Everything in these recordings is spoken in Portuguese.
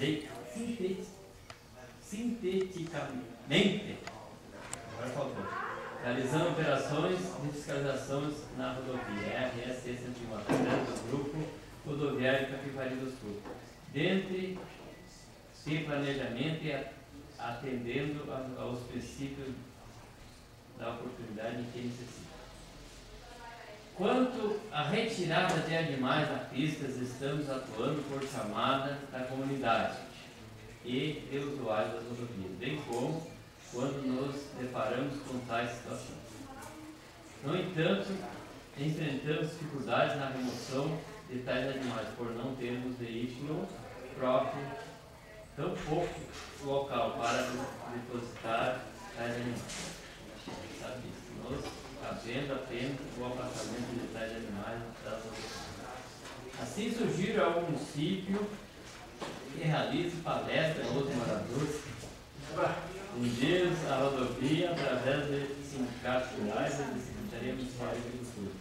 de, sinteti, sinteticamente, agora faltou, realizando operações de fiscalização na rodovia. RS 101, através do grupo rodoviário Capivari do Sul, dentre sem planejamento e atendendo aos princípios da oportunidade que necessita. Quanto à retirada de animais da pista, estamos atuando por chamada da comunidade e de usuários das rodovias, bem como quando nos deparamos com tais situações. No entanto, enfrentamos dificuldades na remoção de tais animais por não termos veículo próprio, tão pouco local para depositar tais animais. Sabe isso? Nos havendo apenas o afastamento de tais animais Assim surgiram ao município que realize palestras aos moradores, indígenas a rodovia através de sindicatos rurais e de Secretaria Municipal de Agricultura,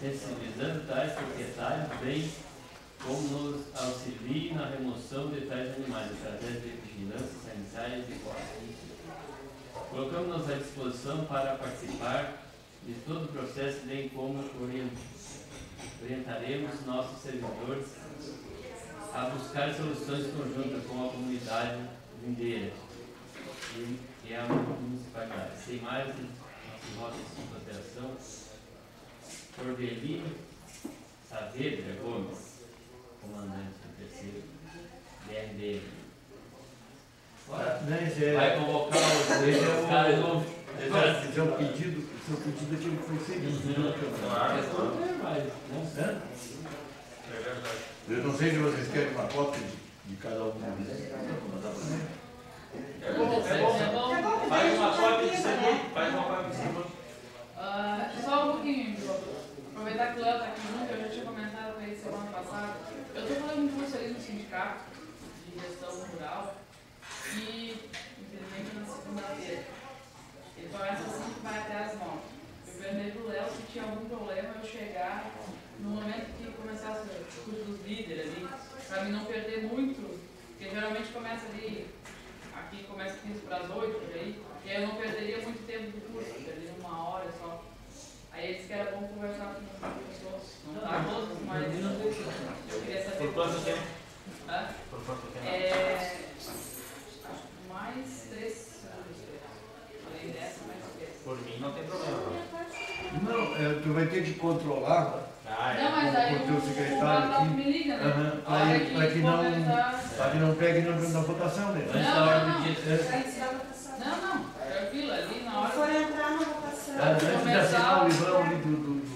sensibilizando tais proprietários, bem como nos auxilie na remoção de tais animais através de vigilância sanitária e de corte. Colocamos-nos à disposição para participar de todo o processo, bem como orientaremos nossos servidores a buscar soluções conjuntas com a comunidade vindeira e, e a municipalidade. Sem mais, nossas de consideração, Cordelino Saavedra Gomes, comandante do terceiro DRD. Vai convocar os caras, é o pedido seu pedido foi seguido. Claro. Eu não sei se vocês querem uma cópia de, de cada um deles. É bom, é bom. É bom. Faz uma cópia de segundo. Faz uma cópia de. Uh, só um pouquinho, aproveitar que o Léo está aqui junto, eu já tinha comentado com ele semana passada. Eu estou falando muito você ali no sindicato de gestão rural e, infelizmente, na segunda-feira. Ele começa assim que vai até as mãos. Eu perguntei pro Léo se tinha algum problema eu chegar no momento que começasse o curso dos líderes ali, para mim não perder muito, porque geralmente começa ali, aqui começa 15 para as 8, por aí, e aí eu não perderia muito tempo do curso, perderia uma hora só. Aí ele disse que era bom conversar com as pessoas, não tá todos, mas eu queria saber. Por quanto tempo? Hã? Por quanto tempo? É, mais três por mim não tem problema. Não, é, tu vai ter que controlar. Ah, é. Não, mas aí o teu secretário aqui, me liga, né? Uhum, para que, que, não, para que não pegue na, na votação, né? Não, não, não. Não, não. Tranquilo, ali na hora. For entrar na votação. É, antes de assinar o livrão ali do, do, do...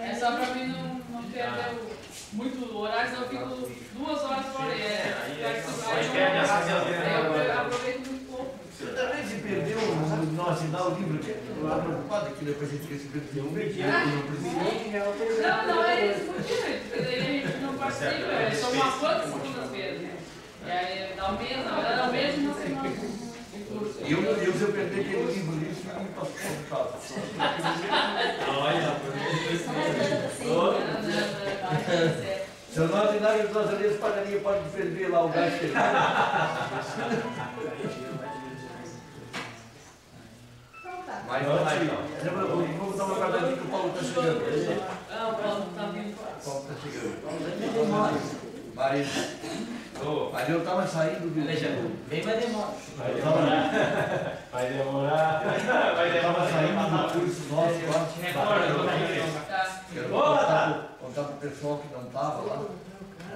É só para mim não, não perder o, muito horário, senão eu fico duas horas fora. É, eu aproveito muito pouco. Se perdeu não assinar o livro, que eu estou preocupado que depois a gente de um mês, não Não, não é esse motivo, daí a gente não participa, é só uma quantas segundas-feiras, né? E aí dá um na verdade dá um mês e uma semana. E eu, eu, eu perdi aquele livro ali, isso me passou por causa. Olha, se eu não assinar as duas ali, as padarias podem ferver lá o gasto Mas não vai não. Vamos dar uma guardadinha que o Paulo está chegando. Ah, o Paulo está vindo. O Paulo está chegando. Mas. Oh. Ali eu estava saindo do. Vem, vai demorar. Vai demorar. Vai demorar. Vai demorar. Estava saindo do curso nosso lá. Quero contar, contar para o pessoal que não estava lá.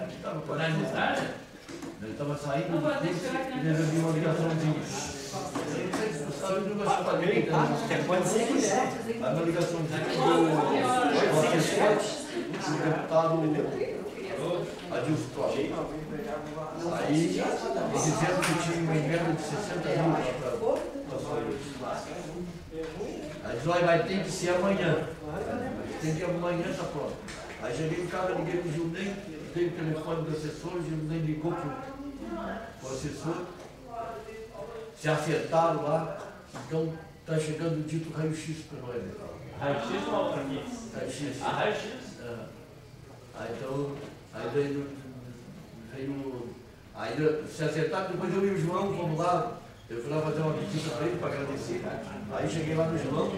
Aqui estava com Ele estava saindo do curso e ele viu uma ligaçãozinha. Pode ser que é. Uma ligaçãozinha do deputado Adilson. Aí, dizendo que tinha uma emenda de 60 mil para Aí disse, olha, vai ter que ser amanhã. Tem que amanhã está pronto. Aí cheguei em casa, liguei para o Gilney, dei o telefone do assessor, o Gilney ligou para o assessor, se acertaram lá, então está chegando o dito raio-x para nós. Raio-x ou ultrafix? Raio-x. Ah, raio-x? Aí então, aí veio, veio aí se acertaram, depois eu e o João fomos lá, eu fui lá fazer uma visita para ele para agradecer. Aí cheguei lá no João,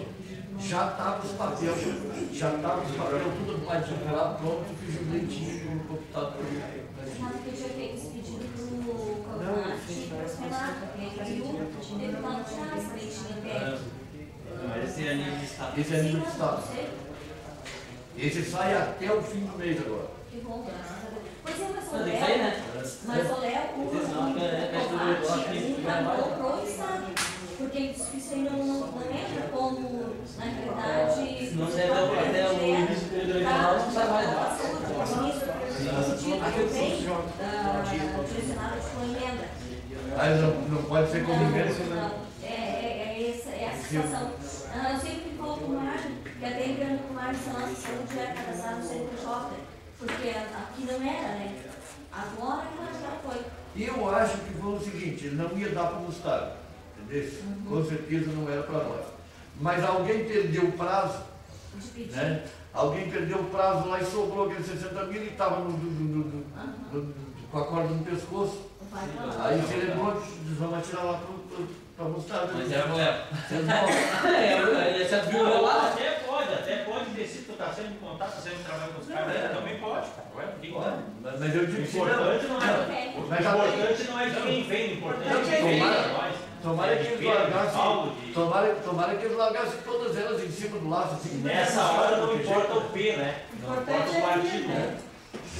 já estava os papéis, já estava os papéis tudo arrumadinho lá, pronto, fiz um leitinho no computador. Mas eu já feito esse pedido pro Calcante, pro Senato, porque ele esse é nível de estado. Esse é nível de. Esse sai até o fim do mês agora. Que bom, graças a Deus. Pois é, mas o Léo, né? mas o Léo, o Vocês não, é- é vai Estado. Porque ele disse que isso aí não, não, entra como, na Se não der até o início do não sai mais. da saúde, o pedido que direcionada de uma emenda. Aí não, não pode ser como. Não, é, é, é essa, é a situação. Ah, eu sempre falo com o Mário, que até entrando com o Mário, se a nossa saúde era cadastrada no CNPJ, porque aqui não era, né? Agora que já foi. E eu acho que foi o seguinte, não ia dar para o Gustavo, entendeu? Com certeza não era para nós. Mas alguém perdeu o prazo, né? Alguém perdeu o prazo lá e sobrou aqueles 60 mil e estava no, no- no- no- Aham. no- com a corda no pescoço. Aí se lembrou, vamos atirar lá para o Gustavo. Mas o É, ele já viu lá. Até pode, até pode descer, tu tá sendo em contato, tá sendo trabalho com os caras, aí também pode. Mas mas eu O digo que não. importante não é. É. O importante não é de quem vem, o importante é de quem vem. Tomara- nós. Tomara É que eles largassem, tomara, tomara que eles largassem todas elas em cima do laço. Assim, Nessa hora não importa o P, né? Não importa o é partido.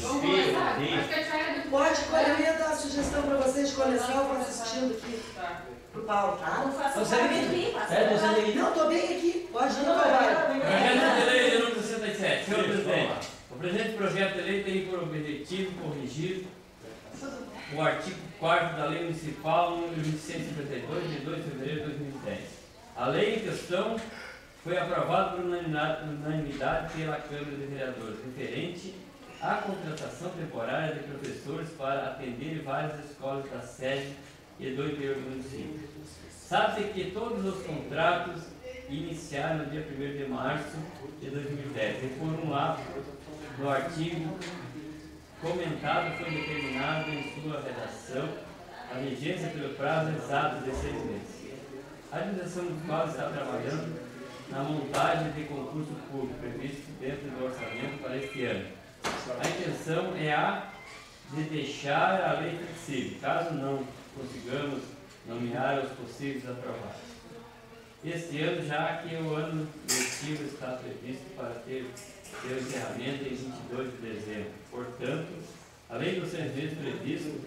Vamos começar. A é Pode, eu ia dar a sugestão para vocês de coleção, vou assistindo aqui Tá. pro Paulo, Não tá? Você aqui, faça É, você parte. vem. Não, tô bem aqui, pode ir, Não, não vai. Projeto de lei de número 67. Senhor presidente, o presente projeto de lei tem por objetivo corrigir o artigo 4 da Lei Municipal número 152, de 2 de fevereiro de 2010. A lei em questão foi aprovada por unanimidade unanimidade pela Câmara de Vereadores, referente à contratação temporária de professores para atender várias escolas da sede e do interior do município. Sabe-se que todos os contratos iniciaram no dia 1 de março de 2010 e por um lado, no artigo comentado foi determinado em sua redação a vigência pelo prazo exato de seis meses. A administração municipal está trabalhando na montagem de concurso público previsto dentro do orçamento para este ano. A intenção é a de deixar a lei flexível, caso não consigamos nomear os possíveis aprovados. Este ano, já que o ano letivo está previsto para ter seu encerramento em 22 de dezembro. Portanto, além dos seis meses previstos,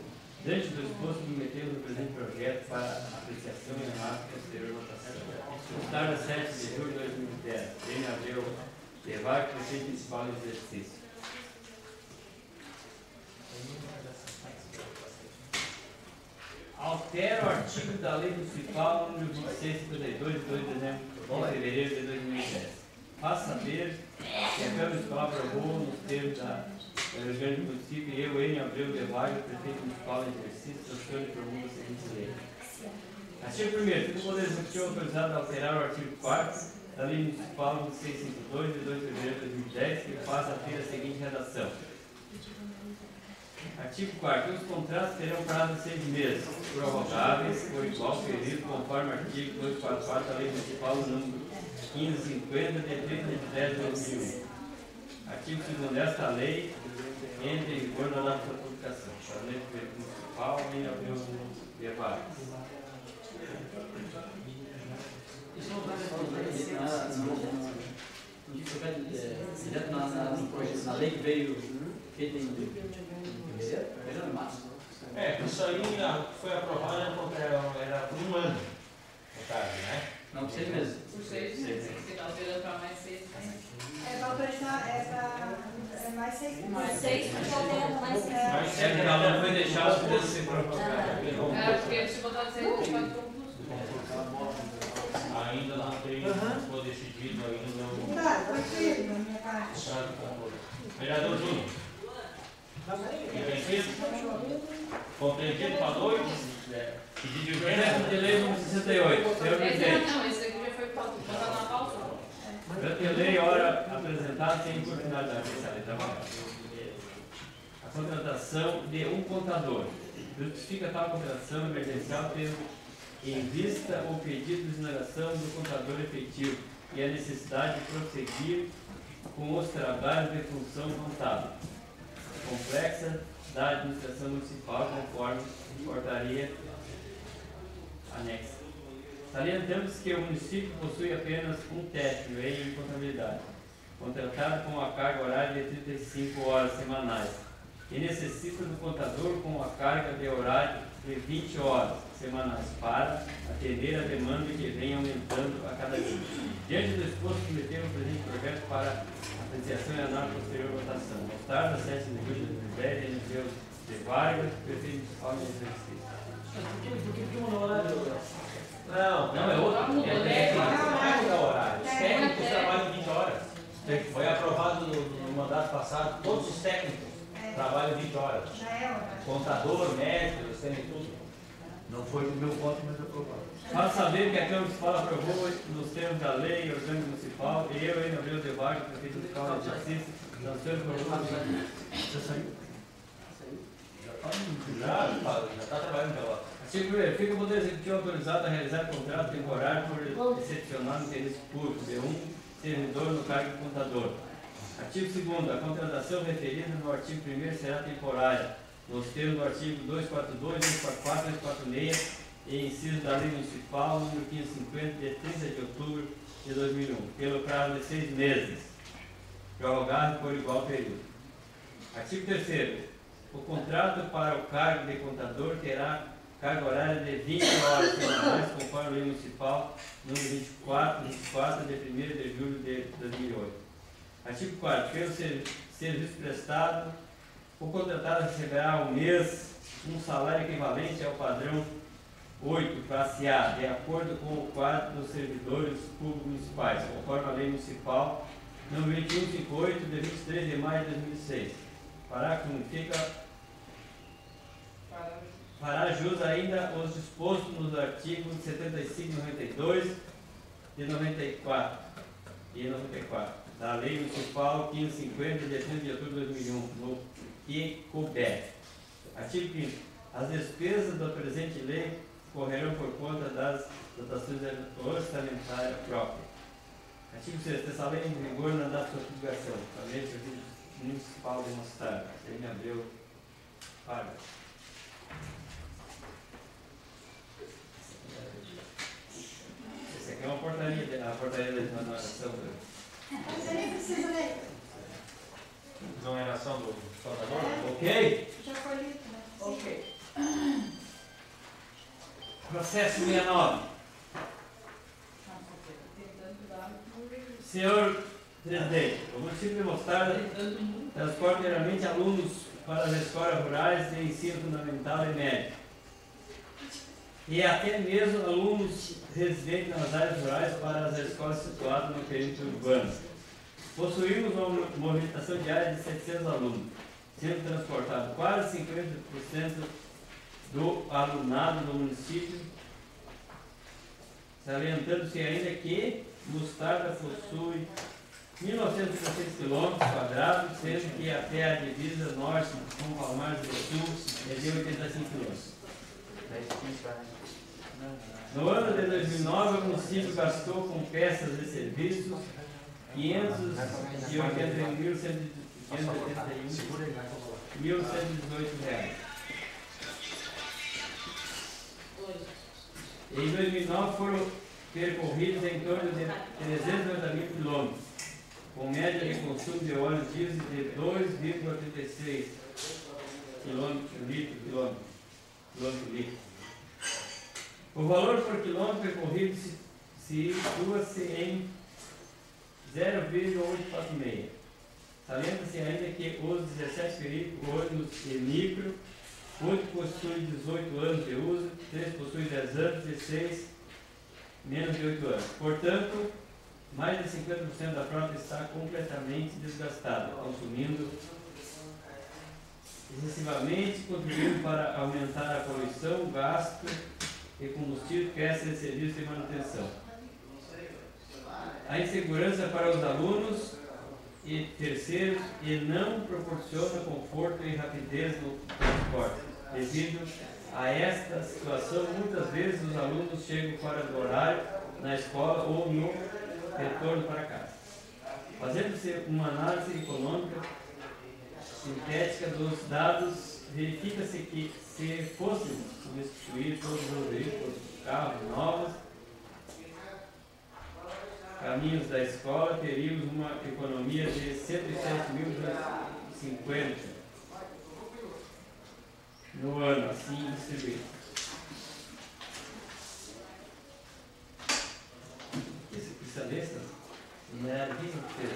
diante do exposto, submetemos o presente projeto para apreciação e análise posterior votação. Consultar a 7 de julho de 2010, em abril, levar prefeito municipal em exercício. Altera o artigo da Lei Municipal número 2652 de 2 de dezembro de fevereiro de 2010. Faz saber que a Câmara Municipal aprovou nos termos da região do município e eu, em Abreu de Vargas, prefeito municipal em exercício, sanciono e promulgo a seguinte lei. Artigo 1 Todo o Poder Executivo autorizado a alterar o artigo 4 da Lei Municipal 2652 de 2 de fevereiro de 2010, que passa a ter a seguinte redação. Artigo 4 Os contratos terão prazo de seis meses, prorrogáveis por igual período, conforme o artigo 244 da Lei Municipal número 1550 de 30 de 10 de 2001. Artigo 2 desta lei entra em vigor na data da publicação. A lei municipal em abril de na, direto na, na, na lei que veio feita em março. É, isso aí ah, foi aprovado porque era por um ano, no caso, né? Não, seis meses. Por seis meses. Se tá alterando para mais seis meses. É pra autorizar, é pra, é mais seis meses. Mais seis, porque altera mais seis. Mas É porque ela não foi deixar os preços se prorrogar. É, porque eles se botaram seis meses para concurso. ainda não tem, foi decidido ainda Tá, tranquilo, na minha parte. Vereador Júnior. Compreendido? Para dois? Pedido de urgência? Projeto de lei número 68. Senhor Esse presidente. não, esse aqui já foi botado na pauta. Projeto de lei, hora apresentada sem oportunidade da mesa de trabalhar. A contratação de um contador. Justifica tal contratação emergencial tendo em vista o pedido de exoneração do contador efetivo e a necessidade de prosseguir com os trabalhos de função contábil complexa da administração municipal conforme portaria anexa. Salientamos que o município possui apenas um técnico em contabilidade, contratado com a carga horária de 35 horas semanais, e necessita do contador com a carga de horário de 20 horas semanais para atender a demanda que vem aumentando a cada dia. Diante do exposto, submetemos o presente projeto para apreciação e análise posterior votação. Mais tarde, 7 de julho de 2010, em Museu de Vargas, prefeito municipal de exercício. Por que que uma hora? Não, não, é outro. É técnico, não é horário. Os técnicos trabalham 20 horas. Foi aprovado no, mandato passado, todos os técnicos trabalham 20 horas. Já é. Contador, médico, eles têm tudo. Não foi do meu voto, mas aprovado. Para saber que a Câmara Municipal aprovou nos termos da lei orgânica municipal, e eu, em Abreu de Vargas, prefeito municipal de exercício, transfiro por Você saiu? Já, já está trabalhando pela. Artigo 1 Fica o Poder Executivo autorizado a realizar contrato temporário por excepcional interesse público de um servidor no cargo de contador. Artigo 2 A contratação referida no artigo 1 será temporária, nos termos do artigo 242, 244, 246 e inciso da Lei Municipal número 550, de 30 de outubro de 2001, pelo prazo de seis meses, prorrogado por igual período. Artigo 3 O contrato para o cargo de contador terá carga horária de 20 horas semanais, conforme a Lei Municipal número 24, 24 de 1 de julho de 2008. Artigo 4 Pelo ser- serviço prestado, o contratado receberá ao mês um salário equivalente ao padrão 8, classe A, de acordo com o quadro dos servidores públicos municipais, conforme a Lei Municipal número 2158, de 23 de maio de 2006. Parágrafo 1. Fica fará jus ainda os dispostos nos artigos 75 e 92 e 94 e 94 da Lei Municipal 1550 de 30 de outubro de 2001, no que couber. Artigo 5 As despesas da presente lei correrão por conta das dotações orçamentárias próprias. Artigo 6 Essa lei em vigor na data de sua publicação. Também Serviço Municipal de Mostarda. Em abril. Vargas. Essa aqui é uma portaria, de- a portaria da exoneração. do- Você nem precisa ler. Exoneração do contador? Ok? Já foi lido, né? Ok. Processo 69. Tentando dar por. Senhor presidente, o município de Mostarda transporta geralmente alunos para as escolas rurais de ensino fundamental e médio. E até mesmo alunos residentes nas áreas rurais para as escolas situadas no perímetro urbano. Possuímos uma movimentação diária de 700 alunos, sendo transportado quase 50% do alunado do município, salientando-se ainda que Mostarda possui 1.916 km quadrados, sendo que até a divisa norte com Palmares do Sul é de 85 km. No ano de 2009, o município gastou com peças e serviços 581.118 reais. Em 2009 foram percorridos em torno de 390 mil quilômetros, com média de consumo de óleo diesel de 2,36 quilômetros litro quilômetro, quilômetro litro. O valor por quilômetro percorrido se, se situa-se em 0,846. Salienta-se ainda que os 17 veículos e micro, 8 possuem 18 anos de uso, 3 possuem 10 anos e 6 menos de 8 anos. Portanto, mais de 50% da frota está completamente desgastada, consumindo excessivamente, contribuindo para aumentar a poluição, gasto de combustível, peças de serviço e manutenção. A insegurança para os alunos e terceiros e não proporciona conforto e rapidez no transporte. Devido a esta situação, muitas vezes os alunos chegam fora do horário na escola ou no retorno para casa. Fazendo-se uma análise econômica sintética dos dados, verifica-se que se fossem substituir todos os veículos, carros novos, caminhos da escola, teríamos uma economia de 107.050 no ano, assim. Isso, isso é desta? Não é aqui que fez?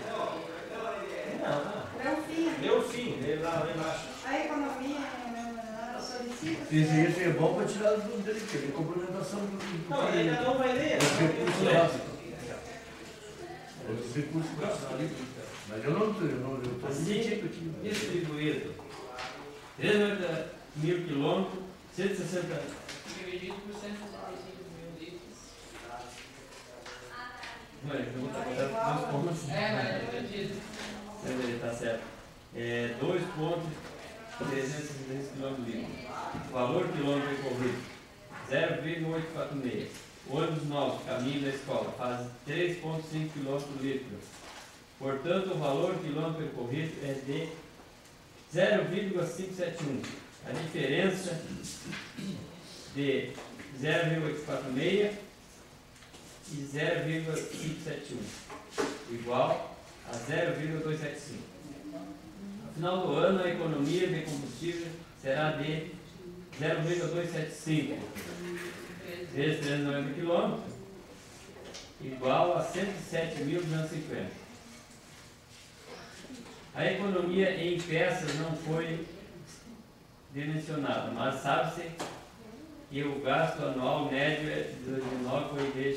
Não, não. É o fim. Meu fim, ele lá, lá embaixo. A economia né, solicita. Esse esse é bom para tirar do dele, que é complementação do. do- Não, ele ainda não vai ler. Os recursos básicos. Os recursos básicos. Mas eu não estou, eu não estou Assim distribuído. 30 mil quilômetros, 160 Dividido por 165 mil litros. Não, eu vou botar dois pontos. É, mas é dividido. Mas ele está certo. É 2,363 km litro. Valor quilômetro corrido 0,846. Ônibus novos, caminho da escola, faz 3,5 km litro. Portanto, o valor quilômetro percorrido é de 0,571. A diferença de 0,846 e 0,571 igual a 0,275. No final do ano, a economia de combustível será de 0,275 vezes 390 km igual a 107.250. A economia em peças não foi dimensionada, mas sabe-se que o gasto anual médio de 2009 foi de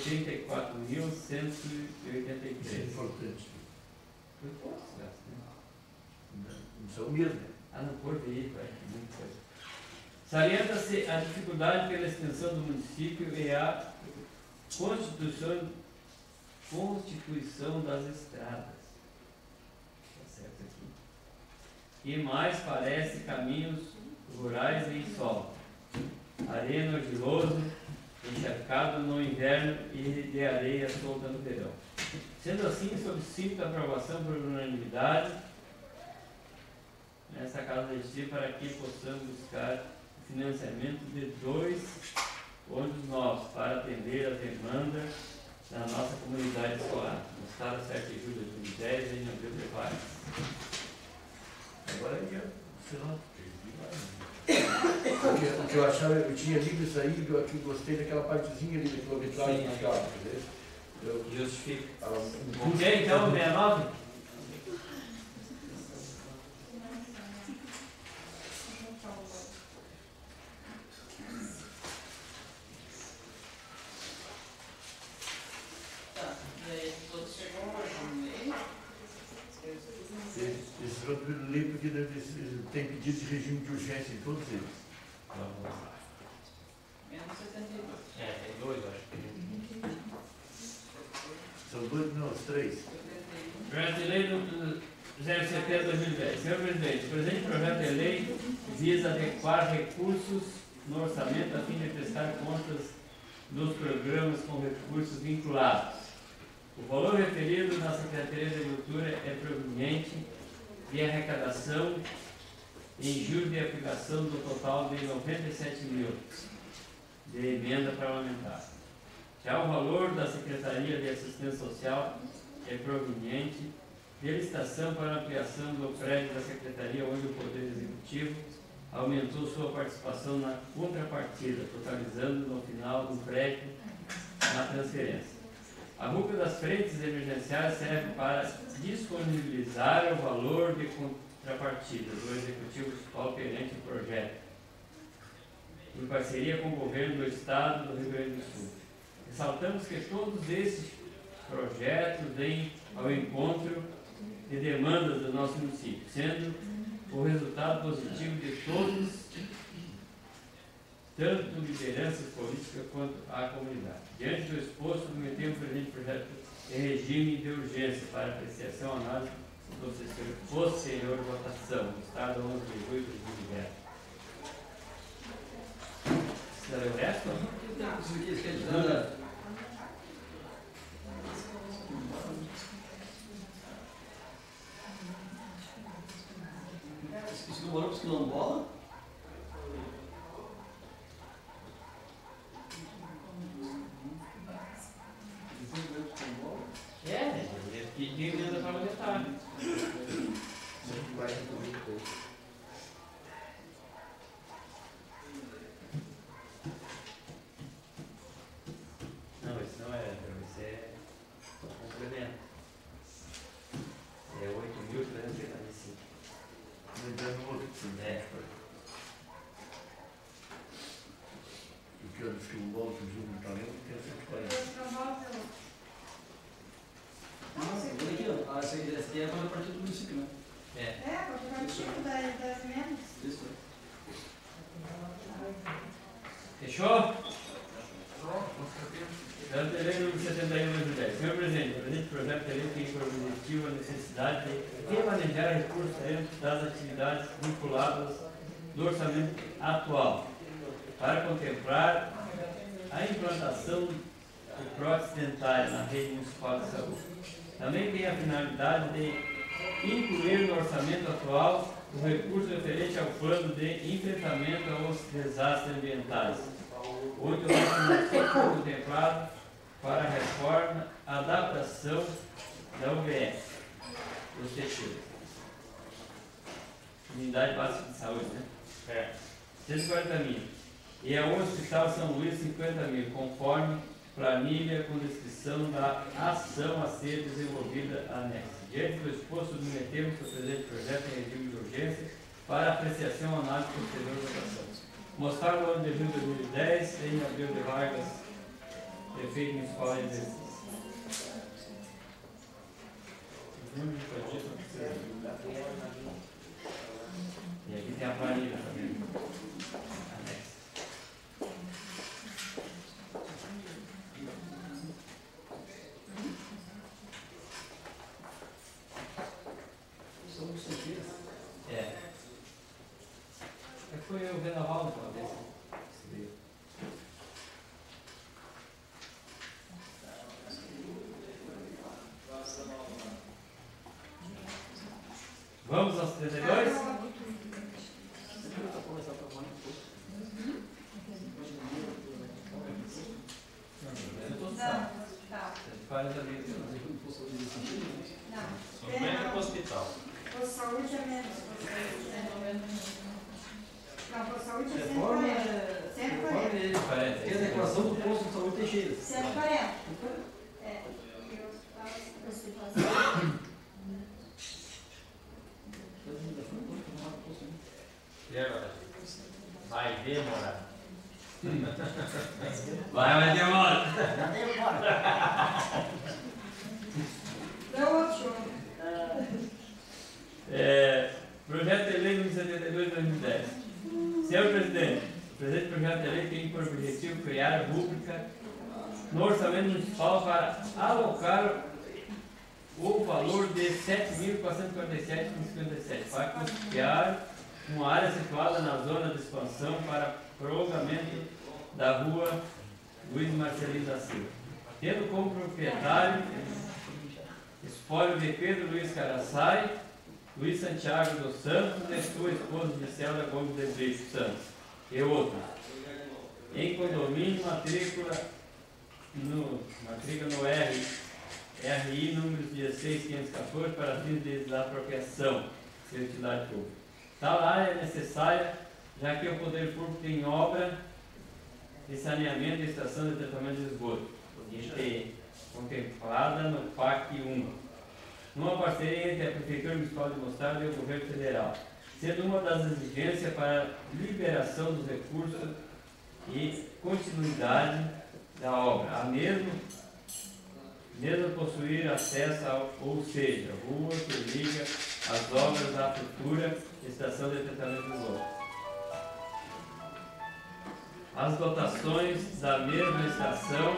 34.183. Isso é importante. Foi pouco esse gasto, né? Isso é o mesmo. Ah, não, é muita coisa. Salienta-se a dificuldade pela extensão do município e a constituição, constituição das estradas. Está certo aqui. E mais parece caminhos rurais em solo. Arena argiloso, encharcado no inverno e de areia solta no verão. Sendo assim, solicito a aprovação por unanimidade nessa casa legislativa para que possamos buscar financiamento de dois ônibus novos para atender a demanda da nossa comunidade escolar. No estado 7 de julho de 2010, em abril Paz. Agora já, sei lá. O que, o que eu achava, eu tinha lido isso aí, que eu aqui gostei daquela partezinha ali que traz Sim. na casa, quer dizer, eu, Justifico. ah, um Ok, então, 69? Tá, e. Esse outro eu li porque deve ser- tem pedido de regime de urgência em todos eles. Menos 72. É, tem dois, acho. São dois, não, os três. Projeto de lei do 070 2010. Senhor presidente, o presente projeto de lei visa adequar recursos no orçamento a fim de prestar contas dos programas com recursos vinculados. O valor referido na Secretaria de Agricultura é proveniente de arrecadação em juros de aplicação do total de 97 mil de emenda parlamentar. Já o valor da Secretaria de Assistência Social é proveniente de licitação para ampliação do prédio da Secretaria, onde o Poder Executivo aumentou sua participação na contrapartida, totalizando no final do prédio na transferência. A RUP das frentes emergenciais serve para disponibilizar o valor de contrapartida do Executivo Municipal perante o projeto, em parceria com o Governo do Estado do Rio Grande do Sul. Ressaltamos que todos esses projetos vêm ao encontro de demandas do nosso município, sendo o resultado positivo de todos, tanto lideranças políticas quanto a comunidade. Diante do exposto, submetemos o presente projeto em regime de urgência para apreciação análise do posterior- votação, estado 11 de julho de 2010. Precisa ler o resto? Isso aqui, isso aqui nada. Isso morou para os quilombola? É, ele pediu dentro da parlamentar. Não, esse não é, esse é complemento. É 8.375. Lembrando outro. É. Porque eu disse que o voto de um talento tem 140. Nossa, olha aqui, ó. Ah, essa aqui é é partido do município, né? É. É, porque o partido das, das menos. Isso. Fechou? Então, lei número 71 10. Senhor Presidente, o presente projeto de lei tem por objetivo a necessidade de remanejar recursos dentro das atividades vinculadas do orçamento atual, para contemplar a implantação de próteses dentárias na rede municipal de saúde. Também tem a finalidade de incluir no orçamento atual os recursos referentes ao plano de enfrentamento aos desastres ambientais, onde o orçamento foi contemplado para a reforma, adaptação da UBS, os TX. Unidade Básica de Saúde, né? É. 140 mil. E ao Hospital São Luís, 50 mil, conforme planilha com descrição da ação a ser desenvolvida anexa. Diante do exposto, submetemos o presente projeto em regime de urgência para apreciação e análise posterior da votação. Mostrar o ano de julho de 2010 em abril de Vargas, prefeito municipal de exercício. E aqui tem a planilha também. Anexa. São os sentidos. É. É que foi o Vendaval uma vez. esse livro. Vamos aos 32? Não, tá. 40 mil. Não. Somente para o hospital. Por saúde é menos. É- Não, por saúde é Reforma 140. é. 140. Reforma é. 40. Tem a declaração do posto de saúde Teixeira. 140. É. E agora? Vai demorar. Vai, vai demora. Deu outro show. É, projeto de lei número 72 de 2010. Senhor presidente, o presente projeto de lei tem por objetivo criar rúbrica no orçamento municipal para alocar o valor de R$ 7.447,57 para custear uma área situada na zona de expansão para prolongamento da rua Luiz Marcelino da Silva, tendo como proprietário espólio de Pedro Luiz Caraçai, Luiz Santiago dos Santos e sua esposa Gisela Gomes de Brito Santos, e outros, em condomínio matrícula no, matrícula no R, RI número 16514 para fins de desapropriação de utilidade pública. Tal área é necessária, já que o poder público tem obra de saneamento e estação de tratamento de esgoto, ETE, contemplada no PAC 1, numa parceria entre a Prefeitura Municipal de Mostarda e o Governo Federal, sendo uma das exigências para liberação dos recursos e continuidade da obra, a mesmo, mesmo possuir acesso ao, ou seja, rua que liga as obras à futura estação de tratamento de esgoto. As dotações da mesma estação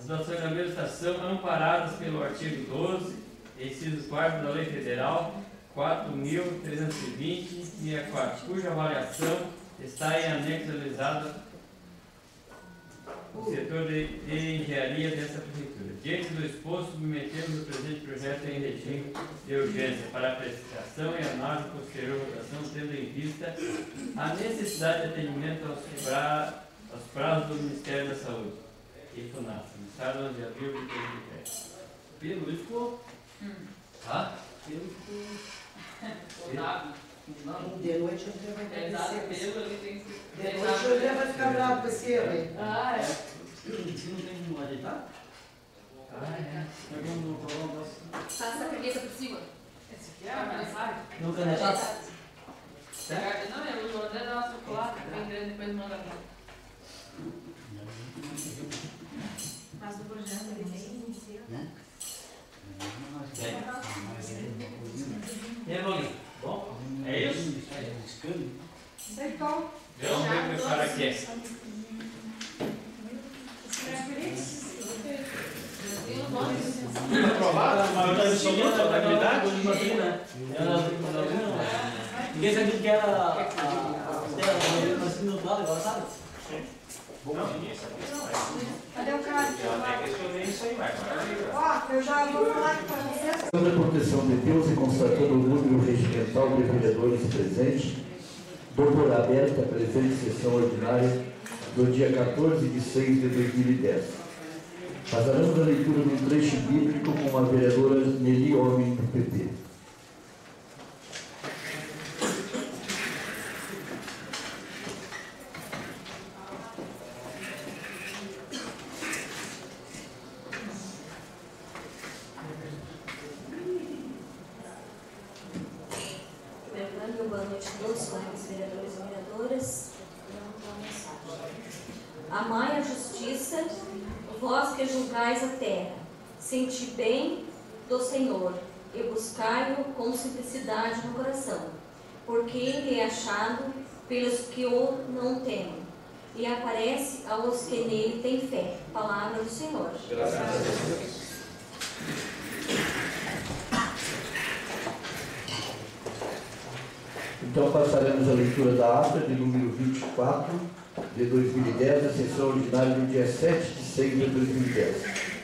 As dotações da estação amparadas pelo artigo 12, inciso 4 da Lei Federal 4.320,64, cuja avaliação está em anexo realizado no setor de, de engenharia dessa prefeitura. Diante do exposto, submetemos o presente projeto em regime de urgência para apreciação e análise posterior votação, tendo em vista a necessidade de atendimento aos, pra, aos prazos do Ministério da Saúde e FUNAS, Estado 11 de abril de 2010. Pelo ficou. Hum. Tá? Pelo ficou. Não, de noite o André vai É agradecer. pelo ali tem que. De noite o André vai ficar bravo com esse erro aí. Ah, é. Se não tem como ajeitar, Ah, é. nós vamos no nosso. Passa a caneta por cima. Esse aqui é a mensagem. Não canetar? Não, é o André dá uma circulada, bem grande, depois manda mim. Mas o projeto ele tem inicia. E aí, Paulinho? Bom? É isso? Aceitou. Vamos ver o que o cara quer. Tem os nomes. Aprovado? Mas tá absoluta a contabilidade? Ninguém sabia que era a. a- dado agora, sabe? Ninguém sabia. Cadê o cara? Eu já vou falar pra vocês. Sobre a proteção de Deus e constatando o número regimental de vereadores presentes, dou por aberta a presente sessão ordinária do dia 14 de 6 de 2010. Faremos a leitura do trecho bíblico com a vereadora Nelly Homem do PP. Lembrando, boa noite a todos, colegas vereadores e vereadoras. Amai a justiça, vós que julgais a terra. Senti bem do Senhor e buscai-o com simplicidade no coração, porque ele é achado pelos que o não temem, e aparece aos que nele têm fé. Palavra do Senhor. Então passaremos a leitura da ata de número 24 de 2010, da sessão ordinária do dia 7 de 6 de 2010.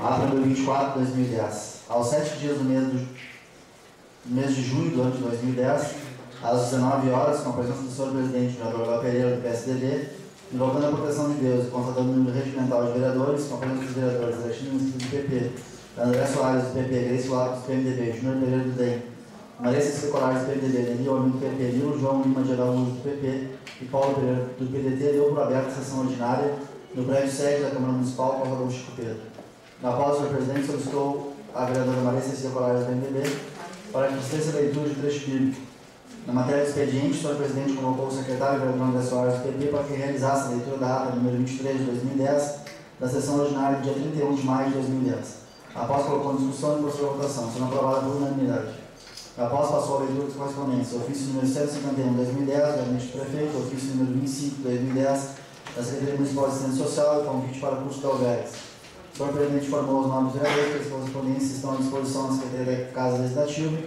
Ata número 24 de 2010. Aos sete dias do mês, do mês de junho do ano de 2010, às 19 horas, com a presença do senhor presidente vereador Léo Pereira, do PSDB, invocando a proteção de Deus e constatando o número regimental de vereadores, com a presença dos vereadores Alexandre Mesquita, do PP, André Soares, do PP, Grace Lopes, do PMDB, Júnior Pereira, do DEM, Maria Cecília do PMDB, Nelly Homem, do PP, Nilo João Lima de Araújo, do PP e Paulo Pereira, do PDT, deu por aberta a sessão ordinária no prédio sede da Câmara Municipal, com o Chico Pedro. Na o senhor presidente solicitou a vereadora Maria Cecília Colares, do PMDB, para que dispense a leitura de trecho bíblico. Na matéria do expediente, o senhor presidente convocou o secretário vereador André Soares do PP para que realizasse a leitura da ata número 23 de 2010 da sessão ordinária do dia 31 de maio de 2010. Após colocou em discussão e posterior votação, sendo aprovada por unanimidade. Após passou a leitura dos correspondentes, ofício número 151 de 2010, do gabinete do prefeito, ofício número 25 de 2010, da Secretaria Municipal de Assistência Social e convite para o curso de Alveres. Senhor presidente informou os nomes vereadores que as correspondências estão à disposição da Secretaria da Casa Legislativa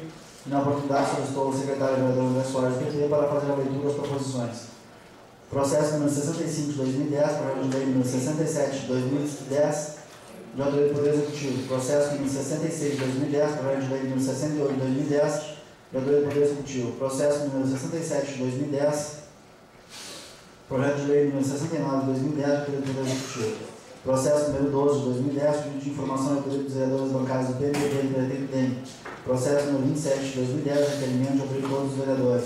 e na oportunidade solicitou o secretário vereador André Soares do PT para fazer a leitura das proposições. Processo número 65 de 2010, projeto de lei número 67 de 2010, de autoria do Poder Executivo. Processo número 66 de 2010, projeto de lei número 68 de 2010, de autoria do Poder Executivo. Processo número 67 de 2010, projeto de lei número 69 de 2010, de autoria do Poder Executivo. Processo número 12 de 2010, pedido de informação Poder dos Vereadores Bancários do PMDB e do PDT Processo número 27 de 2010, requerimento de autoria de todos os vereadores.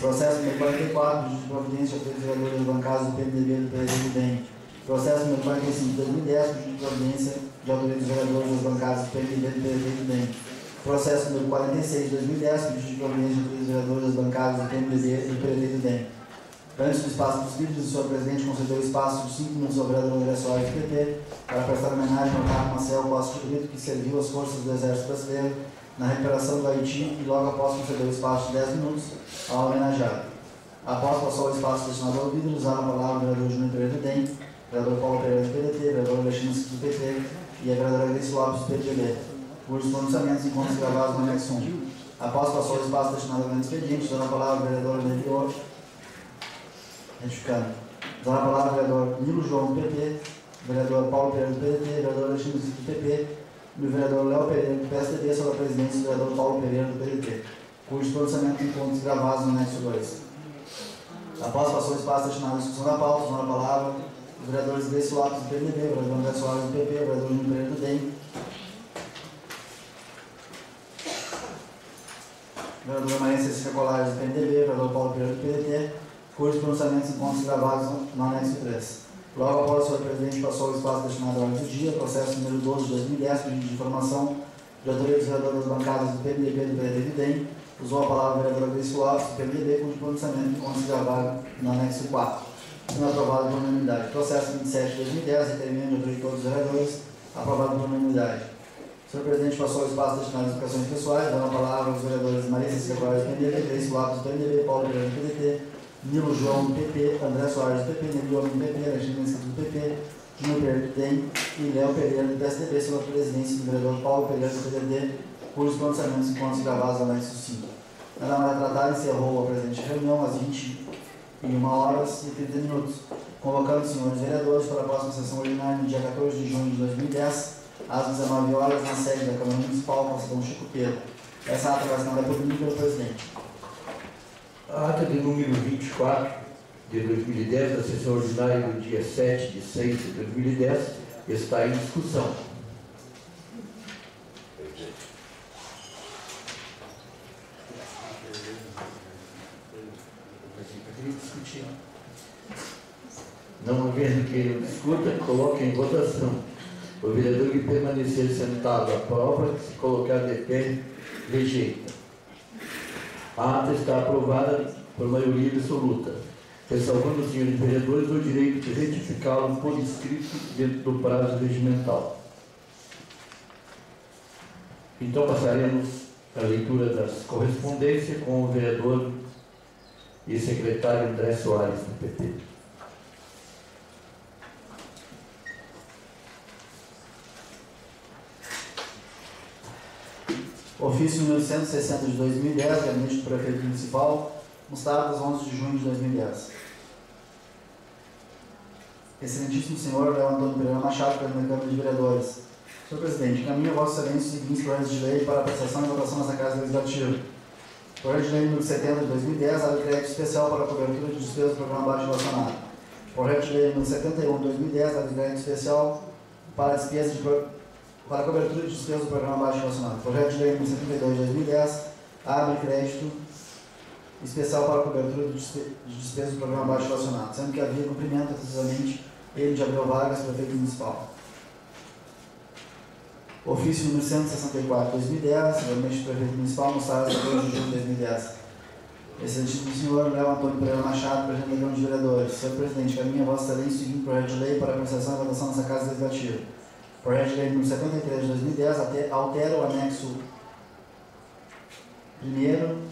Processo número 44, pedido de providência dos Vereadores Bancários do PMDB e do PDT Processo número 45 de 2010, pedido de providência de autoria dos vereadores das bancadas do PMDB e do PDT Processo número 46 de 2010, pedido de providência de autoria dos vereadores bancadas do PMDB e do PDT Antes do espaço dos vídeos, o senhor presidente concedeu espaço de 5 minutos ao vereador André Soares do PT para prestar homenagem ao Carlos Marcel Costa de Brito, que serviu as forças do Exército Brasileiro na recuperação do Haiti e logo após concedeu o espaço de 10 minutos ao homenageado. Após passar o espaço destinado ao vídeo, usar a palavra o vereador Júnior Pereira do DEM vereador Paulo Pereira do PDT, vereador Alexandre do PT e a vereadora Grace Lopes do PDB, cujos pronunciamentos encontram-se gravados no anexo 1. Após passar o espaço destinado ao grande expediente, dando a palavra ao vereador Levior, retificando. Dando a palavra vereador Nilo João do PP, vereador Paulo Pereira do PDT, vereador Alexandre do PP e o vereador Léo Pereira do PSDB sobre a presidência do vereador Paulo Pereira do PDT, cujos pronunciamentos encontram-se gravados no anexo 2. Após passar o espaço destinado à discussão da pauta, dando a palavra os vereadores Grace Lopes do PMDB, o vereador André Soares do PP, o vereador Júnior Pereira do DEM, vereador Maria Cecília Colares do PMDB, vereador Paulo Pereira do PDT, cujos pronunciamentos encontram-se gravados no anexo 3. Logo após o presidente passou o espaço destinado à ordem do dia, processo número 12 de 2010, pedido de informação de autoria dos vereadores das bancadas do PMDB do PDT e DEM, usou a palavra vereador Grace Lopes do PMDB, cujo pronunciamento encontra-se gravado no anexo 4 sendo aprovado por unanimidade. Processo 27 de 2010, determina de autoria de todos os vereadores, aprovado por unanimidade. O senhor presidente passou o espaço destinado às educações pessoais, dando a palavra aos vereadores Cecília Corais do PMDB, Grace Lopes do PMDB, Paulo Pereira do PDT, Nilo João PP, André Soares PP, Nilo do PP, Mesquita do PP, Júnior Pereira do DEM e Léo Pereira do PSDB, sob a presidência do vereador Paulo Pereira do PDD, cujos pronunciamentos encontram-se gravados anexo 5. Nada mais a tratar, encerrou a presente reunião às 20 em 1 horas e 30 minutos, convocando os senhores vereadores para a próxima sessão ordinária no dia 14 de junho de 2010, às 19 horas, na sede da Câmara Municipal, Conselhão Chico Pedro. Essa ata vai e pelo presidente. A ata de número 24 de 2010, da sessão ordinária do dia 7 de 6 de 2010, está em discussão. Não havendo quem discuta, coloque em votação. O vereador que permanecer sentado aprova, se colocar de pé, rejeita. A ata está aprovada por maioria absoluta, ressalvando os senhores vereadores o direito de retificá-lo por escrito dentro do prazo regimental. Então passaremos à leitura das correspondências com o vereador e secretário André Soares, do PT. Ofício número 160 de 2010, gabinete do prefeito municipal, Mostardas, 11 de junho de 2010. Excelentíssimo senhor Léo Antônio Pereira Machado, presidente da Câmara de Vereadores. Senhor presidente, caminho a Vossa Excelência os seguintes projetos de lei para apreciação e votação nessa Casa Legislativa. Projeto de lei número 70 de 2010, abre crédito especial para a cobertura de despesas do programa baixo relacionado. Projeto de lei número 71 de 2010, abre crédito especial para despesas de para a cobertura de despesas do programa baixo relacionado. Projeto de lei número 72 de 2010, abre crédito especial para a cobertura de despe- de despesas do programa baixo relacionado, sendo que havia cumprimento precisamente ele de Abreu Vargas, prefeito municipal. Ofício número 164 de 2010, gabinete do prefeito municipal, mostrado 2 de junho de 2010. Excelentíssimo senhor Léo Antônio Pereira Machado, presidente da Câmara de Vereadores. Senhor presidente, caminha a Vossa Excelência o projeto de lei para apreciação e votação nessa Casa Legislativa. Projeto de lei número 73 de 2010 até- altera o anexo 1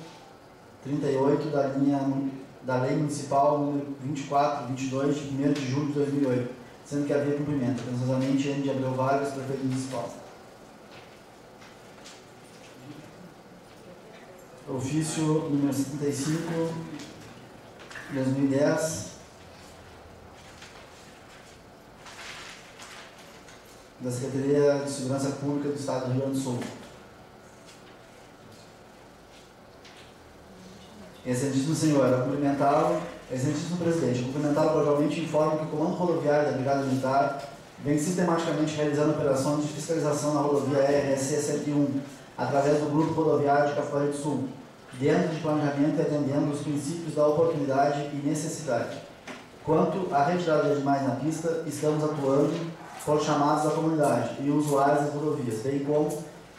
38 da linha da Lei Municipal número 24, 22 de 1 de julho de 2008, sendo que havia cumprimento, precisamente N de Abreu Vargas, prefeito municipal. Ofício número 75, 2010, da Secretaria de Segurança Pública do Estado do Rio Grande do Sul. Excelentíssimo senhor, a cumprimentá-lo, excelentíssimo presidente, cumprimentá-lo cordialmente informo que o Comando Rodoviário da Brigada Militar vem sistematicamente realizando operações de fiscalização na rodovia RSC 101, através do Grupo Rodoviário de Capivari do Sul, dentro de planejamento e atendendo os princípios da oportunidade e necessidade. Quanto à retirada de animais na pista, estamos atuando por chamados da comunidade e usuários das rodovias, bem como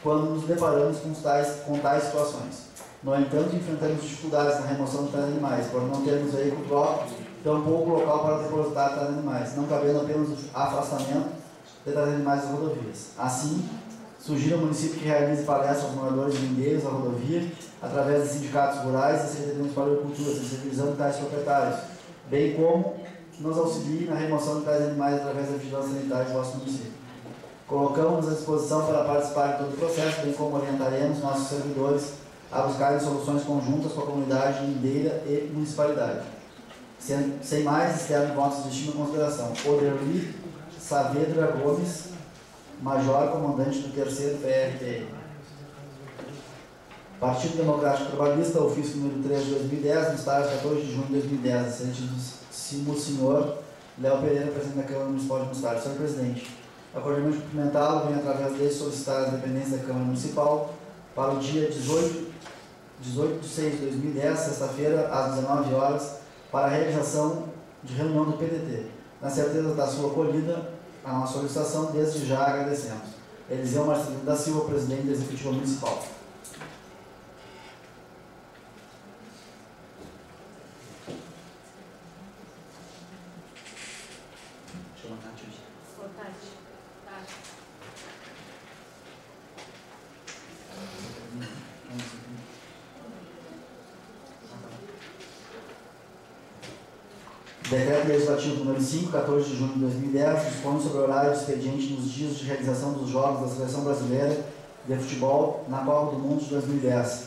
quando nos deparamos com tais, com tais situações. No entanto, enfrentamos dificuldades na remoção de tais animais, por não termos veículo próprio, tampouco local para depositar tais animais, não cabendo apenas o afastamento de tais animais das rodovias. Assim, sugiro ao município que realize palestras aos moradores e lindeiros da rodovia, através de sindicatos rurais e Secretaria Municipal de Agricultura, sensibilizando tais proprietários, bem como nos auxilie na remoção de tais animais através da vigilância sanitária do vosso município. Colocamos à disposição para participar de todo o processo, bem como orientaremos nossos servidores a buscarem soluções conjuntas com a comunidade lindeira e municipalidade. Sem, sem mais, externo votos de estima e consideração. Oderli Saavedra Gomes, Major Comandante do 3 PRT. Partido Democrático Trabalhista, ofício número 3 de 2010, no estágio 14 de junho de 2010, excelentíssimo senhor Léo Pereira, presidente da Câmara Municipal de Mostarda. Senhor presidente, acordiamente cumprimentá-lo, venho através dele solicitar a dependência da Câmara Municipal para o dia 18, 18 de 6 de 2010, sexta-feira, às 19 horas, para a realização de reunião do PDT. Na certeza da sua acolhida, a nossa solicitação, desde já agradecemos. Eliseu Marcelino da Silva, presidente da Executiva Municipal. Legislativo número 5, 14 de junho de 2010, dispõe sobre o horário expediente nos dias de realização dos Jogos da Seleção Brasileira de Futebol na Copa do Mundo de 2010.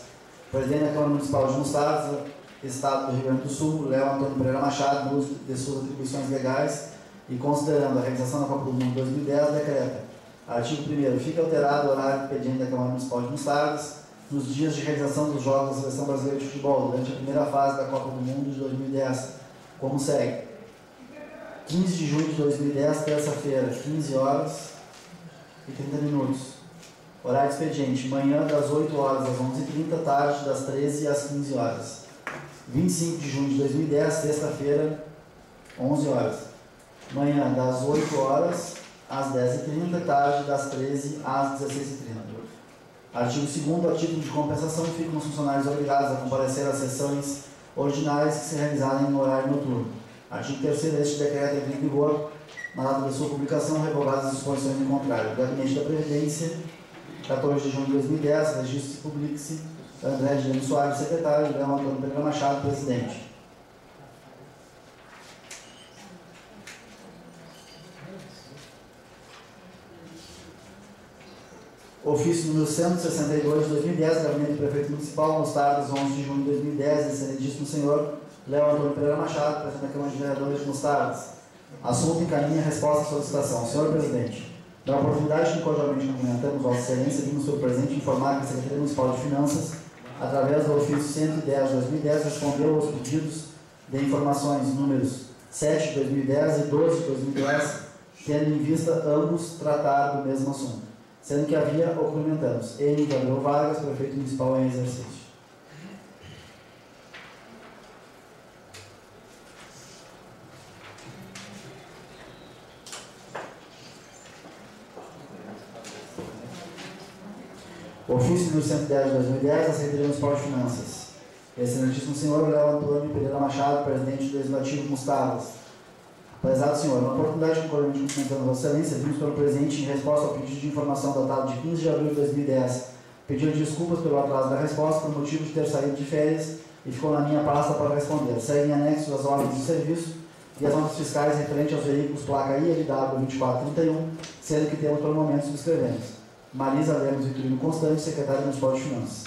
Presidente da Câmara Municipal de Mostarda, Estado do Rio Grande do Sul, Léo Antônio Pereira Machado, no de suas atribuições legais e considerando a realização da Copa do Mundo 2010, decreta. Artigo 1 Fica alterado o horário expediente da Câmara Municipal de Mostardas nos dias de realização dos Jogos da Seleção Brasileira de Futebol durante a primeira fase da Copa do Mundo de 2010 como segue. 15 de junho de 2010, terça-feira, 15 horas e 30 minutos. Horário expediente, manhã das 8 horas às 11h30, tarde das 13 às 15 horas. 25 de junho de 2010, sexta-feira, 11 horas. Manhã das 8 horas às 10h30, tarde das 13 às 16h30. Artigo 2 a título de compensação, ficam os funcionários obrigados a comparecer às sessões ordinárias que se realizarem no horário noturno. Artigo 3 este decreto entra em vigor na data da sua publicação, revogadas as disposições em contrário. Gabinete da Previdência, 14 de junho de 2010, registro-se publique-se, André Gênio Soares, secretário, Leão Antônio Pereira Machado, presidente. Ofício número 162 de 2010, Gabinete do Prefeito Municipal, Mostardas, 11 de junho de 2010, excelentíssimo senhor Léo Antônio Pereira Machado, presidente da Câmara de Vereadores de Mostardas. Assunto encaminha resposta à solicitação. Senhor Presidente, da oportunidade que cordialmente cumprimentamos Vossa Excelência, vimos o presente informar que a Secretaria Municipal de Finanças, através do ofício 110 de 2010, respondeu aos pedidos de informações números 7 de 2010 e 12 de 2010, tendo em vista ambos tratar do mesmo assunto sendo que havia o cumprimentamos N. Gabriel Vargas, prefeito municipal em exercício. Ofício do 110 de 2010, a Secretaria Municipal de Finanças. Excelentíssimo senhor Léo Antônio Pereira Machado, presidente do Legislativo Mustavas Prezado senhor, na oportunidade que corremos cumprimentando Vossa Excelência, vimos pelo presente em resposta ao pedido de informação datado de 15 de abril de 2010, pedindo desculpas pelo atraso da resposta por motivo de ter saído de férias e ficou na minha pasta para responder. Seguem anexos as ordens de serviço e as notas fiscais referentes aos veículos placa ILW 2431, sendo que temos pelo momento subscrevemos. Marisa Lemos Vitorino Constante, secretária municipal de Finanças.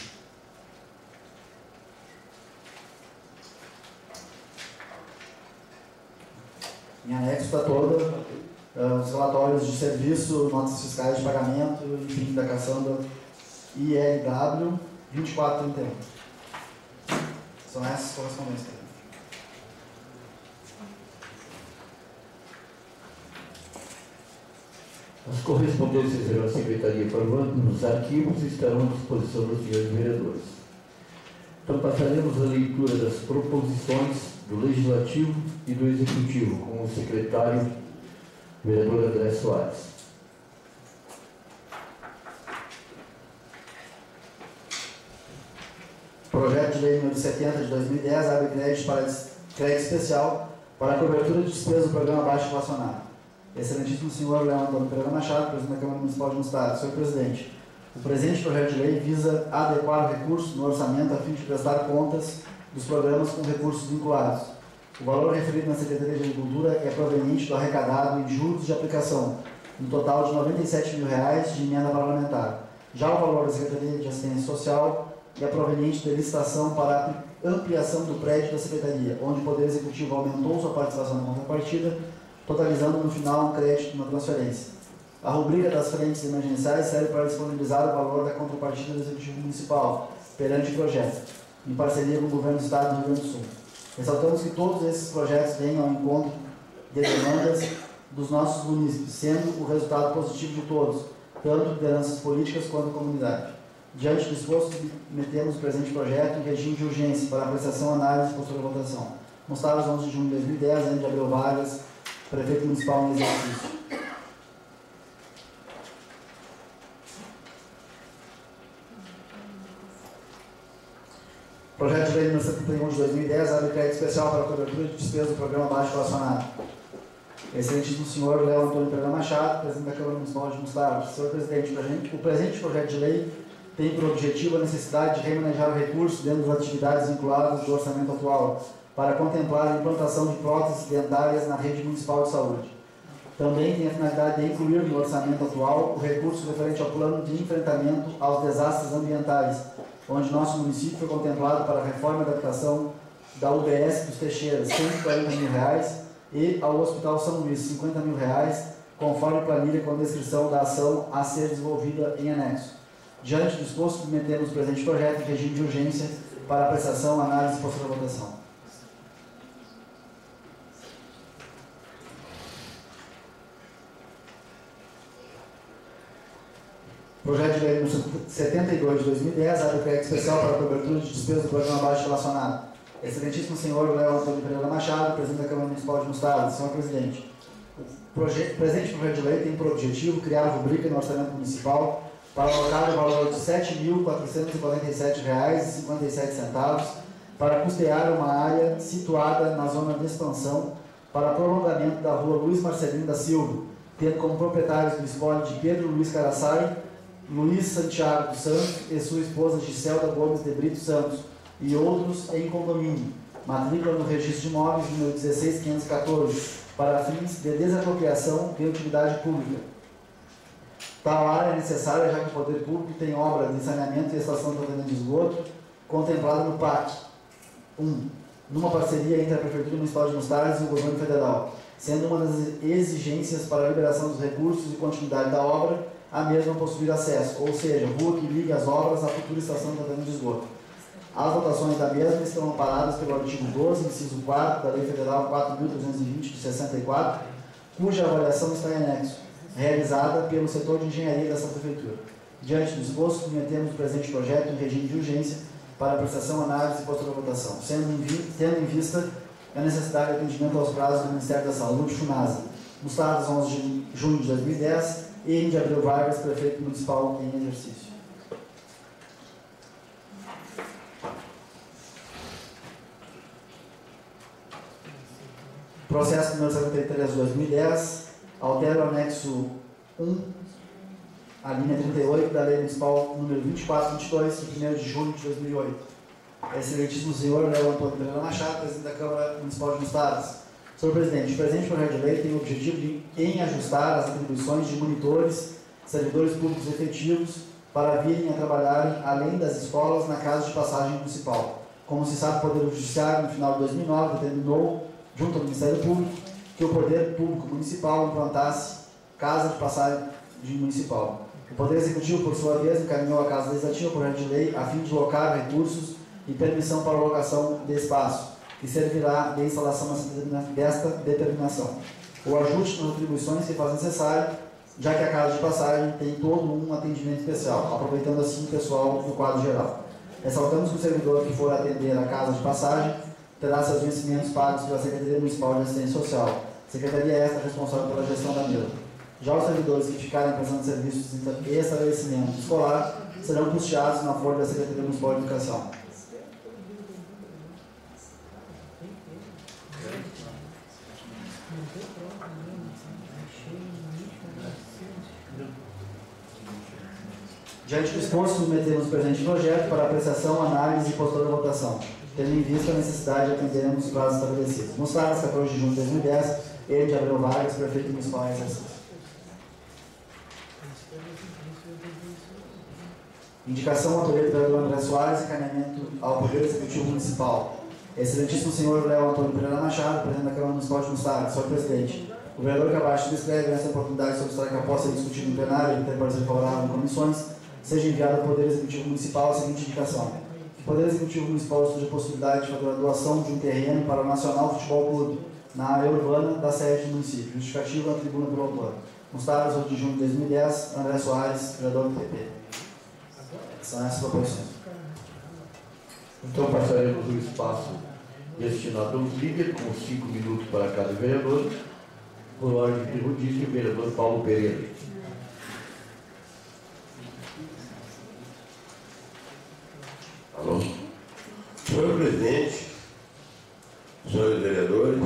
Em anexo está toda uh, os relatórios de serviço, notas fiscais de pagamento, enfim, da caçamba ILW 2431. São essas correspondências. As correspondências da Secretaria Formando nos arquivos estarão à disposição dos senhores vereadores. Então passaremos a leitura das proposições do Legislativo e do Executivo, com o secretário, vereador André Soares. Projeto de Lei número 70 de 2010 abre crédito, para, crédito especial para a cobertura de despesas do programa baixo inflacionário. Excelentíssimo senhor Leão Antônio Pereira Machado, presidente da Câmara Municipal de Mostarda. Senhor presidente, o presente projeto de lei visa adequar recursos no orçamento a fim de prestar contas dos programas com recursos vinculados. O valor referido na Secretaria de Agricultura é proveniente do arrecadado em juros de aplicação, no total de 97 mil reais de emenda parlamentar. Já o valor da Secretaria de Assistência Social é proveniente da licitação para ampliação do prédio da Secretaria, onde o Poder Executivo aumentou sua participação na contrapartida, totalizando no final um crédito na transferência. A rubrica das frentes emergenciais serve para disponibilizar o valor da contrapartida do Executivo Municipal perante o projeto, em parceria com o Governo do Estado do Rio Grande do Sul. Ressaltamos que todos esses projetos vêm ao encontro de demandas dos nossos municípios, sendo o resultado positivo de todos, tanto lideranças políticas quanto comunidade. Diante do esforço, metemos o presente projeto em regime de urgência para apreciação, análise e posterior votação. Mostrados 11 de junho de 2010, André Abreu Vargas, prefeito municipal em exercício. Projeto de lei número 71 de 2010 abre crédito especial para a cobertura de despesas do programa baixo relacionado. Excelentíssimo senhor Léo Antônio Pereira Machado, presidente da Câmara Municipal de Mostardo. Senhor presidente, o presente projeto de lei tem por objetivo a necessidade de remanejar o recurso dentro das atividades vinculadas do orçamento atual, para contemplar a implantação de próteses dentárias na rede municipal de saúde. Também tem a finalidade de incluir no orçamento atual o recurso referente ao plano de enfrentamento aos desastres ambientais, onde nosso município foi contemplado para a reforma e adaptação da UBS dos Teixeiras, 140 mil reais, e ao Hospital São Luís, 50 mil reais, conforme planilha com descrição da ação a ser desenvolvida em anexo. Diante do exposto, submetemos o presente projeto em regime de urgência para apreciação, análise e posterior votação. Projeto de lei número 72 de 2010, abre crédito especial para a cobertura de despesas do programa baixo relacionado. Excelentíssimo senhor Léo Antônio Pereira Machado, presidente da Câmara Municipal de Mostarda. Senhor presidente, o projeto, presente projeto de lei tem por objetivo criar a rubrica no orçamento municipal para alocar o valor de R$ 7.447,57 para custear uma área situada na zona de expansão para prolongamento da rua Luiz Marcelino da Silva, tendo como proprietários do espólio de Pedro Luiz Caraçai, Luiz Santiago dos Santos e sua esposa Giselda Gomes de Brito Santos, e outros em condomínio, matrícula no registro de imóveis número 16514, para fins de desapropriação de utilidade pública. Tal área é necessária já que o poder público tem obra de saneamento e estação de tratamento de esgoto contemplada no PAC 1, numa parceria entre a Prefeitura Municipal de Mostardes e o Governo Federal, sendo uma das exigências para a liberação dos recursos e continuidade da obra a mesma possuir acesso, ou seja, rua que liga as obras à futura estação de tratamento de esgoto. As votações da mesma estão amparadas pelo artigo 12, inciso 4 da Lei Federal 4.320 de 64, cuja avaliação está em anexo, realizada pelo setor de engenharia dessa prefeitura. Diante do exposto, submetemos o presente projeto em regime de urgência para prestação, análise e posterior votação, sendo em, tendo em vista a necessidade de atendimento aos prazos do Ministério da Saúde, FUNASA, nos dados 11 de junho de 2010, e de Abreu Vargas, prefeito municipal em exercício. Processo número 73 de 2010, altera o anexo 1, a linha 38 da Lei Municipal número 2422, de 1 de julho de 2008. Excelentíssimo senhor Léo Antônio Machado, presidente da Câmara Municipal de Estados. Senhor presidente, o presente projeto de lei tem o objetivo de em ajustar as atribuições de monitores, servidores públicos efetivos, para virem a trabalharem além das escolas na casa de passagem municipal. Como se sabe, o Poder Judiciário, no final de 2009, determinou, junto ao Ministério Público, que o Poder Público Municipal implantasse casa de passagem municipal. O Poder Executivo, por sua vez, encaminhou à Casa Legislativa o projeto de lei a fim de locar recursos e permissão para a locação de espaço que servirá de instalação desta determinação. O ajuste nas atribuições se faz necessário, já que a casa de passagem tem todo um atendimento especial, aproveitando assim o pessoal do quadro geral. Ressaltamos que o servidor que for atender a casa de passagem terá seus vencimentos pagos pela Secretaria Municipal de Assistência Social, secretaria esta responsável pela gestão da mesma. Já os servidores que ficarem prestando serviços em estabelecimento escolar serão custeados na folha da Secretaria Municipal de Educação. Diante do exposto, submetemos o presente projeto para apreciação, análise e posterior votação. tendo em vista a necessidade de atendermos os prazos estabelecidos. Mostradas, 14 de junho de 2010, ele de Abreu Vargas, prefeito municipal em exercício. Indicação autoria do vereador André Soares, encaminhamento ao Poder Executivo Municipal. Excelentíssimo senhor Léo Antônio Pereira Machado, presidente da Câmara Municipal de Mostarda, senhor presidente. O vereador abaixo descreve essa oportunidade solicitar que após ser discutido no plenário e ter parecer favorável em comissões, seja enviado ao Poder Executivo Municipal a seguinte indicação. Que o Poder Executivo Municipal estude a possibilidade de fazer a doação de um terreno para o Nacional Futebol Clube, na área urbana da sede do município. Justificativa na tribuna do autor. Constados, 8 de junho de 2010, André Soares, vereador do PP. São essas proposições. Então passaremos o espaço destinado aos líderes, com cinco minutos para cada vereador. Por ordem de rodízio, o vereador Paulo Pereira. Alô? Senhor presidente, senhores vereadores,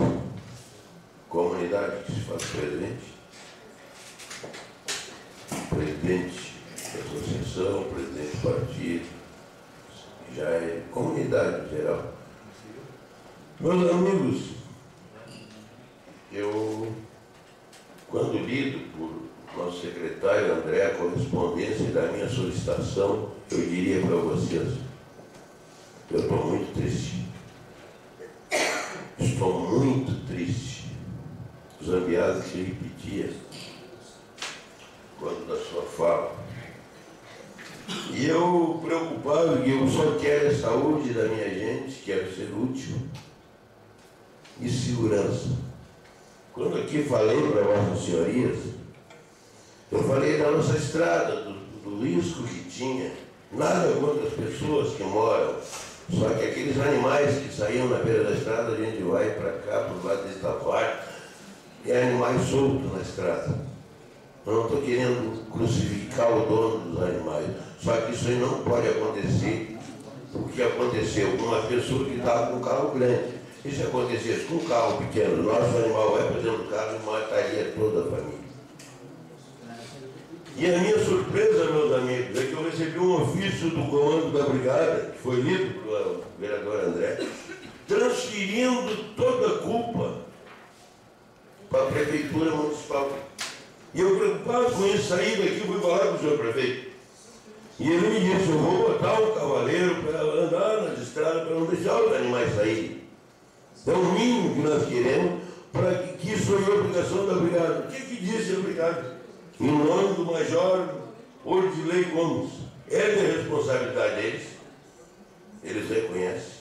comunidade que se faz presente, presidente da associação, presidente do partido, já é comunidade geral. Meus amigos, eu, quando lido por nosso secretário André a correspondência da minha solicitação, eu diria para vocês, eu estou muito triste. Estou muito triste. Zambiase se repetia quando da sua fala. E eu preocupado que eu só quero a saúde da minha gente, quero ser útil e segurança. Quando aqui falei para vossas senhorias, eu falei da nossa estrada, do, do risco que tinha, nada contra as pessoas que moram, só que aqueles animais que saíam na beira da estrada, a gente vai para cá, para o lado desse parte, é animais soltos na estrada. Eu não estou querendo crucificar o dono dos animais, só que isso aí não pode acontecer. O que aconteceu com uma pessoa que estava com um carro grande. E se acontecesse com um carro pequeno, nosso animal vai do carro e mataria toda a família. E a minha surpresa, meus amigos, é que eu recebi um ofício do comando da brigada, que foi lido pelo vereador André, transferindo toda a culpa para a prefeitura municipal. E eu preocupado com isso, saí daqui fui falar com o senhor prefeito. E ele me disse, eu vou botar um cavaleiro para andar nas estradas para não deixar os animais saírem. É o mínimo que nós queremos para que, que isso é obrigação da brigada. O que, que disse a brigada? Em nome do Major Ordilei Gomes. É de responsabilidade deles, eles reconhecem.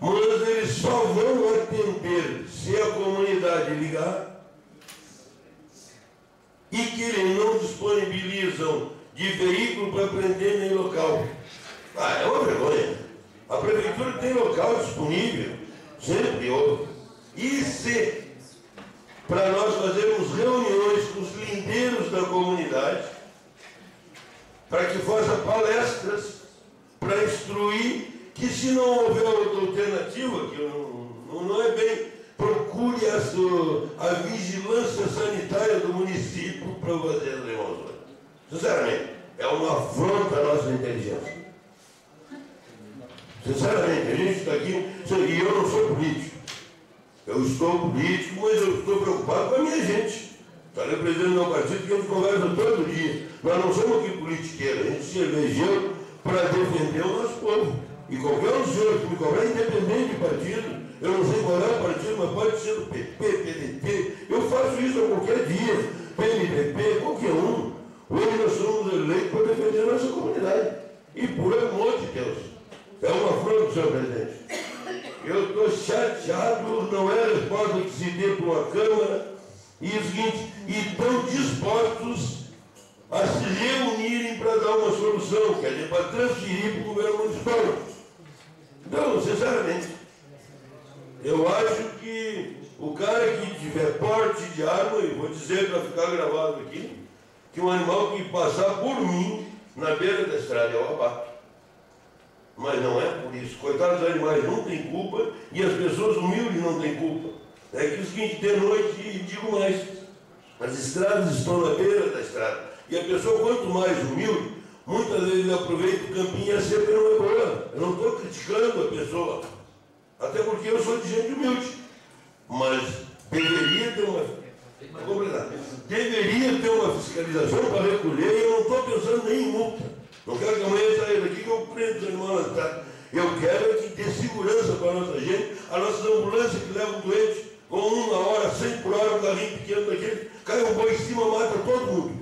Mas eles só vão atender se a comunidade ligar e que eles não disponibilizam de veículo para prender nem local. Ah, é uma vergonha. A prefeitura tem local disponível, sempre houve. E se para nós fazermos reuniões com os lindeiros da comunidade, para que faça palestras, para instruir que se não houver outra alternativa, que não, não é bem, procure a, sua, a vigilância sanitária do município para fazer as. Sinceramente, é uma afronta à nossa inteligência. Sinceramente, a gente está aqui, e eu não sou político. Eu estou político, mas eu estou preocupado com a minha gente. O presidente do meu partido que a gente conversa todo dia. Nós não somos aqui politiqueiros, a gente se elegeu para defender o nosso povo. E qualquer um senhor que me cobrar, independente de partido, eu não sei qual é o partido, mas pode ser do PP, PDT, eu faço isso a qualquer dia, PMDP, qualquer um. Hoje nós somos eleitos para defender a nossa comunidade. E por amor de Deus, é uma afronta, senhor presidente. Eu estou chateado, não é que se dê para uma Câmara, e o seguinte, e estão dispostos a se reunirem para dar uma solução, quer dizer, para transferir para o governo municipal. Então, sinceramente, eu acho que o cara que tiver porte de arma, e vou dizer para ficar gravado aqui, que um animal que passar por mim na beira da estrada eu abato. Mas não é por isso. Coitados dos animais não têm culpa e as pessoas humildes não têm culpa. É que o seguinte, de noite, e digo mais, as estradas estão na beira da estrada. E a pessoa, quanto mais humilde, muitas vezes aproveita o campinho e seca não é boa. Eu não estou criticando a pessoa. Até porque eu sou de gente humilde. Mas deveria ter uma. Deveria ter uma fiscalização para recolher e eu não estou pensando nem em multa. Não quero que amanhã saia daqui que eu prendo os animais tá? Eu quero é que dê segurança para a nossa gente, a nossa ambulância que leva o doente com uma hora, 100 por hora, um carrinho pequeno daquele, cai um boi em cima, mata todo mundo.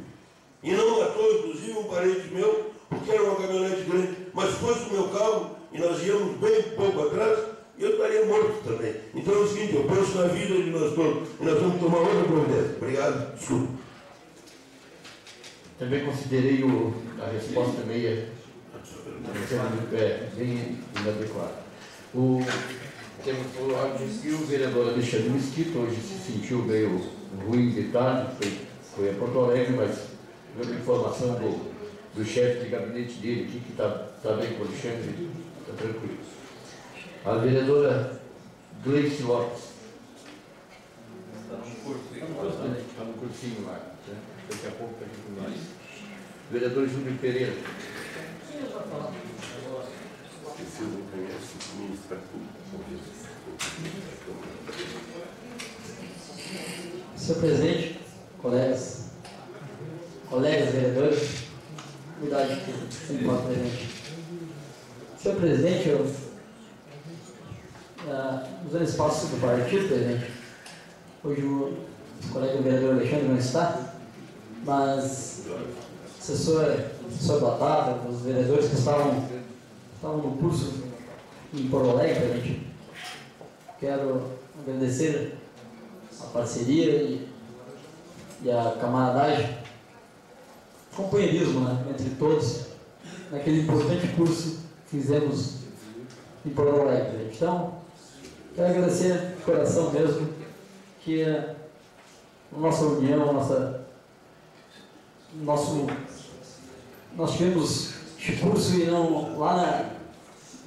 E não matou, inclusive, um parente meu, porque era uma caminhonete grande. Mas se fosse o meu carro, e nós íamos bem pouco atrás, eu estaria morto também. Então é o seguinte, eu penso na vida de nós todos, e nós vamos tomar outra providência. Obrigado, desculpa. Também considerei o, a resposta meia é, bem inadequada. O, temos o áudio que o vereador Alexandre Mesquita hoje se sentiu meio ruim de tarde, foi, foi a Porto Alegre, mas pela informação do, do chefe de gabinete dele aqui, que está tá bem com o Alexandre, está tranquilo. A vereadora Gleice Lopes. Está no curso. Está no cursinho lá. Né? Daqui a pouco está aqui comigo. Vereador Júlio Pereira. Conheço, ministra Senhor presidente, colegas, colegas vereadores, unidade aqui, enquanto presente. Senhor presidente, eu, uh, usando espaço do partido, presidente, hoje o colega vereador Alexandre não está, mas assessor, assessor Batata, os vereadores que estavam, estavam no curso em Porto Alegre, presidente, quero agradecer a parceria e, e a camaradagem, companheirismo né, entre todos, naquele importante curso que fizemos em Porto Alegre. Então, quero agradecer de coração mesmo que a nossa união, a nossa, nosso, nós tivemos este curso e não, lá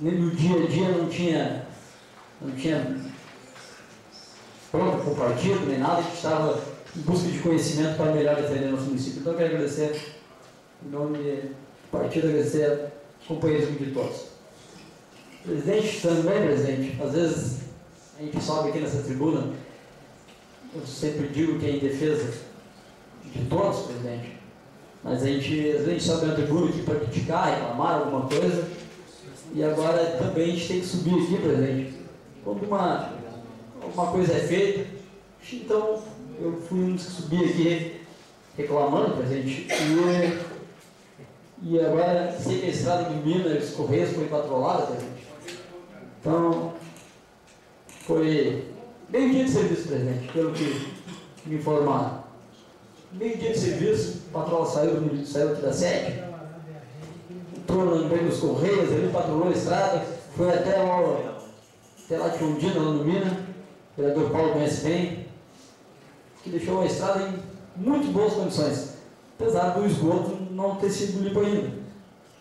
na, no dia a dia não tinha, não tinha pronto para o partido, nem nada, a gente estava em busca de conhecimento para melhor defender nosso município. Então, eu quero agradecer, em nome do partido, agradecer os companheiros todos. Presidente, também, presidente, às vezes a gente sobe aqui nessa tribuna, eu sempre digo que é em defesa de todos, presidente, mas a gente, a gente sobe na tribuna aqui para criticar, reclamar alguma coisa, e agora também a gente tem que subir aqui, presidente, quando uma alguma coisa é feita. Então, eu fui um dos que subi aqui reclamando, presidente, e, e agora sei que a estrada de Minas, Correios foi patrolada, presidente. Então, foi meio dia de serviço, presidente, pelo que me informaram. Meio dia de serviço, a patrola saiu, saiu aqui da sede, entrou no meio dos Correios, ele patrolou a estrada, foi até, o, até lá de Ondina, lá no Minas, o vereador Paulo conhece bem, que deixou a estrada em muito boas condições, apesar do esgoto não ter sido limpo ainda.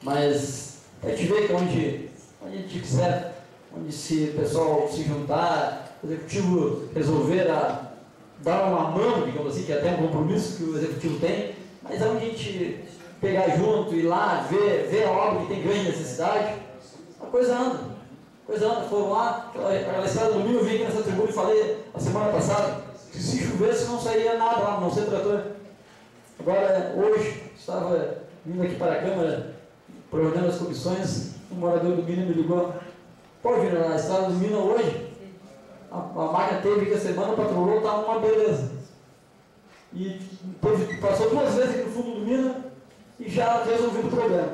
Mas a gente vê que onde, onde a gente quiser, onde se o pessoal se juntar, o executivo resolver a, dar uma mão, digamos assim, que é até um compromisso que o executivo tem, mas é onde a gente pegar junto, ir lá, ver, ver a obra que tem grande necessidade, a coisa anda. Pois é, foram lá, aquela estrada do Minho, eu vim aqui nessa tribuna e falei a semana passada que se chovesse não sairia nada lá, não sei trator. Agora, hoje, estava vindo aqui para a Câmara, programando as comissões, um morador do Mina me ligou, pode vir na estrada do Mina hoje? A, a teve que a semana, patrulhou, estava uma beleza. E teve, passou duas vezes aqui no fundo do Mina e já resolveu o problema.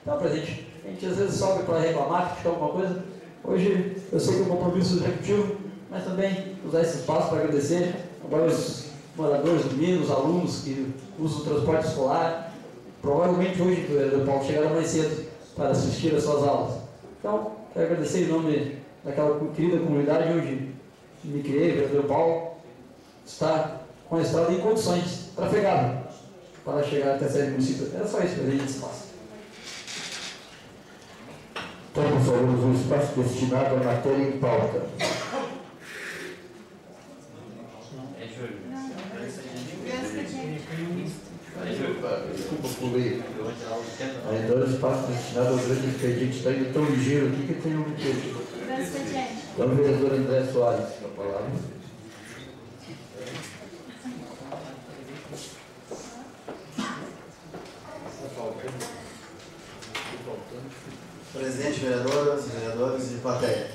Então, presidente, a gente às vezes sobe para reclamar, criticar alguma coisa. Hoje eu sei que é um compromisso executivo, mas também usar esse espaço para agradecer agora os moradores do os alunos que usam o transporte escolar. Provavelmente hoje, vereador Paulo, chegaram mais cedo para assistir às suas aulas. Então, quero agradecer em nome daquela querida comunidade onde me criei, vereador Paulo, está com a estrada em condições, trafegável, para chegar até a sede do município. Era só isso, presidente, espaço. Então, faremos um espaço destinado à matéria em pauta. Desculpa, pulei. Ainda o espaço destinado ao grande expediente está indo tão ligeiro aqui que tem um Então, vereador André Soares, a palavra. Presidente, vereadoras, vereadores e plateia.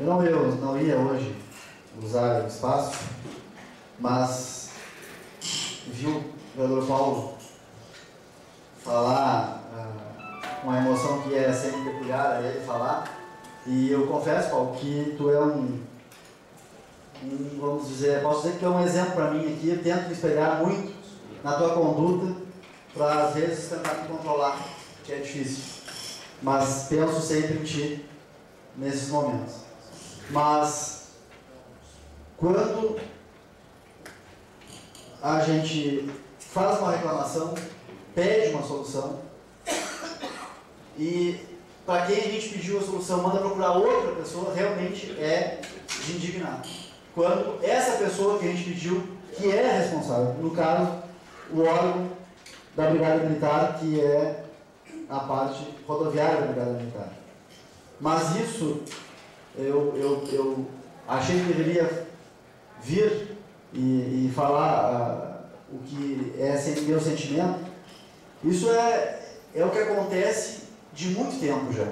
Eu não, eu não ia hoje usar o espaço, mas vi o vereador Paulo falar ah, uma emoção que é sempre peculiar a ele falar, e eu confesso, Paulo, que tu é um, um vamos dizer, posso dizer que é um exemplo para mim aqui, eu tento me espelhar muito na tua conduta para às vezes tentar me controlar, que é difícil mas penso sempre em ti nesses momentos. Mas quando a gente faz uma reclamação, pede uma solução e para quem a gente pediu a solução manda procurar outra pessoa, realmente é de indignar. Quando essa pessoa que a gente pediu, que é responsável, no caso, o órgão da Brigada Militar, que é a parte rodoviária da Brigada Militar. Mas isso eu, eu, eu achei que deveria vir e, e falar uh, o que é meu sentimento. Isso é, é o que acontece de muito tempo já.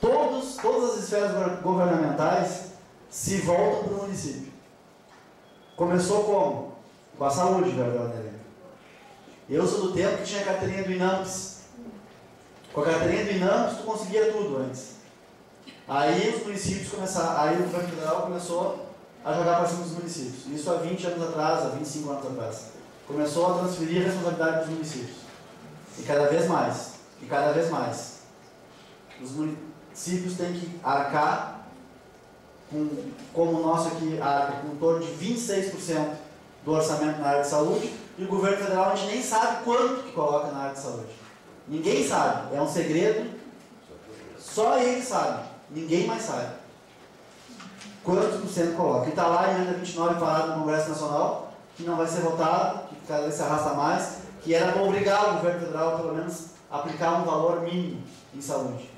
Todos, todas as esferas governamentais se voltam para o município. Começou como? Com a saúde, verdade? Eu sou do tempo que tinha a carteirinha do INAMPS, com a carteirinha do INAMPS, tu conseguia tudo antes. Aí os municípios começaram, aí o governo federal começou a jogar para cima dos municípios. Isso há 20 anos atrás, há 25 anos atrás. Começou a transferir a responsabilidade dos municípios. E cada vez mais, e cada vez mais. Os municípios têm que arcar, com, como o nosso aqui arca, com em torno de 26% do orçamento na área de saúde, e o governo federal a gente nem sabe quanto que coloca na área de saúde. Ninguém sabe, é um segredo. Só ele sabe, ninguém mais sabe. Quantos por cento coloca? E está lá em emenda 29 parado no Congresso Nacional, que não vai ser votado, que cada vez se arrasta mais, que era para obrigar o governo federal, pelo menos, aplicar um valor mínimo em saúde.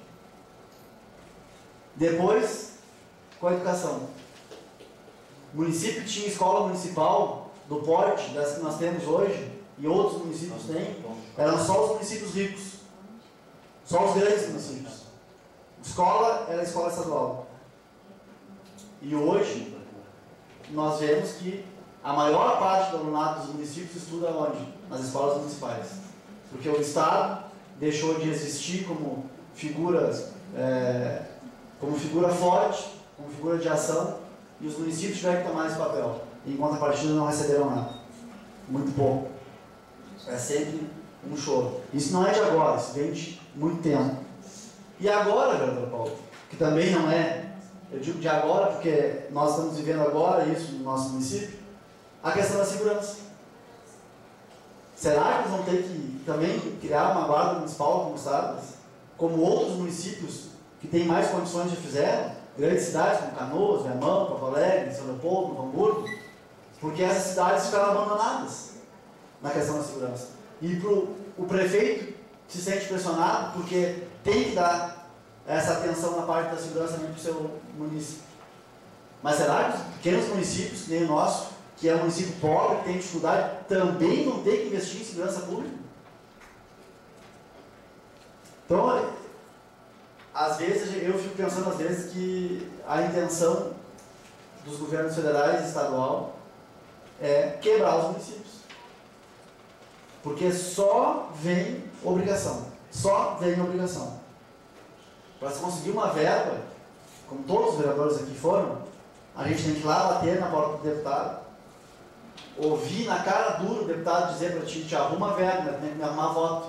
Depois, com a educação. O município tinha escola municipal do porte das que nós temos hoje, e outros municípios têm, eram só os municípios ricos. Só os grandes municípios. Escola era escola estadual. E hoje, nós vemos que a maior parte do alunado dos municípios estuda onde? Nas escolas municipais. Porque o Estado deixou de existir como figura, é, como figura forte, como figura de ação, e os municípios tiveram que tomar esse papel. E, em contrapartida, não receberam nada. Muito pouco. É sempre um choro. Isso não é de agora, isso vem de muito tempo. E agora, vereador Paulo, que também não é, eu digo de agora porque nós estamos vivendo agora isso no nosso município, a questão da segurança. Será que eles vão ter que também criar uma guarda municipal como estados, como outros municípios que têm mais condições já fizeram? Grandes cidades como Canoas, Viamão, Porto Alegre, São Leopoldo, Hamburgo, porque essas cidades ficaram abandonadas na questão da segurança. E pro, o prefeito se sente pressionado porque tem que dar essa atenção na parte da segurança para o seu município. Mas será que os pequenos municípios, que nem o nosso, que é um município pobre, que tem dificuldade, também vão ter que investir em segurança pública? Então, às vezes, eu fico pensando às vezes que a intenção dos governos federais e estadual é quebrar os municípios. Porque só vem obrigação. Só vem obrigação. Para se conseguir uma verba, como todos os vereadores aqui foram, a gente tem que ir lá bater na porta do deputado, ouvir na cara dura o deputado dizer para ti, te arruma verba, tem que me arrumar voto.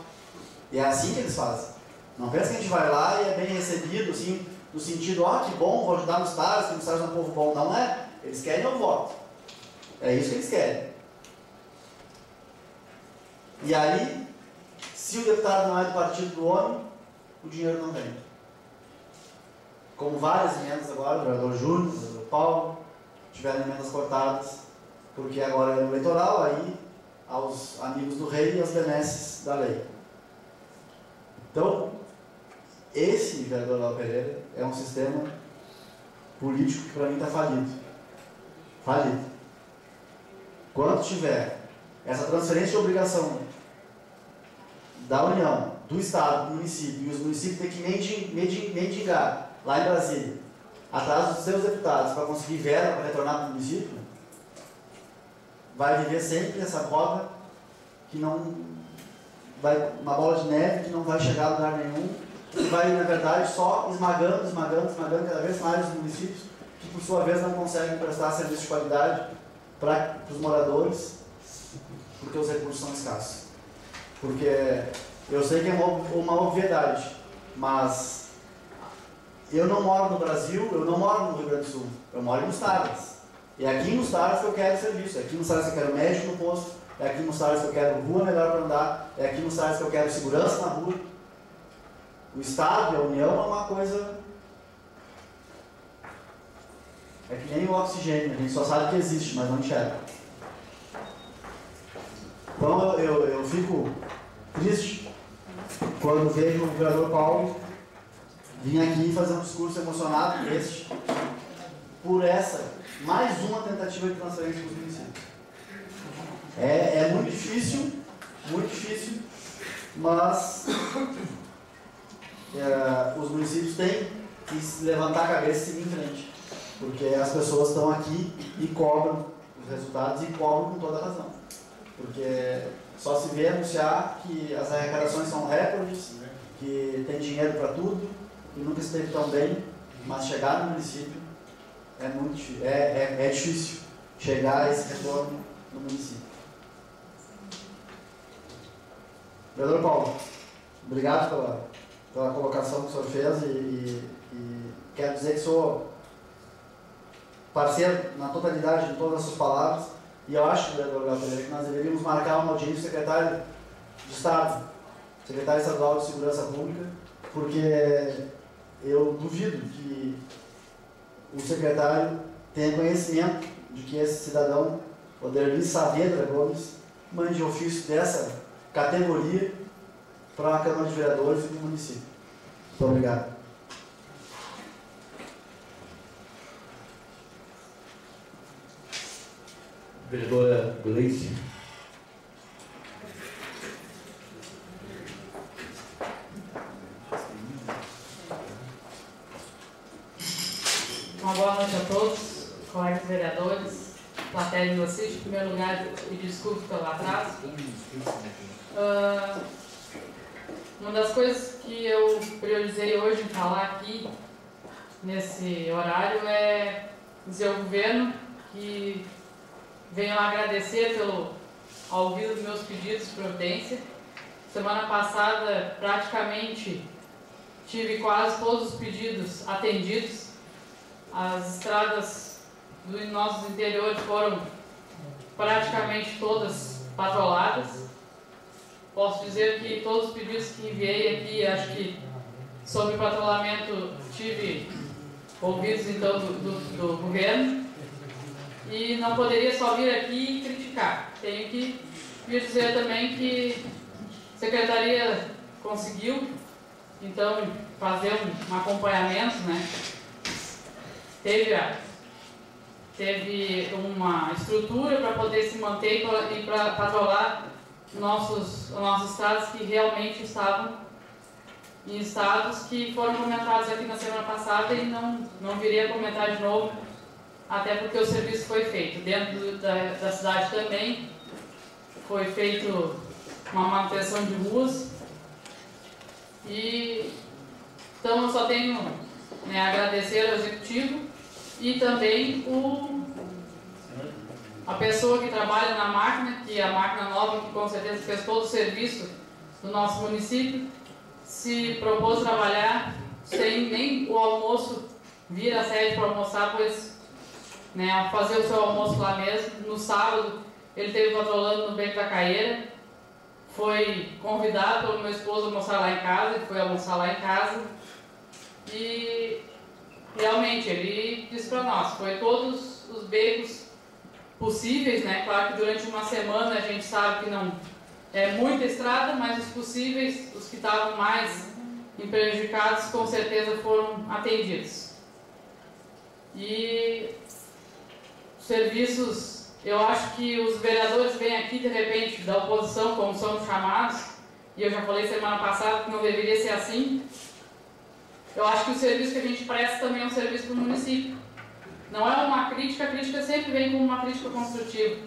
E é assim que eles fazem. Não pensa que a gente vai lá e é bem recebido, assim, no sentido, ah, que bom, vou ajudar nos Estado, que o Estado é um povo bom. Não é. Eles querem o voto. É isso que eles querem. E aí, se o deputado não é do partido do homem, o dinheiro não vem. Como várias emendas agora, o vereador Júnior, o vereador Paulo, tiveram emendas cortadas, porque agora é no eleitoral, aí aos amigos do rei e às benesses da lei. Então, esse vereador Léo Pereira é um sistema político que para mim está falido. Falido. Quando tiver essa transferência de obrigação da União, do Estado, do município, e os municípios têm que mendigar lá em Brasília, atrás dos seus deputados, para conseguir verba para retornar para o município, vai viver sempre essa roda que não vai, uma bola de neve que não vai chegar a lugar nenhum, que vai, na verdade, só esmagando, esmagando, esmagando cada vez mais os municípios, que por sua vez não conseguem prestar serviço de qualidade para os moradores, porque os recursos são escassos. Porque eu sei que é uma, uma obviedade, mas eu não moro no Brasil, eu não moro no Rio Grande do Sul, eu moro nos Taras. E é aqui nos Taras que eu quero serviço, é aqui nos Taras que eu quero médico no posto, é aqui nos Taras que eu quero rua melhor para andar, é aqui nos Taras que eu quero segurança na rua. O Estado e a União é uma coisa. É que nem o oxigênio, a gente só sabe que existe, mas não enxerga. Então eu, eu, eu fico triste quando vejo o vereador Paulo vir aqui fazer um discurso emocionado este por essa mais uma tentativa de transferência para os municípios. É, é muito difícil, muito difícil, mas é, os municípios têm que se levantar a cabeça e seguir em frente. Porque as pessoas estão aqui e cobram os resultados e cobram com toda razão. Porque só se vê anunciar que as arrecadações são recordes, que tem dinheiro para tudo, e nunca esteve tão bem, mas chegar no município é muito é, é, é difícil chegar a esse retorno no município. Vereador Paulo, obrigado pela, pela colocação que o senhor fez e, e, e quero dizer que sou parceiro na totalidade de todas as suas palavras e eu acho, vereador Gabriel, que nós deveríamos marcar uma audiência com o secretário de Estado, secretário estadual de Segurança Pública, porque eu duvido que o secretário tenha conhecimento de que esse cidadão, o Derli Saavedra Gomes, mande ofício dessa categoria para a Câmara de Vereadores e para o município. Muito obrigado. Vereadora Gleice. Uma boa noite a todos, colegas vereadores, plateia de vocês. Em primeiro lugar, pedir desculpas pelo atraso. Uh, uma das coisas que eu priorizei hoje em falar aqui, nesse horário, é dizer ao governo que venho agradecer pelo ouvido dos meus pedidos de providência. Semana passada, praticamente, tive quase todos os pedidos atendidos. As estradas dos nossos interiores foram praticamente todas patroladas. Posso dizer que todos os pedidos que enviei aqui, acho que sobre patrulhamento tive ouvidos então do, do, do governo. E não poderia só vir aqui e criticar. Tenho que vir dizer também que a secretaria conseguiu, então, fazer um, um acompanhamento, né? Teve, a, teve uma estrutura para poder se manter e para patrolar nossos, nossos estados que realmente estavam em estados que foram comentados aqui na semana passada e não, não viria a comentar de novo até porque o serviço foi feito. Dentro da, da cidade também foi feito uma manutenção de ruas. E então eu só tenho né, agradecer ao executivo e também o, a pessoa que trabalha na máquina, que é a máquina nova, que com certeza fez todo o serviço do nosso município, se propôs trabalhar sem nem o almoço vir à sede para almoçar, pois né, fazer o seu almoço lá mesmo. No sábado, ele esteve patrolando no Beco da Caeira, foi convidado pelo meu esposo a almoçar lá em casa, ele foi almoçar lá em casa e realmente ele disse para nós, foi todos os becos possíveis, né? Claro que durante uma semana a gente sabe que não é muita estrada, mas os possíveis, os que estavam mais prejudicados, com certeza foram atendidos. E serviços, eu acho que os vereadores vêm aqui de repente da oposição, como são chamados, e eu já falei semana passada que não deveria ser assim. Eu acho que o serviço que a gente presta também é um serviço para o município. Não é uma crítica, a crítica sempre vem como uma crítica construtiva.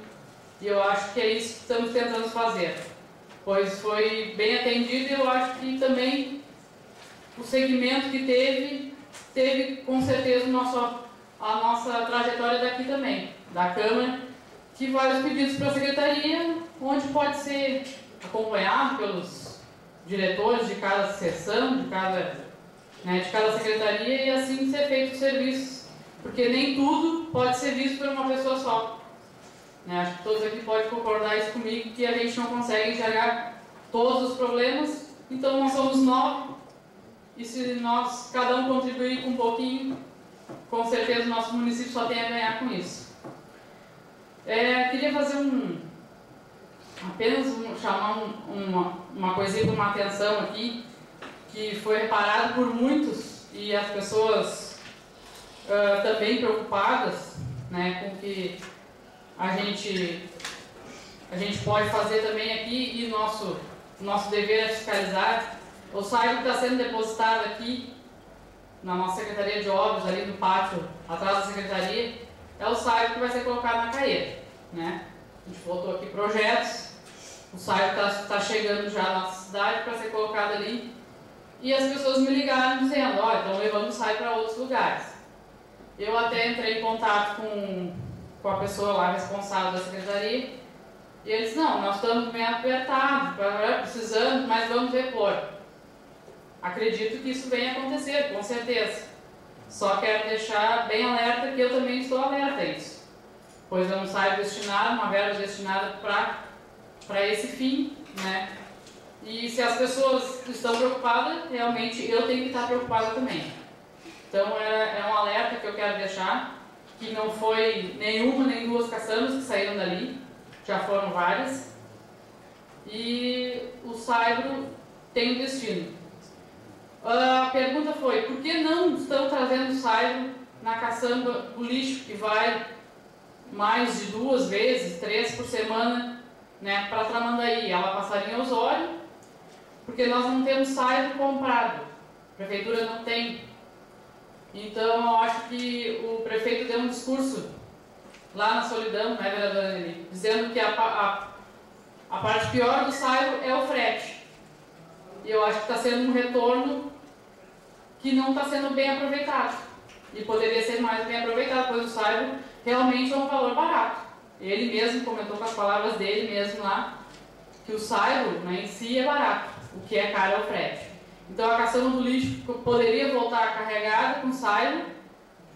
E eu acho que é isso que estamos tentando fazer. Pois foi bem atendido e eu acho que também o segmento que teve, teve com certeza nosso, a nossa trajetória daqui também, da Câmara, que vários pedidos para a Secretaria, onde pode ser acompanhado pelos diretores de cada sessão, de cada, né, de cada secretaria, e assim ser feito o serviço. Porque nem tudo pode ser visto por uma pessoa só. Né, acho que todos aqui podem concordar isso comigo, que a gente não consegue enxergar todos os problemas, então nós somos nove e se nós, cada um contribuir com um pouquinho, com certeza o nosso município só tem a ganhar com isso. É, queria fazer um, apenas um, chamar um, uma, uma coisinha uma atenção aqui, que foi reparado por muitos e as pessoas uh, também preocupadas né, com que a gente, a gente pode fazer também aqui e nosso, nosso dever é fiscalizar o que está sendo depositado aqui na nossa Secretaria de Obras, ali no pátio atrás da Secretaria, é o saio que vai ser colocado na carreira. Né? A gente botou aqui projetos, o saio está tá chegando já na nossa cidade para ser colocado ali. E as pessoas me ligaram dizendo, ó, estão levando o saio para outros lugares. Eu até entrei em contato com, com a pessoa lá responsável da secretaria e eles, não, nós estamos bem apertados, precisando, mas vamos repor. Acredito que isso venha acontecer, com certeza. Só quero deixar bem alerta que eu também estou alerta a isso. Pois é um saio destinado, uma verba destinada para esse fim, né? E se as pessoas estão preocupadas, realmente eu tenho que estar preocupada também. Então é, é um alerta que eu quero deixar, que não foi nenhuma nem duas caçambas que saíram dali, já foram várias. E o saibro tem um destino. A pergunta foi, por que não estão trazendo saibro na caçamba do lixo, que vai mais de duas vezes, três por semana, né, para Tramandaí? Ela passaria em Osório, porque nós não temos saibro comprado. A prefeitura não tem. Então, eu acho que o prefeito deu um discurso lá na solidão, né, vereadora Nelly, dizendo que a, a, a parte pior do saibro é o frete. E eu acho que está sendo um retorno que não está sendo bem aproveitado. E poderia ser mais bem aproveitado, pois o saibro realmente é um valor barato. Ele mesmo comentou com as palavras dele mesmo lá, que o saibro né, em si é barato, o que é caro é o frete. Então a caçamba do lixo poderia voltar carregada com saibro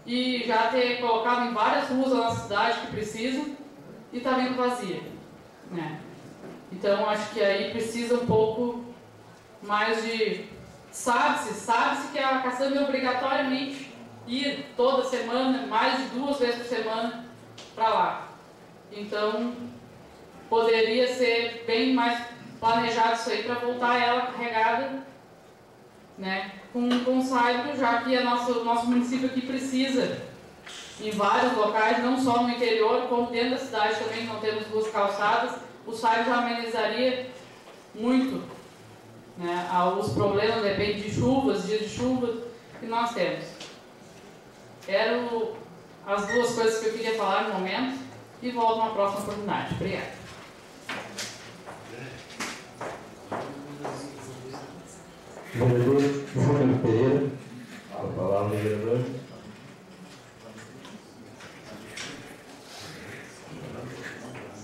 e já ter colocado em várias ruas da nossa cidade que precisam e está vindo vazia. Né? Então acho que aí precisa um pouco mais de Sabe-se, sabe-se que a caçamba é obrigatoriamente ir toda semana, mais de duas vezes por semana, para lá. Então, poderia ser bem mais planejado isso aí para voltar ela carregada né, com, com saibro, já que o nosso, nosso município aqui precisa, em vários locais, não só no interior, como dentro da cidade também, não temos duas calçadas, o saibro já amenizaria muito né, os problemas dependem de chuvas, dias de chuva que nós temos. Eram as duas coisas que eu queria falar no momento e volto numa próxima oportunidade. Obrigada. Vereador Júnior Pereira, a palavra, vereador.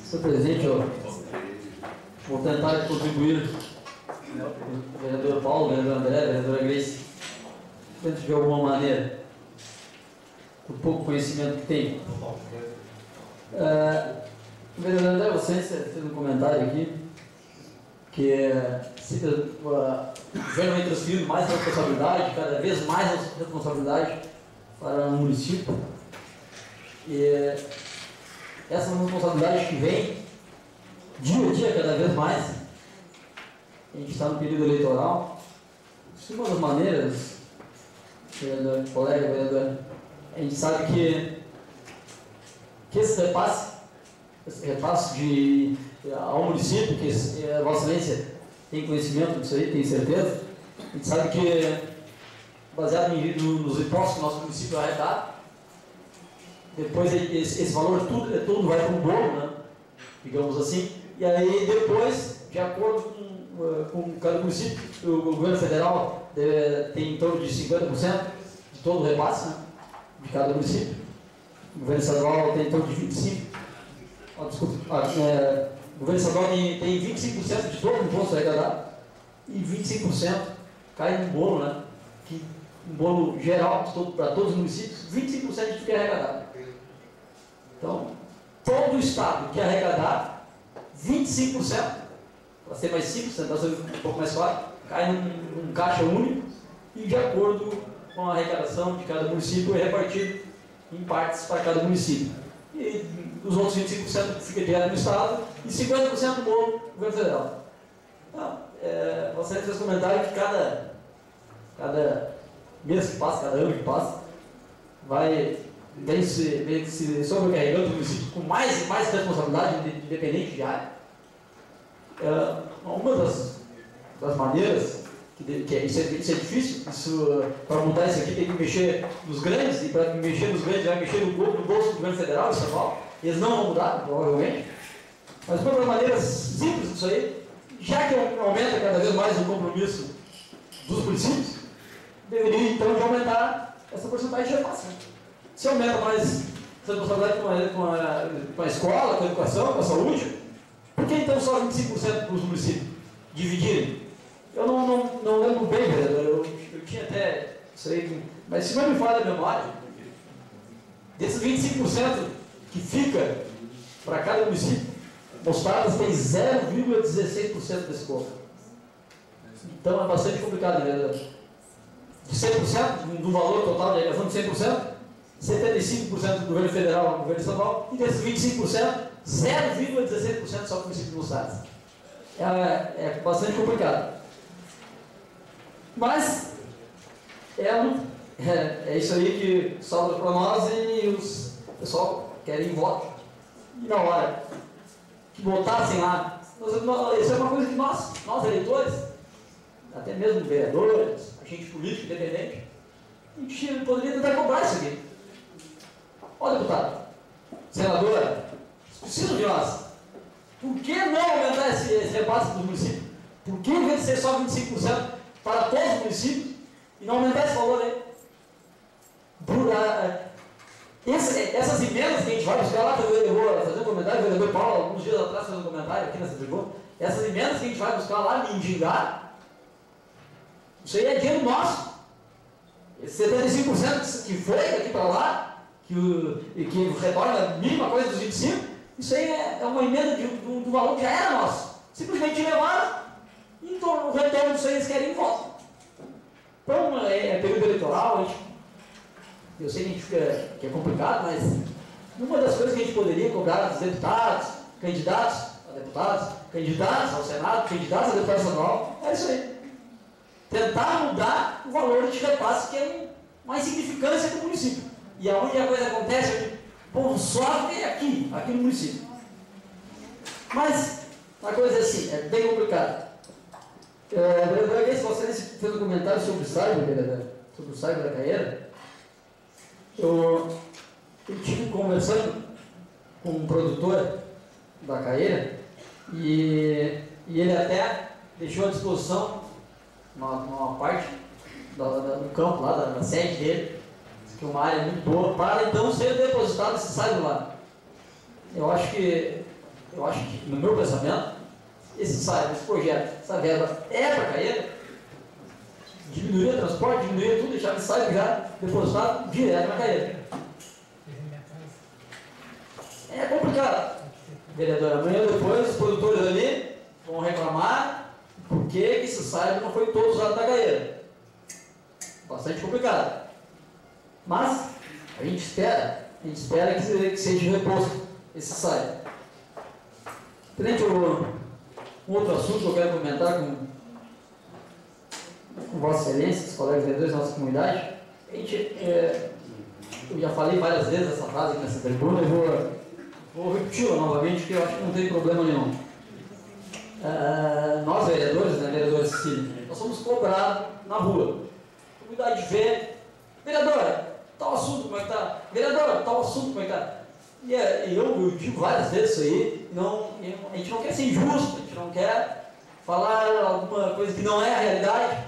Senhor presidente, eu vou tentar contribuir o vereador Paulo, o vereador André, a vereadora Grace, de alguma maneira, com o pouco conhecimento que tem. Uh, o vereador André, você fez um comentário aqui, que é uh, transferindo mais responsabilidade, cada vez mais responsabilidade para o município. E essa responsabilidade que vem dia a dia, cada vez mais, a gente está no período eleitoral. Se uma das maneiras, vereador, colega vereador, a gente sabe que, que esse repasse, esse repasse de, ao município, que a Vossa Excelência tem conhecimento disso aí, tem certeza, a gente sabe que, baseado em, nos impostos que o nosso município arrecada, depois esse, esse valor tudo, é tudo vai para o bolo, né? digamos assim, e aí depois, de acordo com, eh, com cada município, o governo federal deve, tem em torno de 50% de todo o repasse né? de cada município. O governo estadual tem em torno de 25%. Oh, desculpa, ah, é, o governo estadual tem, tem 25% de todo o imposto arrecadado e 25% cai num bolo, né? Que, um bolo geral para todos os municípios, 25% de que é arrecadado. Então, todo o Estado que arrecadar 25%, para ser mais simples, para ser um pouco mais claro, cai num, num, caixa único e de acordo com a arrecadação de cada município é repartido em partes para cada município. E os outros 25% fica direto no Estado e 50% no governo federal. Então, é, você fez comentário que cada, cada mês que passa, cada ano que passa, vai vem se, vem se sobrecarregando o município com mais e mais responsabilidade, independente de área. É, uma das, das maneiras, que, é, isso, é, isso é difícil, isso, para mudar isso aqui tem que mexer nos grandes, e para mexer nos grandes vai mexer no, no bolso do governo federal estadual, eles não vão mudar, provavelmente. Mas uma das maneiras simples disso aí, já que aumenta cada vez mais o compromisso dos municípios, deveria então de aumentar essa porcentagem de repasse. Se aumenta mais essa responsabilidade com a, com, a, com a escola, com a educação, com a saúde, por que então só 25% para os municípios dividirem? Eu não, não, não lembro bem, vereador, eu, eu tinha até isso aí, mas se não me falha a memória, desses 25% que fica para cada município, Mostradas tem 0,16% desse povo. Então é bastante complicado, vereador. De 100%, do valor total de arrecadação de 100%, 75% do governo federal do governo estadual, e desses 25%, 0,16% só para o município de Moçadas. É, é bastante complicado. Mas é, é, é isso aí que sobra para nós e os pessoal querem voto. E na hora que votassem lá, isso é uma coisa que nós, nós eleitores, até mesmo vereadores, agente político independente, a gente poderia tentar cobrar isso aqui. Ó, deputado, senadora, precisam de nós. Por que não aumentar esse, esse repasse dos municípios? Por que, em vez só 25% para todos os municípios, e não aumentar esse valor aí? Uh, esse, essas emendas que a gente vai buscar lá, eu vou fazer um comentário, o vereador Paulo, alguns dias atrás, fez um comentário aqui nessa tribuna, essas emendas que a gente vai buscar lá Indingá, isso aí é dinheiro nosso. Esse 75% que foi daqui para lá, que, que retorna a mínima coisa dos 25, isso aí é, é uma emenda de, do, do, valor que já era nosso. Simplesmente levaram o retorno aí eles querem em volta. Então, é, é período eleitoral, gente, eu sei que, a fica, que é complicado, mas uma das coisas que a gente poderia cobrar dos deputados, candidatos a deputados, candidatos ao Senado, candidatos a deputado estadual, é isso aí. Tentar mudar o valor de repasse que é uma insignificância do município. E aonde a coisa acontece, o povo sofre é aqui, aqui no município. Mas, uma coisa assim, é bem complicado. É, vereador, se você fez um comentário sobre o cyber, vereador, sobre o cyber da Caeira. Eu, estive conversando com um produtor da Caeira e, e ele até deixou à disposição uma, uma parte do, do campo lá, da, da sede dele, que é uma área muito boa, para então ser depositado esse saldo lá. Eu acho que, eu acho que, no meu pensamento, esse esse projeto, essa verba é para cair, diminuiria o transporte, diminuiria tudo, deixar esse saldo já depositado direto na caída. É complicado. Vereador, amanhã depois os produtores ali vão reclamar por que esse saldo não foi todo usado na caída. Bastante complicado. Mas a gente espera, a gente espera que, seja reposto esse saio. Frente ao um outro assunto que eu quero comentar com, com Vossa Excelência, os colegas vereadores da nossa comunidade, a gente, é, eu já falei várias vezes essa frase aqui nessa tribuna e vou, vou repeti-la novamente, porque eu acho que não tem problema nenhum. Uh, nós, vereadores, né, vereador Cecília, nós somos cobrados na rua. Cuidar de ver, vereadora, tal assunto, como é que tá? Vereadora, tal assunto, como é que tá? E é, eu, eu digo várias vezes isso aí, não, a gente não quer ser injusto, a não quer falar alguma coisa que não é a realidade.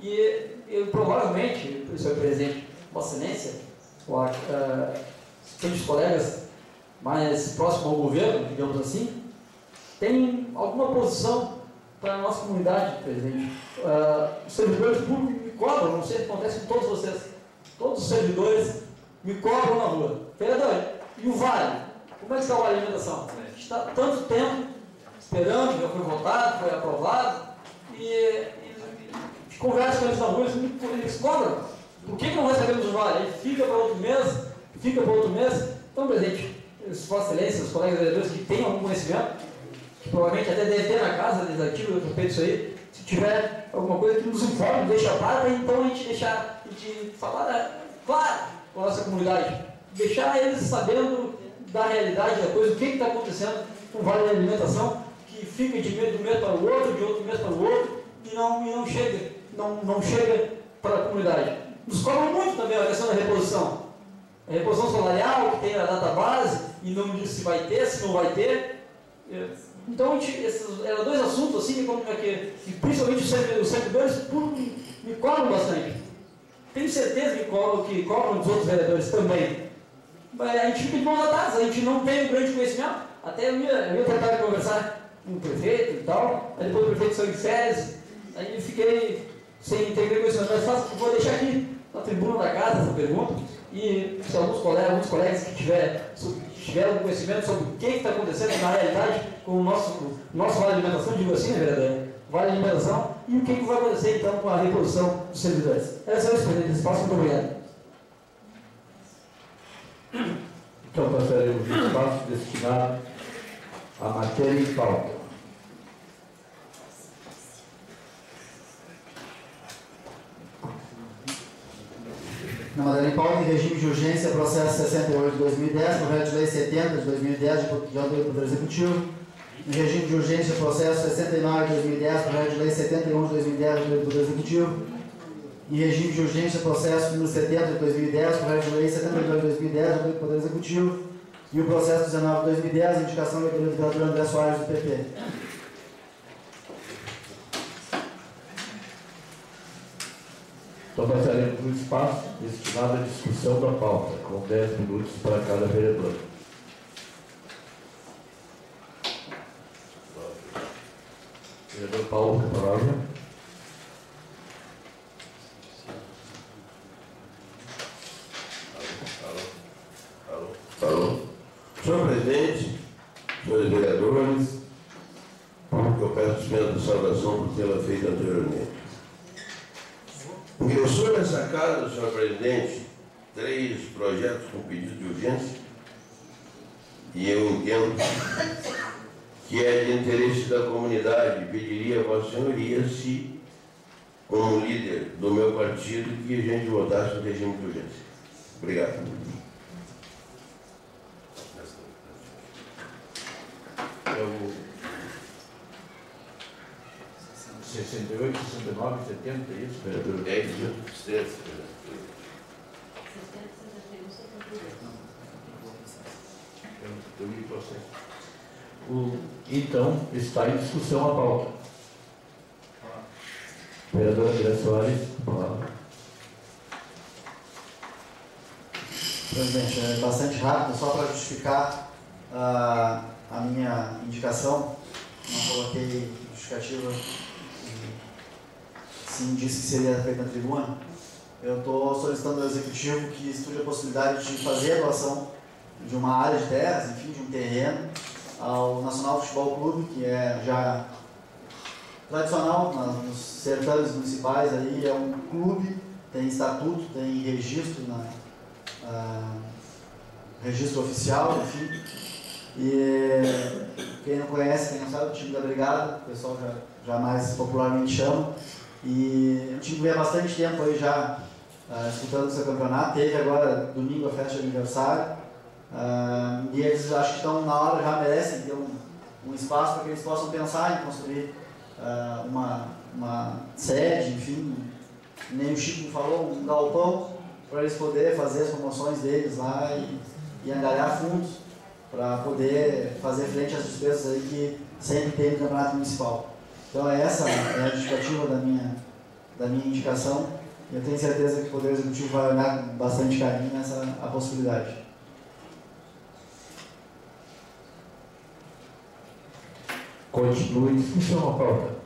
E eu, provavelmente, senhor presidente, Vossa Excelência, ou uh, os colegas mais próximos ao governo, digamos assim, tem alguma posição para a nossa comunidade, presidente. Uh, os servidores públicos me cobram, não sei se acontece com todos vocês, todos os servidores me cobram na rua. Vereador, e o vale? Como é que está o vale alimentação? Está tanto tempo esperando, já foi votado, foi aprovado, e, e conversa com eles na rua, eles, eles cobram. Por que, que não recebemos o vale? Ele fica para outro mês, fica para outro mês. Então, presidente, Vossa Excelência, os colegas vereadores que têm algum conhecimento, que provavelmente até deve ter na casa legislativa, eu respeito isso aí, se tiver alguma coisa que nos informe, deixa claro, para então a gente deixar, a gente falar né, claro com a nossa comunidade, deixar eles sabendo da realidade da coisa, o que está acontecendo com o vale de alimentação, que fica de um mês para o outro, de outro mês para o outro, e não, e não chega, não, não chega para a comunidade. Nos cobram muito também a questão da reposição. A reposição salarial, que tem a data base, e não diz se vai ter, se não vai ter. Então, eram dois assuntos assim, como é que, principalmente os servidores públicos me cobram bastante. Tenho certeza que cobram, que cobram dos outros vereadores também. Mas a gente fica de mãos atadas, a gente não tem um grande conhecimento. Até eu ia, eu ia tentar conversar o prefeito e tal, aí depois o prefeito saiu de férias, aí eu fiquei sem ter grande conhecimento. Mas faço, vou deixar aqui na tribuna da casa essa pergunta, e se alguns colegas, alguns colegas que tiver, tiveram conhecimento sobre o que está acontecendo na realidade com o nosso, nosso vale alimentação, digo assim, né, vereador? Vale de alimentação, e o que, que vai acontecer então com a reposição dos servidores. Essa é a experiência, espaço, muito obrigado. Então passaremos o espaço destinado à matéria em pauta. Na em pauta, em regime de urgência, processo 68 de 2010, projeto de lei 70 de 2010, de ordem do Poder Executivo. Em regime de urgência, processo 69 de 2010, projeto de lei 71 de 2010, do Poder Executivo. Em regime de urgência, processo número 70 de 2010, projeto de lei 72 de 2010, do Poder Executivo. E o processo 19 de 2010, indicação do vereador André Soares, do PP. Passaremos o espaço destinado à discussão da pauta, com 10 minutos para cada vereador. Vereador Paulo, com a palavra. Alô. Senhor presidente, senhores vereadores, eu peço dispensa saudação por tê-la feito anteriormente. Ingressou nessa casa, senhor presidente, três projetos com pedido de urgência e eu entendo que é de interesse da comunidade. Pediria a Vossa Senhoria se, como líder do meu partido, que a gente votasse no regime de urgência. Obrigado. Eu 68, 69, 70, é isso, vereador? É isso, Eu, eu me processo. O, então, está em discussão a pauta. Vereador André Soares, palavra. Presidente, é bastante rápido, só para justificar uh, a minha indicação, não coloquei justificativa sim disse que seria feito na tribuna, eu estou solicitando ao executivo que estude a possibilidade de fazer a doação de uma área de terras, enfim, de um terreno, ao Nacional Futebol Clube, que é já tradicional nos certames municipais, aí é um clube, tem estatuto, tem registro, na, uh, registro oficial, enfim. E quem não conhece, quem não sabe, o time da Brigada, o pessoal já, já mais popularmente chama, e o time vem há bastante tempo aí já uh, disputando o seu campeonato. Teve agora, domingo, a festa de aniversário. Uh, e eles acho que estão na hora, já merecem ter um, um espaço para que eles possam pensar em construir uh, uma, uma sede, enfim, nem o Chico falou, um galpão para eles poderem fazer as promoções deles lá e, e angariar fundos para poder fazer frente às despesas aí que sempre tem no campeonato municipal. Então é essa é a justificativa da minha, da minha indicação. Eu tenho certeza que o Poder Executivo vai olhar bastante carinho nessa a possibilidade. Continue discussão a pauta.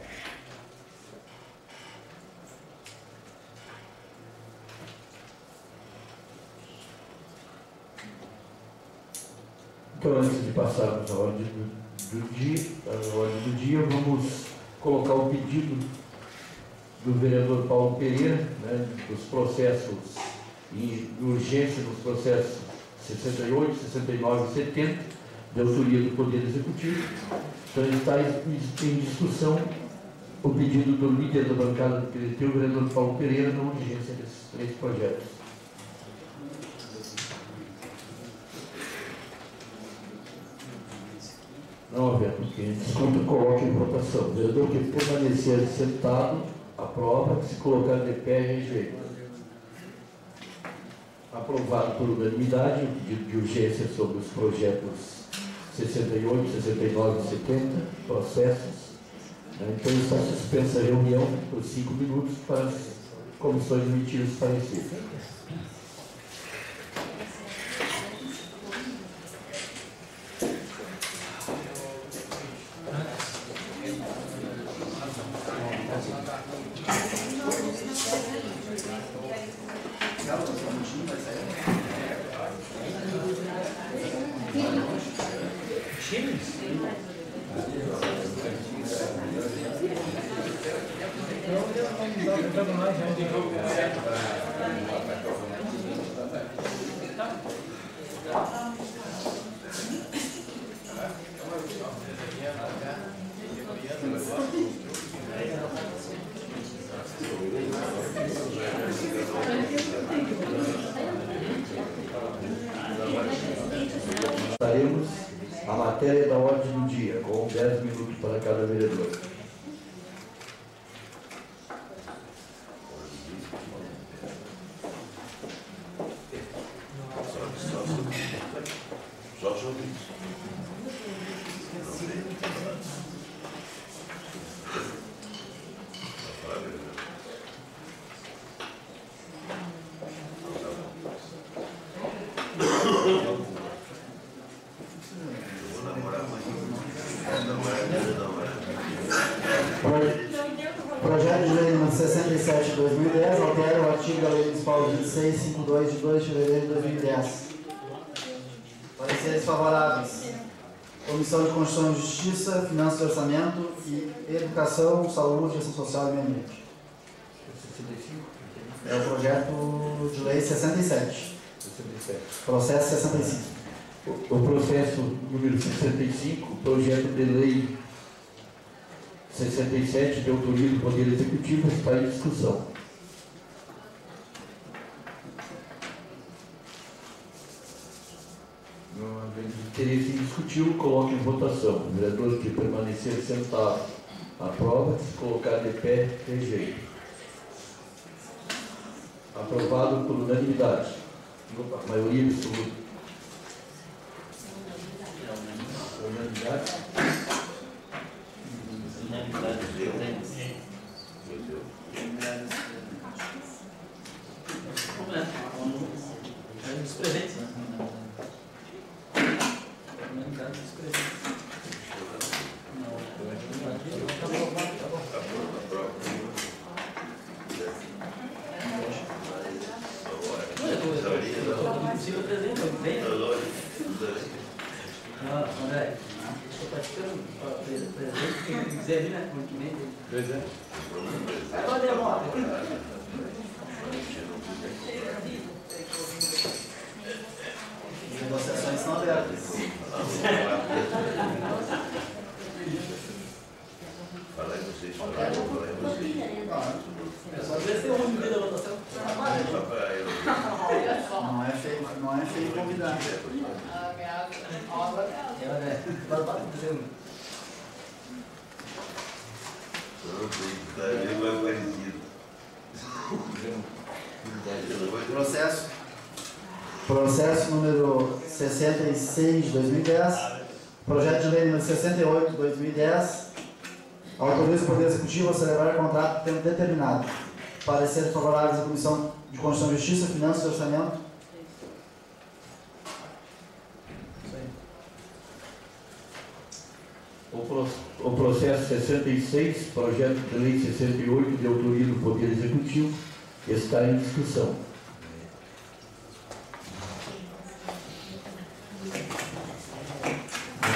Então, antes de passarmos à ordem do, do dia, à ordem do dia, vamos colocar o pedido do vereador Paulo Pereira, né, dos processos e urgência dos processos 68, 69 e 70, de autoria do Poder Executivo. Então está em discussão o pedido do líder da bancada do PDT, o vereador Paulo Pereira, na urgência desses três projetos. Não quem discuta, coloque em votação. O vereador que permanecer sentado, aprova. Se colocar de pé, rejeita. Aprovado por unanimidade o pedido de urgência sobre os projetos 68, 69 e 70, processos. Então está suspensa a reunião por cinco minutos para as comissões emitir os pareceres. Educação, Saúde, Ação Social e Meio Ambiente. É o projeto de lei 67. 67. Processo 65. O processo número 65, projeto de lei 67, de autoria do Poder Executivo, está em discussão. Não havendo interesse em discutir, coloque em votação. O vereador que permanecer sentado aprova, se colocar de pé, rejeita. Aprovado por unanimidade. Maioria absoluta. Unanimidade. Dos presentes, né? Unanimidade dos presentes. Possível presente, bem. Ah, André, estou praticando presente, quem quiser vir, né? Ano que vem. Presente. Agora demora. Negociações são abertas. Fala aí vocês, fala aí vocês. É só ver se tem um no meio da votação. Rapaz, Não é feio convidar. Ameaça. Ó, ameaça. Processo. Processo número 66 de 2010. Projeto de lei número 68 de 2010. Autoriza o Poder Executivo a celebrar contrato por tempo determinado. Parecer favoráveis à Comissão de Constituição e Justiça, Finanças e Orçamento. O, o processo 66, projeto de lei 68, de autoria do Poder Executivo, está em discussão.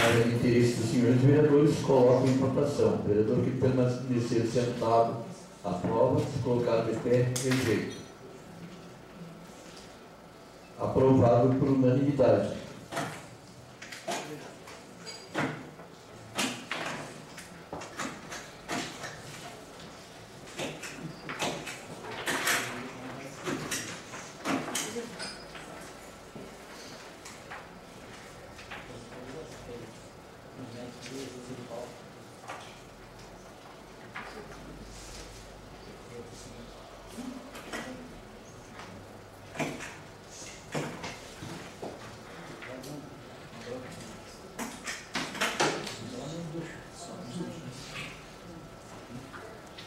Na de interesse dos senhores vereadores, coloco em votação. O vereador que permanecer sentado, aprova. Se colocar de pé, rejeito. Aprovado por unanimidade.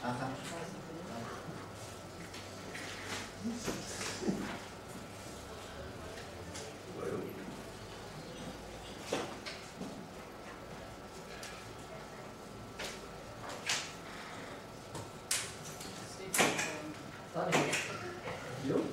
Ah, tá. Viu?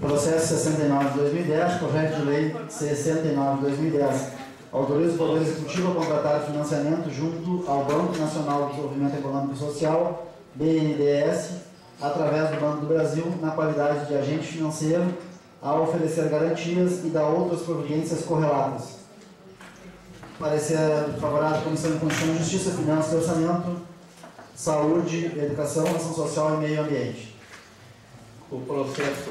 Processo 69 de 2010, projeto de lei 69 de 2010. Autoriza o Poder Executivo a contratar financiamento junto ao Banco Nacional de Desenvolvimento Econômico e Social, BNDES, através do Banco do Brasil, na qualidade de agente financeiro, a oferecer garantias e dar outras providências correlatas. Parecer favorável à Comissão de Constituição, Justiça, Finanças e Orçamento, Saúde, Educação, Ação Social e Meio Ambiente. O processo,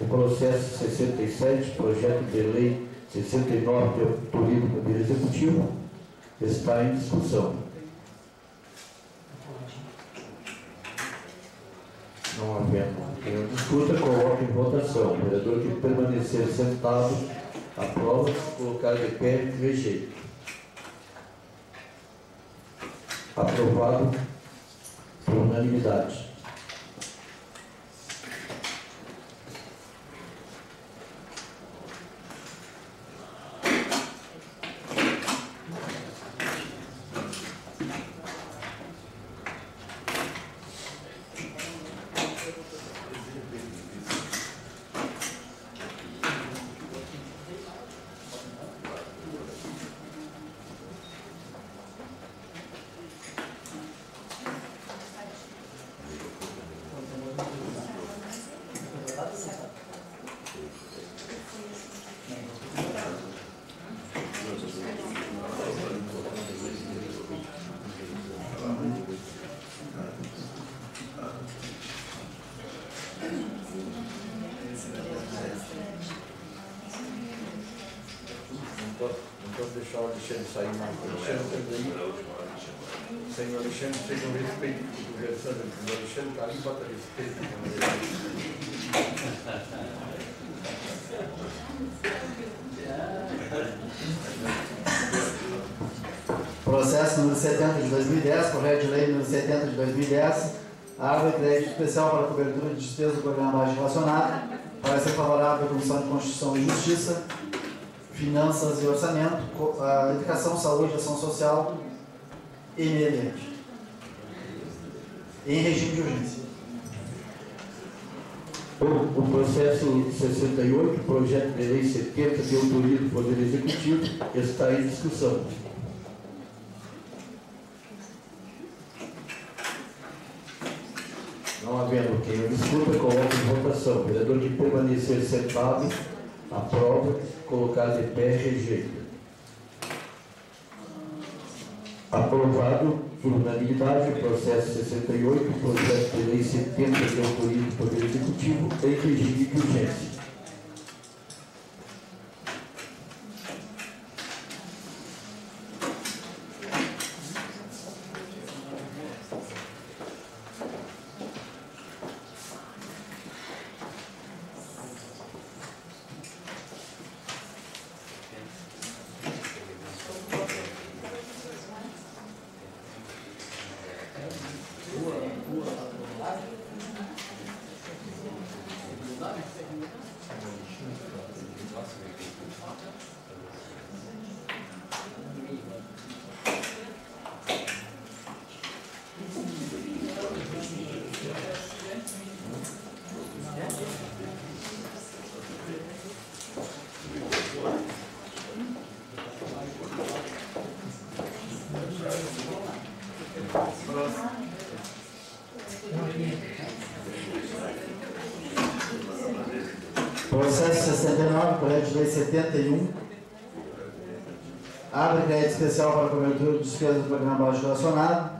o processo 67, projeto de lei 69, de autoria do Poder Executivo, está em discussão. Não havendo nenhuma disputa, coloco em votação. O vereador que permanecer sentado, aprova. Se colocar de pé, rejeita. Aprovado por unanimidade. Não posso, não posso deixar o Alexandre sair mais. O Alexandre daí. Sem o Alexandre, seja um respeito do Alexandre. O Alexandre está ali, bota respeito. Processo número 70 de 2010, projeto de lei número 70 de 2010, água e crédito especial para cobertura de despesas do programa base relacionado, para ser favorável à Comissão de Constituição e Justiça, Finanças e Orçamento, Educação, Saúde, Ação Social e Meio Ambiente. Em regime de urgência. O, processo 68, projeto de lei 70, de autoria do Poder Executivo, está em discussão. Não havendo quem o discuta, coloco em votação. O vereador que permanecer sentado, aprova. Colocar de pé, rejeita. Aprovado por unanimidade o processo 68, projeto de lei 70 de autoria do Poder Executivo em regime de urgência. Processo 69, projeto de lei 71. Abre crédito especial para cobertura de despesas do programa baixo relacionado.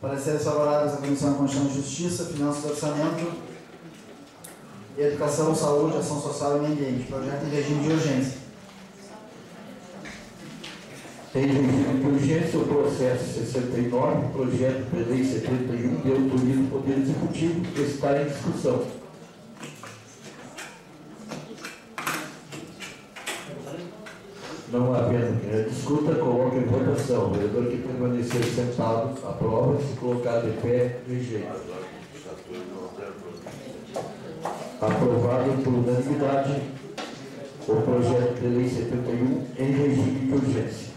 Pareceres favoráveis à Comissão de Constituição e Justiça, Finanças e Orçamento, Educação, Saúde, Ação Social e Meio Ambiente. Projeto em regime de urgência. Em regime de urgência, o processo 69, projeto de lei 71 de autoria do Poder Executivo está em discussão. Não havendo quem a discuta, coloque em votação. O vereador que permanecer sentado, aprova. Se colocar de pé, rejeita. Aprovado por unanimidade o projeto de lei 71 em regime de urgência.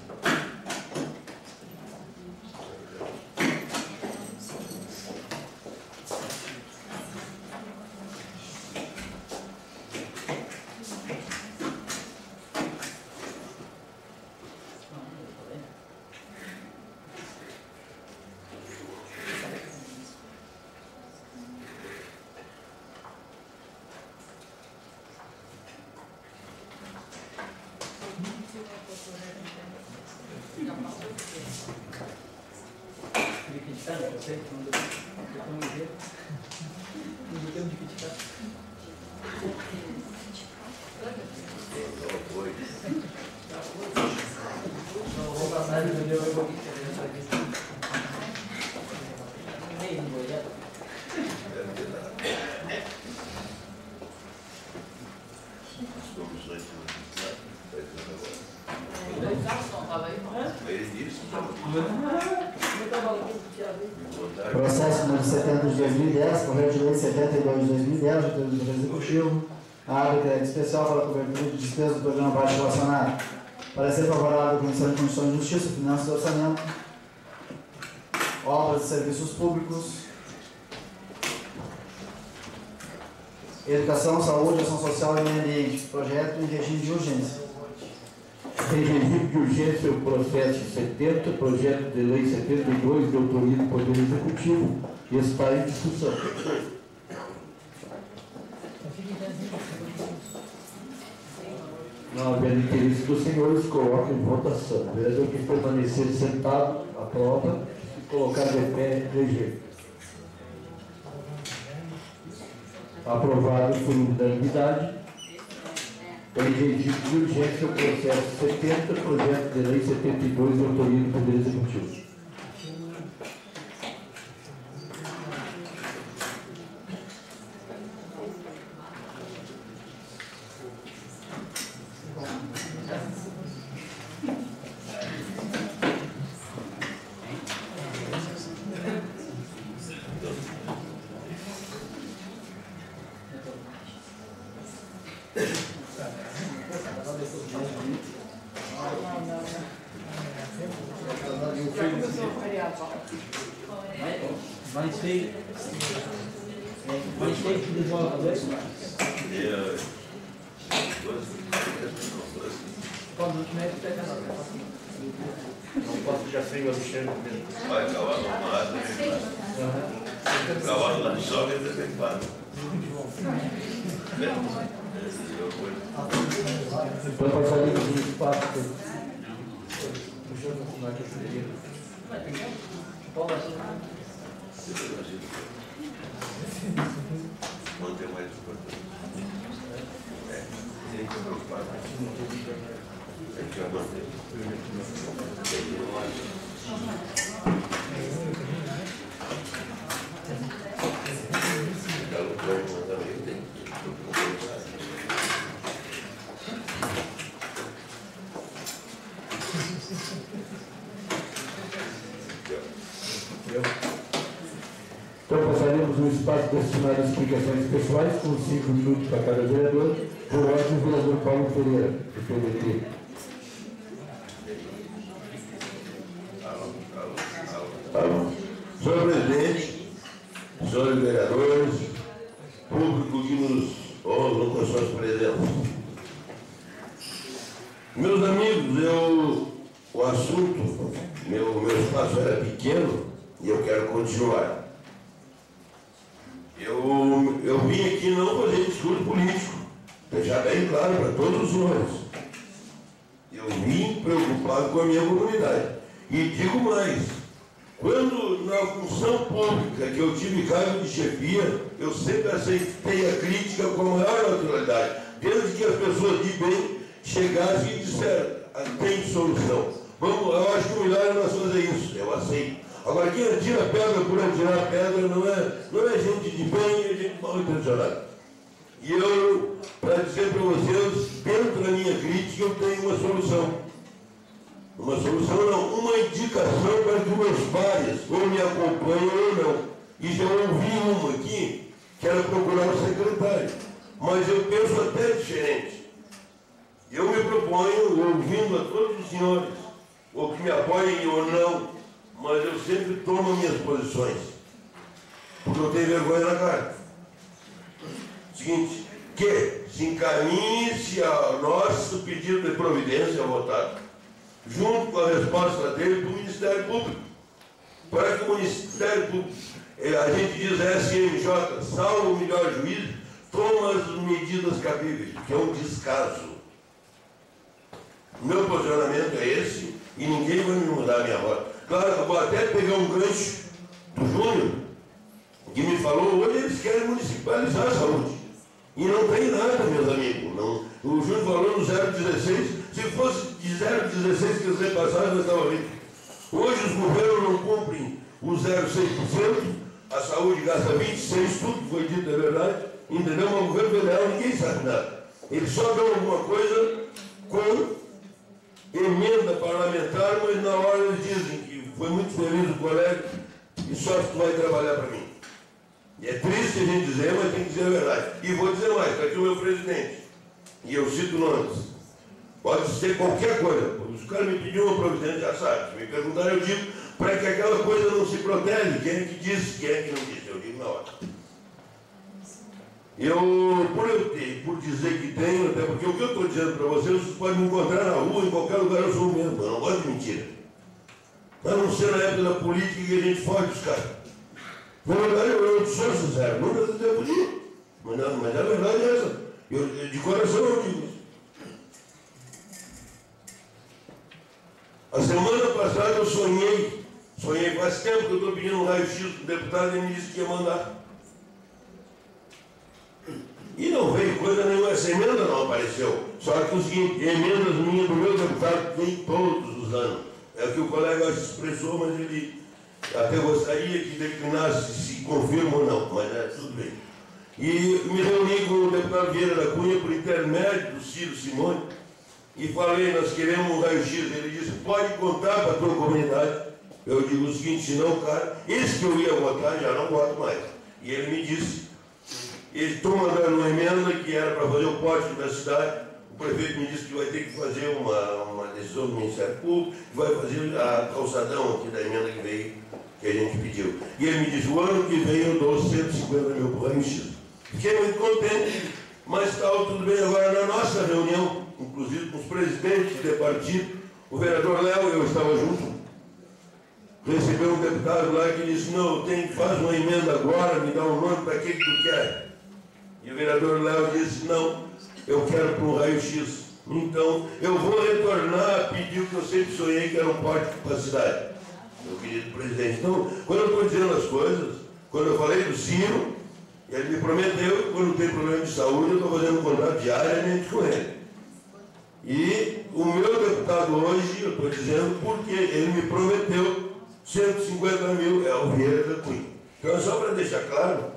Criticando, eu sei, não deu não deu tempo não deu tempo de criticar. Não vou passar, entendeu? Eu vou Nem vou olhar. Processo número 70 de 2010, projeto de lei 72 de 2010, de autoria do Poder Executivo. Abre crédito especial para a cobertura de despesas do programa baixo relacionado. Parecer favorável à Comissão de Constituição e Justiça, Finanças e Orçamento. Obras e Serviços Públicos. Educação, Saúde, Ação Social e Meio Ambiente. Projeto em regime de urgência. Regime de urgência, o processo 70, projeto de lei 72, de autoria do Poder Executivo, está em discussão. Não havendo interesse dos senhores, coloque em votação. O vereador que permanecer sentado, aprova. Colocar de pé, rejeita. Aprovado por unanimidade. Em regime de urgência, o processo 70, projeto de lei 72, de autoria do Poder Executivo. Vai ter. Vai ter que desenvolver dois Quando o médico pega Não posso já sem o Alexandre mesmo. Vai, cavalo armado, cavalo da sogra e também para. Então, passarinho de espaço. Deixa eu assinar aqui esse livro. Manter mais importante. É, tem que preocupar mais. A gente vai manter. Galo Branco também tem. Então passaremos o espaço destinado às explicações pessoais, com cinco minutos para cada vereador, por ordem do vereador Paulo Pereira, do PDT. Alô. Senhor presidente, senhores vereadores, público que nos honra com suas presenças. Meus amigos, eu, o assunto, meu, meu espaço era pequeno e eu quero continuar. Eu, eu vim aqui não fazer discurso político, deixar bem claro para todos os senhores. Eu vim preocupado com a minha comunidade. E digo mais, quando na função pública que eu tive cargo de chefia, eu sempre aceitei a crítica com a maior naturalidade, desde que as pessoas de bem chegassem e disseram, "Ah, tem solução. Vamos, eu acho que o é nós fazer isso, eu aceito. Agora, quem atira pedra por atirar pedra não é, não é gente de bem, é gente mal intencionada. E eu, para dizer para vocês, dentro da minha crítica, eu tenho uma solução. Uma solução não, uma indicação para que pais ou me acompanhem ou não. E já ouvi uma aqui, que era procurar o secretário. Mas eu penso até diferente. Eu me proponho, ouvindo a todos os senhores, ou que me apoiem ou não, mas eu sempre tomo minhas posições. Porque eu tenho vergonha na cara. Seguinte, que se encaminhe-se a nosso pedido de providência votado, junto com a resposta dele para o Ministério Público. Para que o Ministério Público, eh, a gente diz SMJ, salvo o melhor juízo, toma as medidas cabíveis, que é um descaso. Meu posicionamento é esse e ninguém vai me mudar a minha rota. Claro, eu vou até pegar um gancho do Júnior, que me falou, hoje eles querem municipalizar a saúde. E não tem nada, meus amigos. Não. O Júnior falou no 016, se fosse de 016 que eles repassaram, nós estávamos ali. Hoje os governos não cumprem o 0,6%, a saúde gasta 26, tudo que foi dito é verdade, entendeu? Mas o governo federal ninguém sabe nada. Eles só dão alguma coisa com emenda parlamentar, mas na hora eles dizem que foi muito feliz o colega e só tu vai trabalhar para mim. E é triste a gente dizer, mas tem que dizer a verdade. E vou dizer mais, está aqui o meu presidente, e eu cito nomes. Pode ser qualquer coisa. Os caras me pediram uma providência, já sabe. Se me perguntarem, eu digo, para que aquela coisa não se protege. Quem é que disse, quem é que não disse? Eu digo na hora. Eu, por eu ter, por dizer que tenho, até porque o que eu estou dizendo para vocês, vocês podem me encontrar na rua, em qualquer lugar, eu sou o mesmo. Eu não gosto de mentira. A não ser na época da política que a gente foge dos caras. Na verdade, eu, eu sou sincero, nunca tentei fugir. Mas, não, mas a verdade é essa. Eu, de coração eu digo isso. A semana passada eu sonhei, sonhei faz tempo que eu estou pedindo um raio-x para o deputado e ele me disse que ia mandar. E não veio coisa nenhuma, essa emenda não apareceu. Só que o seguinte, emendas minhas do meu deputado vem todos os anos. É o que o colega expressou, mas ele até gostaria que declinasse se confirma ou não, mas é tudo bem. E me reuni com o deputado Vieira da Cunha por intermédio do Ciro Simone e falei, nós queremos um raio-x. Ele disse, pode contar para a tua comunidade. Eu digo o seguinte, se não, cara, esse que eu ia votar já não voto mais. E ele me disse, estão mandando uma emenda que era para fazer o pórtico da cidade. O prefeito me disse que vai ter que fazer uma, uma decisão do Ministério Público, vai fazer a calçadão aqui da emenda que veio, que a gente pediu. E ele me disse, o ano que vem eu dou 150 mil por raio-x. Fiquei muito contente, mas está tudo bem. Agora, na nossa reunião, inclusive com os presidentes de partido, o vereador Léo, eu estava junto, recebeu um deputado lá que disse, não, tem, faz uma emenda agora, me dá um nome para que, que tu quer. E o vereador Léo disse, não, eu quero para um raio-x. Então, eu vou retornar a pedir o que eu sempre sonhei, que era um para a cidade. meu querido presidente. Então, quando eu estou dizendo as coisas, quando eu falei do Ciro, ele me prometeu, quando tem problema de saúde, eu estou fazendo um contrato diariamente com ele. E o meu deputado hoje, eu estou dizendo porque ele me prometeu 150 mil, é o Vieira da Cunha. Então é só para deixar claro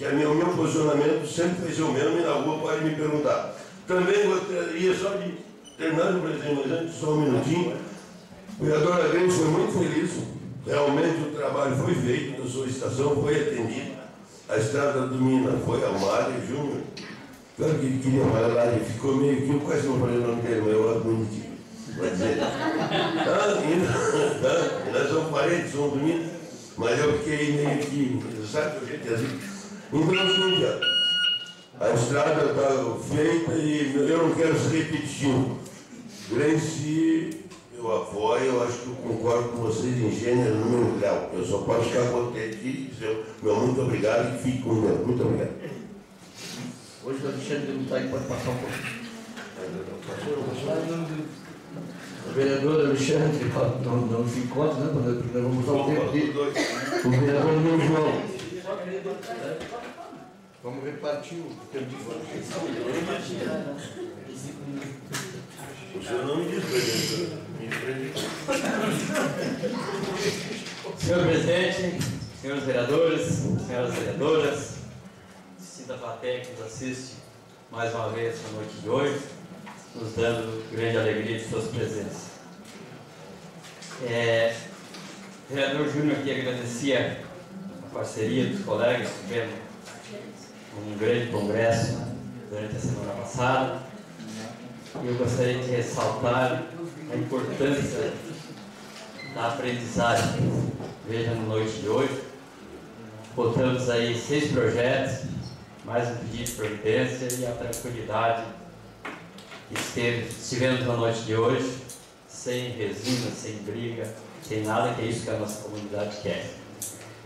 que minha, o meu posicionamento sempre vai o mesmo e na rua pode me perguntar. Também gostaria só de terminar, presidente, mas antes só um minutinho. O vereador Agrente foi muito feliz. Realmente o trabalho foi feito, a solicitação foi atendida. A estrada do Mina foi Mário Júnior. Claro que ele queria falar lá, ele ficou meio que, quase não falei o nome dele, mas eu acho bonitinho. Vai dizer. Ah, ah, nós somos parentes, somos do Mina, mas eu fiquei meio que, sabe o jeito assim. Seguinte, a estrada está feita e eu não quero ser repetitivo. Grace, eu apoio, eu acho que eu concordo com vocês em gênero, número e grau. Eu só posso ficar contente e dizer meu muito obrigado e fique com Deus. Muito obrigado. Hoje o Alexandre não está aí, pode passar um pouquinho. O vereador Alexandre não, não se encontra, né? Nós vamos usar o tempo dele. O vereador meu João. Vamos repartir o tempo de O senhor não me diz, presidente. Senhor presidente, senhores vereadores, senhoras vereadoras, distinta plateia que nos assiste mais uma vez na noite de hoje, nos dando grande alegria de suas presenças. É, o vereador Júnior aqui agradecia a parceria dos colegas, tivemos um grande congresso durante a semana passada, e eu gostaria de ressaltar a importância da aprendizagem. Veja no noite de hoje, botamos aí seis projetos, mais um pedido de providência e a tranquilidade que esteve, estivemos na noite de hoje, sem resina, sem briga, sem nada, que é isso que a nossa comunidade quer.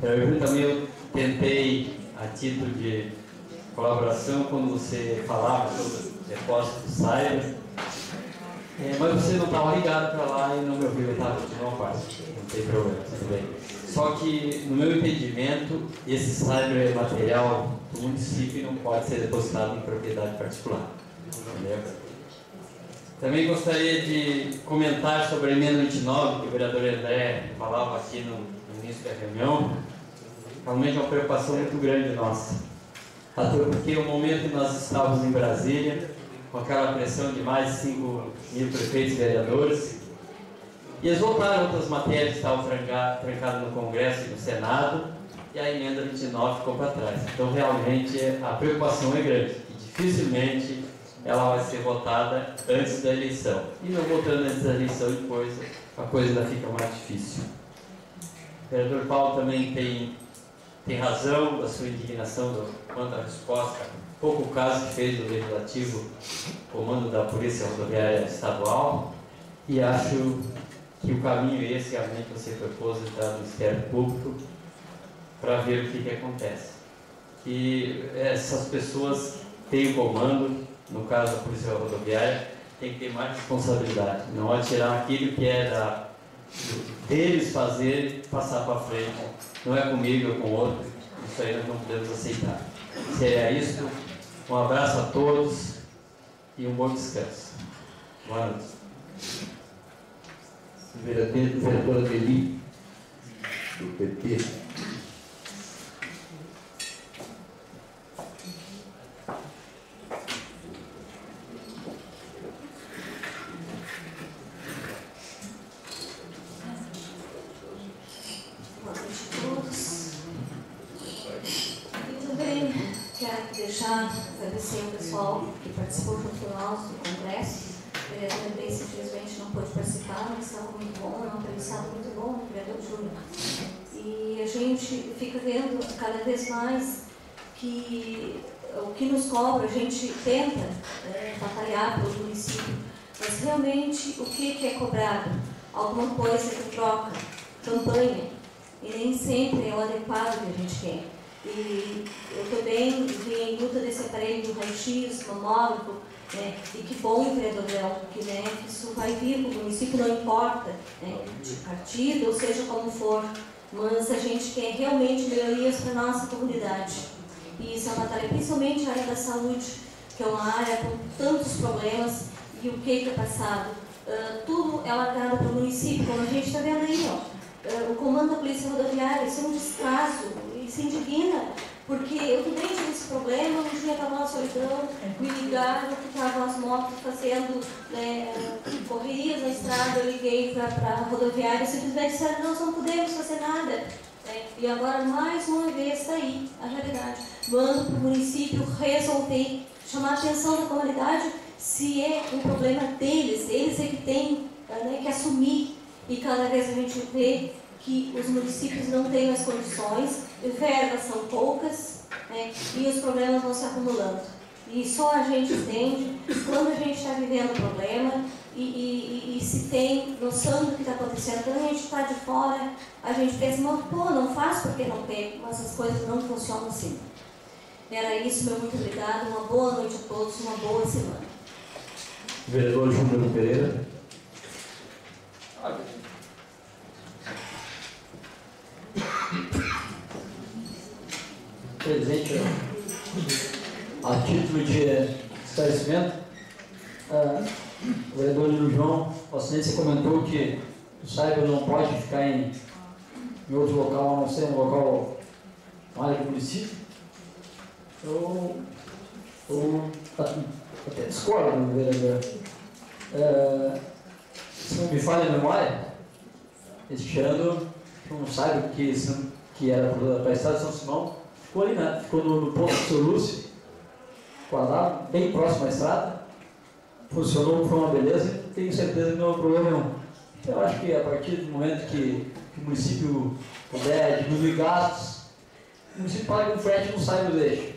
Eu também eu tentei, a título de colaboração, quando você falava sobre depósito Cyber, é, mas você não estava ligado para lá e não me ouviu, de uma parte, não tem problema, tudo bem. Só que, no meu entendimento, esse cyber é material do município não pode ser depositado em propriedade particular. Entendeu? Também gostaria de comentar sobre a emenda 29, que o vereador André falava aqui no, no início da reunião. Realmente é uma preocupação muito grande nossa. Até porque o momento que nós estávamos em Brasília, com aquela pressão de mais de 5 mil prefeitos e vereadores. E eles votaram outras matérias que estavam trancadas no Congresso e no Senado, e a emenda 29 ficou para trás. Então, realmente, a preocupação é grande, e dificilmente ela vai ser votada antes da eleição. E não votando antes da eleição, depois a coisa ainda fica mais difícil. O vereador Paulo também tem, tem razão da sua indignação do, quanto à resposta pouco caso que fez do Legislativo comando da Polícia Rodoviária Estadual e acho que o caminho é esse realmente você propôs entrar no Ministério Público para ver o que, que acontece. Que essas pessoas têm o comando, no caso da Polícia Rodoviária, tem que ter mais responsabilidade, não é tirar aquilo que é da, deles fazer passar para frente. Não é comigo ou com outro, isso aí nós não podemos aceitar. Seria isso, um abraço a todos e um bom descanso. Boa noite. Vereadora Deli, do PT. Que participou junto conosco do Congresso. O vereador Andrei simplesmente não pôde participar, mas estava muito bom, é um aprendizado muito bom, o vereador Júnior. E a gente fica vendo cada vez mais que o que nos cobra, a gente tenta é, batalhar pelo município, mas realmente o que, que é cobrado? Alguma coisa que troca, campanha, e nem sempre é o adequado que a gente quer. E eu também vi em luta desse aparelho do raio-x, mamógrafo, Né? E que bom, vereador que né, isso vai vir para o município, não importa né, de partido, ou seja como for, mas a gente quer realmente melhorias para a nossa comunidade. E isso é uma tarefa, principalmente a área da saúde, que é uma área com tantos problemas, e o que, é passado? Uh, tudo é largado para o município, como a gente está vendo aí, ó. Uh, o comando da Polícia Rodoviária, isso é um descaso, se indigna porque eu também tive esse problema, um dia estava na solidão, me ligaram que estavam as motos fazendo né, correrias na estrada, eu liguei para a rodoviária e simplesmente disseram, nós não podemos fazer nada. É, e agora, mais uma vez, está aí a realidade. Mando para o município resolver, chamar a atenção da comunidade se é um problema deles, eles é que têm né, que assumir. E cada vez a gente vê que os municípios não têm as condições, verbas são poucas né, e os problemas vão se acumulando. E só a gente entende quando a gente está vivendo o problema e, e, e, se tem noção do que está acontecendo. Quando a gente está de fora, a gente pensa, pô, não faz porque não tem, mas as coisas não funcionam assim. Era isso, meu muito obrigado, uma boa noite a todos, uma boa semana. Vereador Júnior Pereira. Presidente, a título de esclarecimento, uh, o vereador Lino João, Vossa comentou que o cyber não pode ficar em, em outro local, a não ser um local, uma área do município. Eu, eu até discordo, vereador. Uh, se não me falha a memória, este ano, não sabe que, que era para a estrada de São Simão, ficou ali, né? ficou no, no ponto do seu Lúcio, quadrado, bem próximo à estrada, funcionou, foi uma beleza, tenho certeza que não é problema nenhum. Eu acho que a partir do momento que, que o município puder diminuir gastos, o município paga um frete não sai do eixo.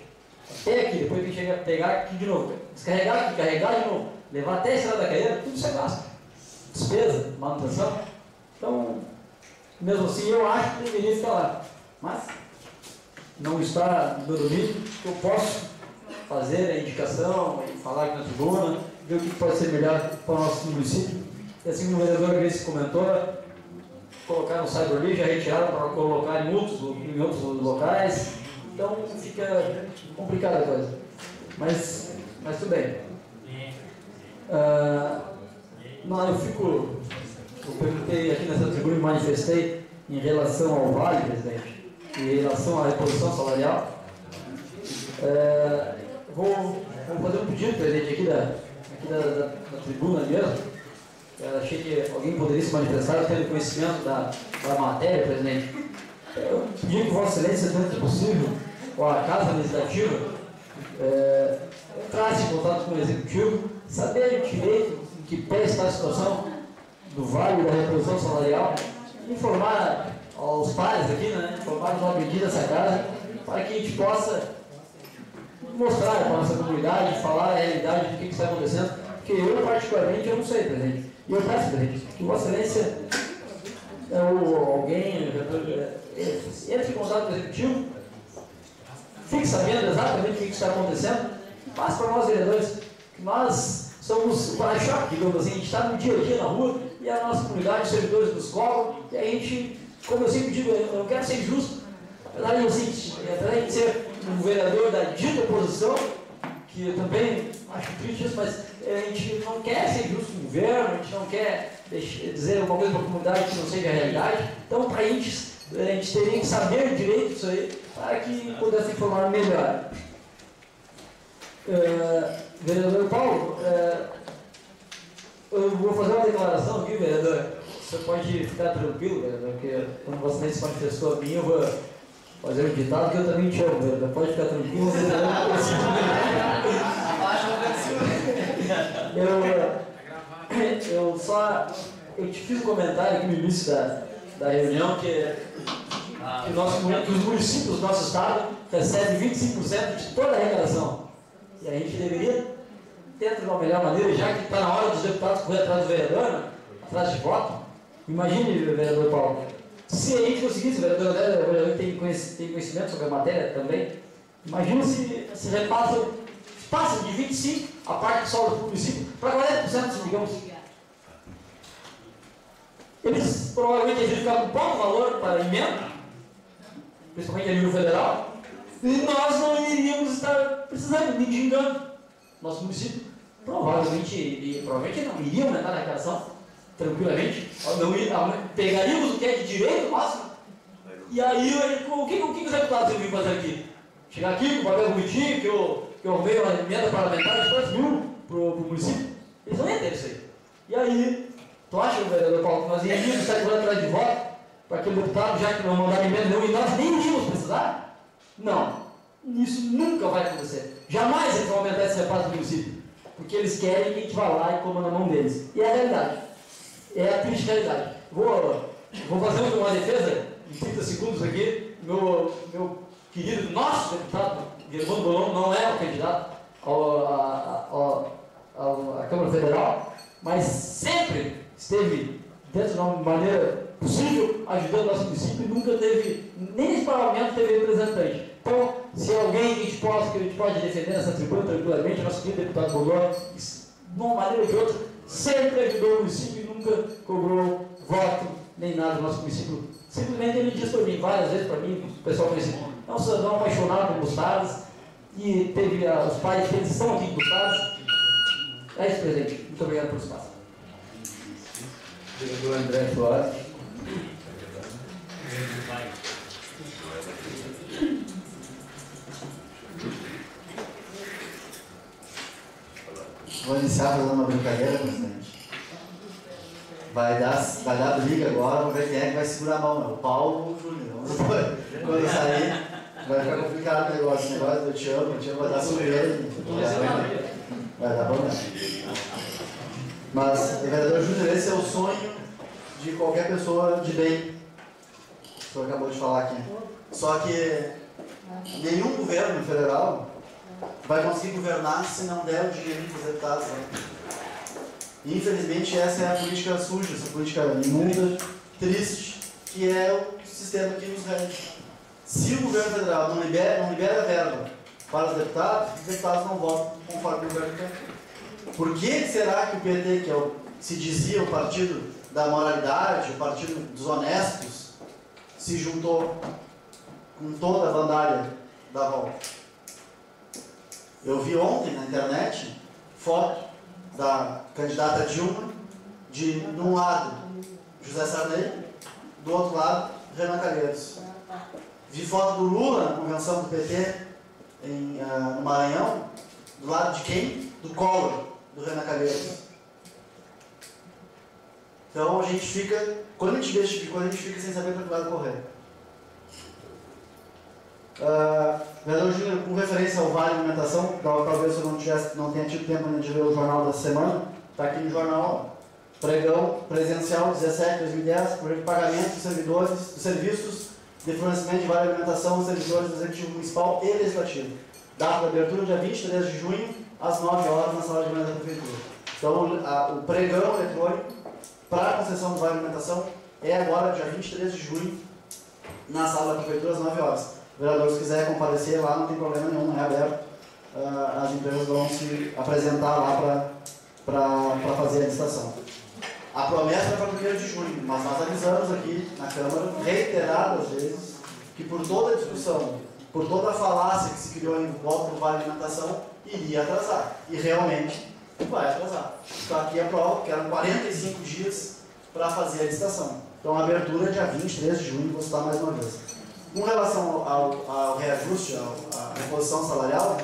Até aqui, depois tem que pegar aqui de novo, descarregar aqui, carregar de novo, levar até a estrada da carreira, tudo isso é gasto. Despesa, manutenção. Então, mesmo assim, eu acho que deveria ficar lá. Mas não está no meu domínio, eu posso fazer a indicação e falar aqui na tribuna, ver o que pode ser melhor para o nosso município. E assim como o vereador Grace comentou, colocar no cyber ali, já retiraram para colocar em outros, em outros locais. Então fica complicada a coisa. Mas, mas tudo bem. Uh, não, eu fico. Eu perguntei aqui nessa tribuna e manifestei em relação ao Vale, presidente em relação à reposição salarial. É, vou, vou fazer um pedido, presidente, aqui da, aqui da, da, da tribuna mesmo. Eu achei que alguém poderia se manifestar tendo conhecimento da, da matéria, presidente. Eu pedi que Vossa Excelência, do possível, ou a Casa Legislativa, é, em contato com o Executivo, saber direito em que pé está a situação do vale da reposição salarial, informar aos pais aqui, né, formarmos uma medida essa casa, para que a gente possa mostrar para a nossa comunidade, falar a realidade do que, que está acontecendo, porque eu, particularmente, eu não sei, presidente. E eu peço, presidente, que Vossa Excelência, é, ou alguém, é, entre em contato com o Executivo, fique sabendo exatamente o que, está acontecendo, mas para nós, vereadores, nós somos o para-choque, digamos assim, a gente está no dia a dia na rua, e a nossa comunidade, os servidores nos cobram, e a gente como eu sempre digo, eu não quero ser injusto, apesar de, de ser um vereador da dita oposição, que eu também acho triste isso, mas a gente não quer ser injusto com o governo, a gente não quer dizer alguma coisa para a comunidade que não seja a realidade. Então, para a gente, a gente teria que saber direito disso aí, para que pudesse informar melhor. Uh, vereador Paulo, uh, eu vou fazer uma declaração aqui, vereador. Você pode ficar tranquilo, né? porque quando você se manifestou a mim, eu vou fazer um ditado que eu também te amo, né? Pode ficar tranquilo, você eu, eu só eu te fiz um comentário aqui no início da, da reunião que, que, nosso, que os municípios do nosso estado recebem 25% de toda a arrecadação. E a gente deveria tentar de uma melhor maneira, já que está na hora dos deputados correr atrás do vereador, né? atrás de voto, Imagine, vereador Paulo, se a gente conseguisse, o vereador André tem conhecimento sobre a matéria também, imagine se, se repassam passam de 25%, a parte que sobra para o município, para 40%, digamos. Eles provavelmente eles ficar com pouco valor para a emenda, principalmente a nível federal, e nós não iríamos estar precisando, nem engano. Nosso município provavelmente, provavelmente não iria aumentar a arrecadação, tranquilamente, não ia, pegaríamos o que é de direito nosso, e aí o que, o que os deputados iam fazer aqui? Chegar aqui com o papel bonitinho, que eu, que eu veio uma emenda parlamentar de 2 mil para o município, eles não iam ter isso aí. E aí, tu acha, vereador Paulo, que nós iríamos estar correndo atrás de voto para aquele deputado, já que não mandaram emenda nenhuma, e nós nem iríamos precisar? Não. Isso nunca vai acontecer. Jamais eles vão aumentar esse repasse do município. Porque eles querem que a gente vá lá e coma na mão deles. E é a realidade. É a triste. Vou, vou fazer uma defesa em 30 segundos aqui. Meu, meu querido, nosso deputado, Guilherme Bolon, não é o candidato à Câmara Federal, mas sempre esteve, dentro de uma maneira possível, ajudando o nosso município e nunca teve, nem nesse parlamento teve representante. Então, se alguém que a gente, possa, que a gente pode defender nessa tribuna tranquilamente, nosso querido deputado Bolon, de uma maneira ou de outra, sempre ajudou o município e nunca cobrou voto nem nada do nosso município. Simplesmente ele disse para mim, várias vezes para mim, o pessoal conhecido, é um cidadão apaixonado por Gustavas, e teve uh, os pais que estão aqui em Gustavas. É isso, presidente. Muito obrigado pelo espaço. Vereador André Soares. Vou iniciar fazendo uma brincadeira, presidente. Vai dar, vai dar briga agora, vamos ver quem é que vai segurar a mão. O Paulo ou o Júnior. Quando eu sair, vai ficar complicado o negócio. O negócio eu te amo, eu te amo, vai dar surpresa. Vai dar bom, né? Mas, vereador Júnior, esse é o sonho de qualquer pessoa de bem. O senhor acabou de falar aqui. Só que nenhum governo federal vai conseguir governar se não der o dinheiro para os deputados. Né? Infelizmente, essa é a política suja, essa política imunda, triste, que é o sistema que nos rege. Se o governo federal não libera, não libera verba para os deputados, os deputados não votam conforme o governo quer. Por que será que o PT, que é o, se dizia o partido da moralidade, o partido dos honestos, se juntou com toda a bandalha da volta? Eu vi ontem na internet foto da candidata Dilma, de, de um lado José Sarney, do outro lado Renan Calheiros. Vi foto do Lula na convenção do PT em, uh, no Maranhão, do lado de quem? Do Collor, do Renan Calheiros. Então a gente fica, quando a gente vê tipo de coisa, a gente fica sem saber para que lado correr. Vereador Júnior, com referência ao Vale Alimentação, talvez eu não, tivesse, não tenha tido tempo de ler o jornal da semana, está aqui no jornal, pregão presencial 17 2010, projeto de pagamento dos servidores, dos serviços de fornecimento de Vale Alimentação aos servidores do Executivo Municipal e Legislativo. Data de abertura, dia 23 de junho, às 9 horas, na sala de manhã da Prefeitura. Então, a, o pregão eletrônico para a concessão do Vale Alimentação é agora, dia 23 de junho, na sala da Prefeitura, às 9 horas vereador, se quiser comparecer lá, não tem problema nenhum, é aberto. Uh, as empresas vão se apresentar lá para fazer a licitação. A promessa é para 1 de junho, mas nós avisamos aqui na Câmara, reiteradas vezes, que por toda a discussão, por toda a falácia que se criou em volta do Vale Alimentação, iria atrasar. E realmente vai atrasar. Está aqui a prova, que eram 45 dias para fazer a licitação. Então a abertura é dia 23 de junho, vou citar mais uma vez. Com relação ao, ao reajuste, ao, à reposição salarial,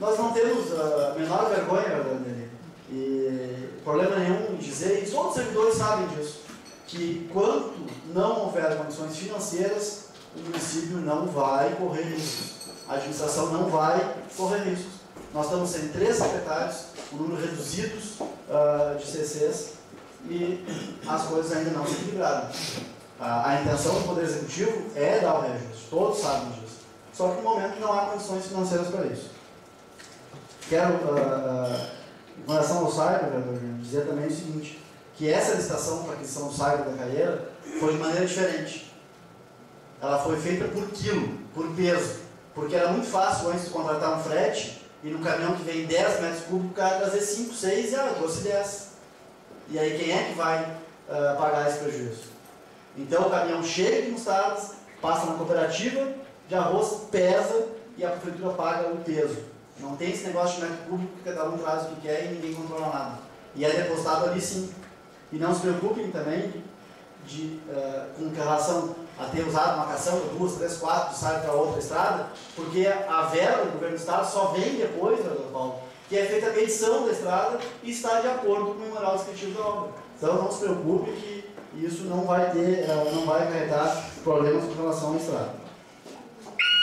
nós não temos a menor vergonha, Vanderlei, e problema nenhum em dizer, e todos os servidores sabem disso, que quando não houver condições financeiras, o município não vai correr riscos. A administração não vai correr riscos. Nós estamos sem três secretários, um número reduzido uh, de CCs, e as coisas ainda não se equilibraram. A, a intenção do Poder Executivo é dar o reajuste, todos sabem disso. Só que no momento não há condições financeiras para isso. Quero, uh, uh, em relação ao cyber, dizer também o seguinte, que essa licitação para aquisição do cyber da carreira foi de maneira diferente. Ela foi feita por quilo, por peso, porque era muito fácil antes de contratar um frete, E no caminhão que vem 10 metros cúbicos, o cara trazer 5, 6 e ah, eu trouxe 10. E aí quem é que vai uh, pagar esse prejuízo? Então o caminhão chega em Mustadas, passa na cooperativa de arroz, pesa e a prefeitura paga o peso. Não tem esse negócio de metro cúbico que cada um traz o que quer e ninguém controla nada. E é depositado ali sim. E não se preocupem também de, uh, com relação a ter usado uma duas, três, quatro, sai para outra estrada, porque a vela do governo do estado só vem depois, vereador Paulo, que é feita a medição da estrada e está de acordo com o memorial descritivo da obra. Então não se preocupe que isso não vai ter, uh, não vai acarretar problemas com relação à estrada.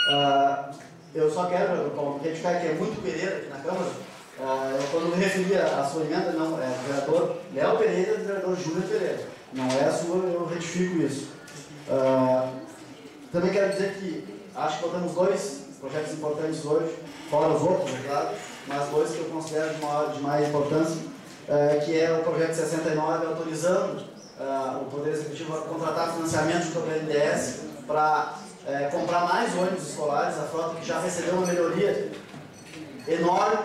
Uh, eu só quero, Paulo, retificar que é muito Pereira aqui na Câmara, Uh, quando me referi à sua emenda, não, é o vereador Léo Pereira e o vereador Júlio Pereira. Não é a sua, eu retifico isso. Uh, também quero dizer que acho que botamos dois projetos importantes hoje, fora os outros, é claro, mas dois que eu considero de, maior, de mais importância, uh, que é o projeto 69, autorizando uh, o Poder Executivo contratar financiamento ao BNDES para comprar mais ônibus escolares, a frota que já recebeu uma melhoria enorme,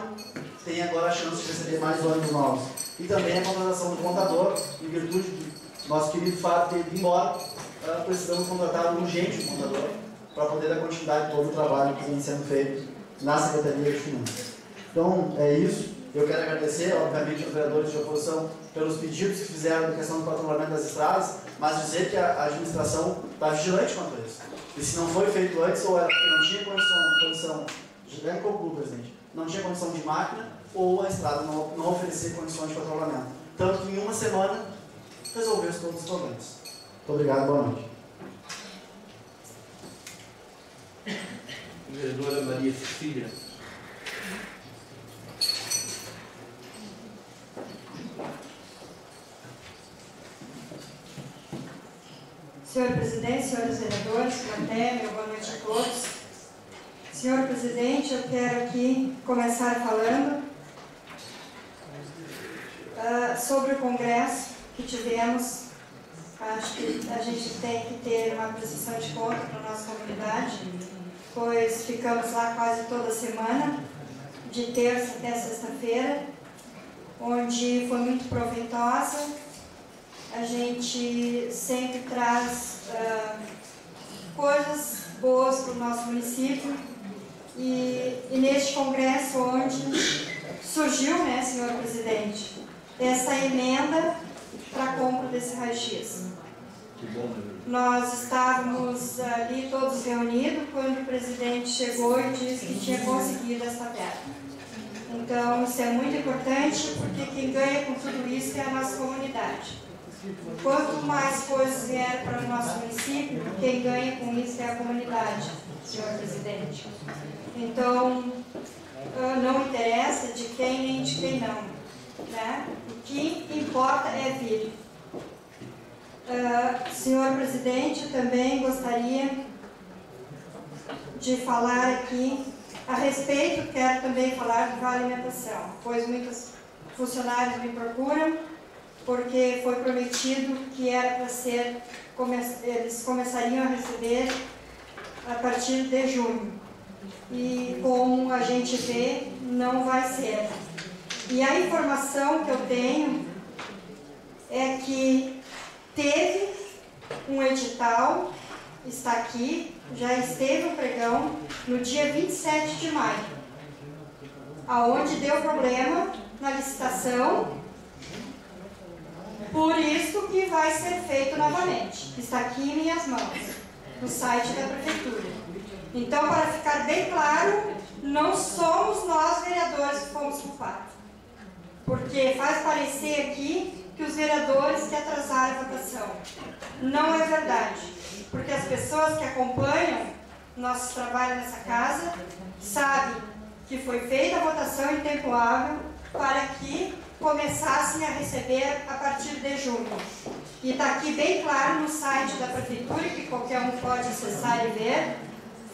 tem agora a chance de receber mais ônibus novos. E também a contratação do contador, em virtude do nosso querido Fábio ter ido embora, uh, precisamos contratar urgente um contador para poder dar continuidade a todo o trabalho que vem sendo feito na Secretaria de Finanças. Então, é isso. Eu quero agradecer, obviamente, aos vereadores de oposição pelos pedidos que fizeram na questão do patrulhamento das estradas, mas dizer que a administração está vigilante quanto a isso. E se não foi feito antes, ou porque não tinha condição, condição já concluo, presidente, não tinha condição de máquina, ou a estrada não, não oferecer condições de patrulhamento. Tanto que em uma semana resolveu-se todos os problemas. Muito obrigado, boa noite. Vereadora Maria Cecília. Senhor presidente, senhores vereadores, plateia, boa noite a todos. Senhor presidente, eu quero aqui começar falando uh, sobre o congresso que tivemos Acho que a gente tem que ter uma prestação de conta para a nossa comunidade, pois ficamos lá quase toda semana, de terça até sexta-feira, onde foi muito proveitosa. A gente sempre traz uh, coisas boas para o nosso município e, e neste congresso onde surgiu, né, senhor presidente, essa emenda para a compra desse raio-x. Nós estávamos ali todos reunidos quando o presidente chegou e disse que tinha conseguido essa verba. Então, isso é muito importante porque quem ganha com tudo isso é a nossa comunidade. Quanto mais coisas vierem para o nosso município, quem ganha com isso é a comunidade, senhor presidente. Então, ah, não interessa de quem nem de quem não. Né? O que importa é vir. Uh, senhor presidente, também gostaria de falar aqui a respeito, quero também falar do Vale Alimentação, pois muitos funcionários me procuram, porque foi prometido que era para ser, eles começariam a receber a partir de junho. E como a gente vê, não vai ser. E a informação que eu tenho é que Teve um edital, está aqui, já esteve um pregão no dia 27 de maio, aonde deu problema na licitação, por isso que vai ser feito novamente. Está aqui em minhas mãos, no site da prefeitura. Então, para ficar bem claro, não somos nós vereadores que fomos culpados. Porque faz parecer aqui que os vereadores que atrasaram a votação. Não é verdade, porque as pessoas que acompanham nosso trabalho nessa casa sabem que foi feita a votação em tempo hábil para que começassem a receber a partir de junho. E está aqui bem claro no site da prefeitura, que qualquer um pode acessar e ver,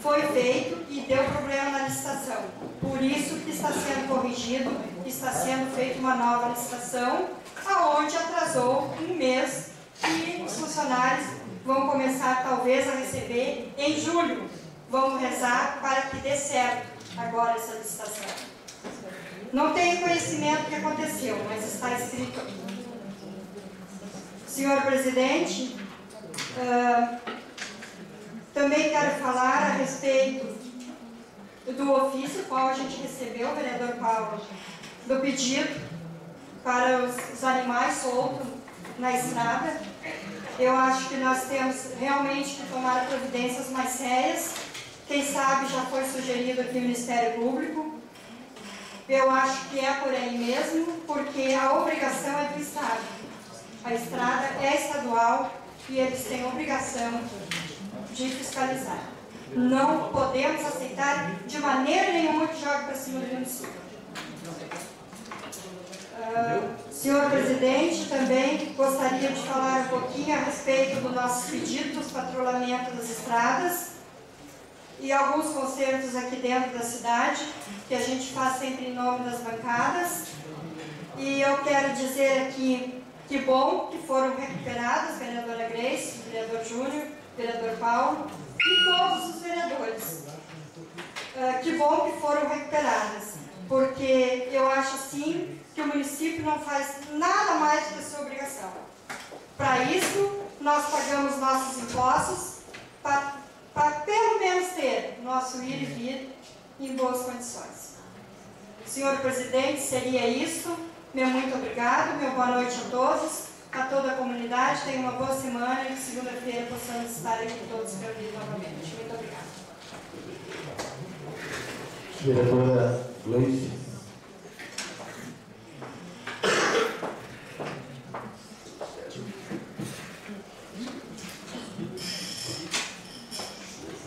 foi feito e deu problema na licitação. Por isso que está sendo corrigido, está sendo feita uma nova licitação aonde atrasou um mês e os funcionários vão começar talvez a receber em julho. Vamos rezar para que dê certo agora essa licitação. Não tenho conhecimento do que aconteceu, mas está escrito aqui. Senhor presidente, uh, também quero falar a respeito do ofício qual a gente recebeu, vereador Paulo, do pedido para os, animais soltos na estrada. Eu acho que nós temos realmente que tomar providências mais sérias. Quem sabe já foi sugerido aqui o Ministério Público. Eu acho que é por aí mesmo, porque a obrigação é do Estado. A estrada é estadual e eles têm obrigação de fiscalizar. Não podemos aceitar de maneira nenhuma que jogue para cima do município. Uh, senhor presidente, também gostaria de falar um pouquinho a respeito do nosso pedido dos patrulhamento das estradas e alguns concertos aqui dentro da cidade, que a gente faz sempre em nome das bancadas. E eu quero dizer aqui que bom que foram recuperadas, vereadora Grace, vereador Júnior, vereador Paulo e todos os vereadores. Uh, que bom que foram recuperadas, porque eu acho assim que o município não faz nada mais do que sua obrigação. Para isso, nós pagamos nossos impostos para pelo menos ter nosso ir e vir em boas condições. Senhor presidente, seria isso. Meu muito obrigado, meu boa noite a todos, a toda a comunidade. Tenha uma boa semana e segunda-feira possamos estar aqui todos reunidos novamente. Muito obrigada. Vereadora Gleice.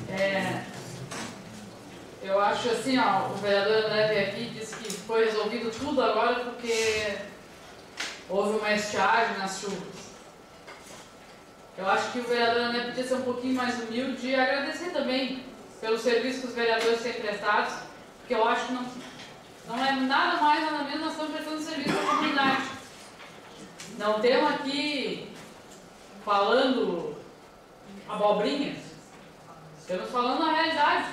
É, eu acho assim, ó, o vereador André veio aqui e disse que foi resolvido tudo agora porque houve uma estiagem nas chuvas. Eu acho que o podia ser um pouquinho mais humilde e agradecer também pelo serviço que os vereadores têm prestados, porque eu acho que não, não é nada mais, nada menos, nós estamos prestando serviço à comunidade. Não temos aqui falando abobrinhas, estamos falando a realidade.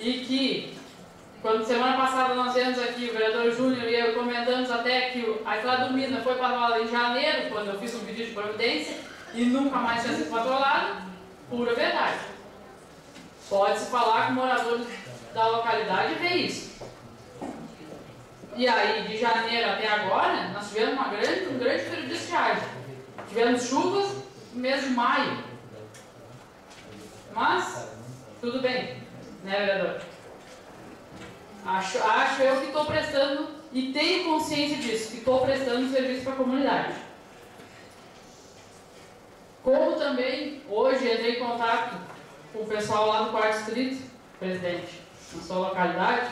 E que, quando semana passada nós vemos aqui, o vereador Júnior e eu comentamos até que a estrada Mina foi patrolada em janeiro, quando eu fiz um pedido de providência, e nunca mais tinha sido patrolada, pura verdade. Pode-se falar com moradores da localidade e ver isso. E aí, de janeiro até agora, nós tivemos uma grande, um grande período de estiagem. Tivemos chuvas no mês de maio. Mas, tudo bem, né, vereador? Acho, acho eu que estou prestando, e tenho consciência disso, que estou prestando serviço para a comunidade. Como também, hoje, entrei em contato com o pessoal lá do quarto distrito, presidente, na sua localidade,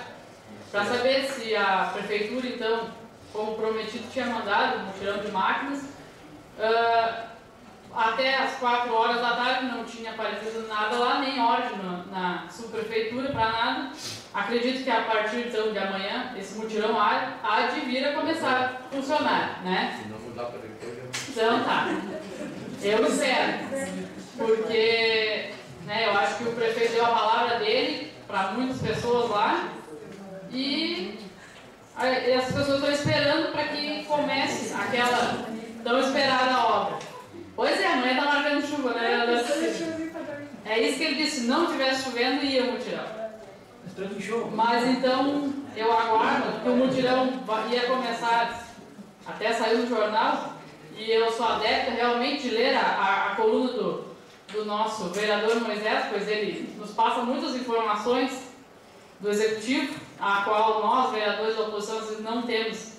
para saber se a prefeitura, então, como prometido, tinha mandado um mutirão de máquinas. Uh, até as 4 horas da tarde não tinha aparecido nada lá, nem ordem na, na subprefeitura para nada. Acredito que a partir então, de amanhã, esse mutirão há, há de vir a começar a funcionar, né? Se não mudar para depois, Então tá. Eu espero. Porque né, eu acho que o prefeito deu a palavra dele para muitas pessoas lá e as pessoas estão esperando para que comece aquela tão esperada obra. Pois é, amanhã está marcando chuva, né? É isso que ele disse, se não tivesse chovendo, ia mutirão. Mas então, eu aguardo que o mutirão ia começar, até saiu no jornal, e eu sou adepta realmente de ler a, a, a coluna do, do nosso vereador Moisés, pois ele nos passa muitas informações do executivo, a qual nós, vereadores da oposição, não temos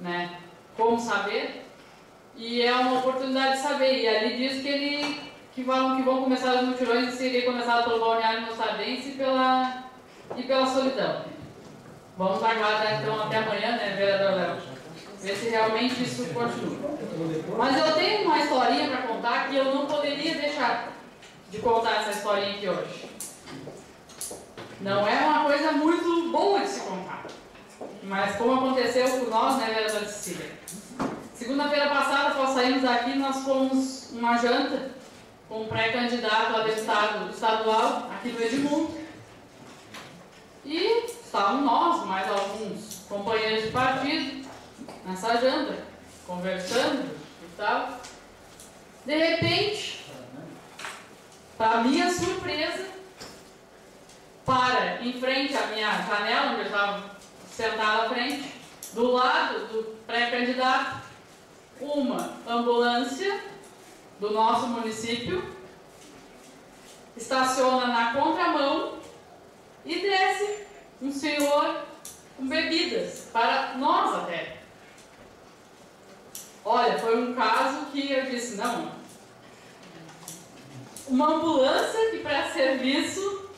né, como saber, e é uma oportunidade de saber. E ali diz que ele que vão, que vão começar os mutirões e seria começado pelo Balneário Mostardense e pela, e pela solidão. Vamos aguardar então até amanhã, né, vereador Léo? Ver se realmente isso continua. Mas eu tenho uma historinha para contar que eu não poderia deixar de contar essa historinha aqui hoje. Não é uma coisa muito boa de se contar. Mas como aconteceu com nós, né, vereador Cecília? Segunda-feira passada, nós saímos daqui, nós fomos uma janta com um pré-candidato a deputado estadual aqui do Edmundo. E estavam nós, mais alguns companheiros de partido, nessa janta, conversando e tal. De repente, para minha surpresa, para em frente à minha janela, onde eu estava sentado à frente, do lado do pré-candidato, uma ambulância do nosso município estaciona na contramão e desce um senhor com bebidas, para nós até. Olha, foi um caso que eu disse, não, uma ambulância que presta serviço,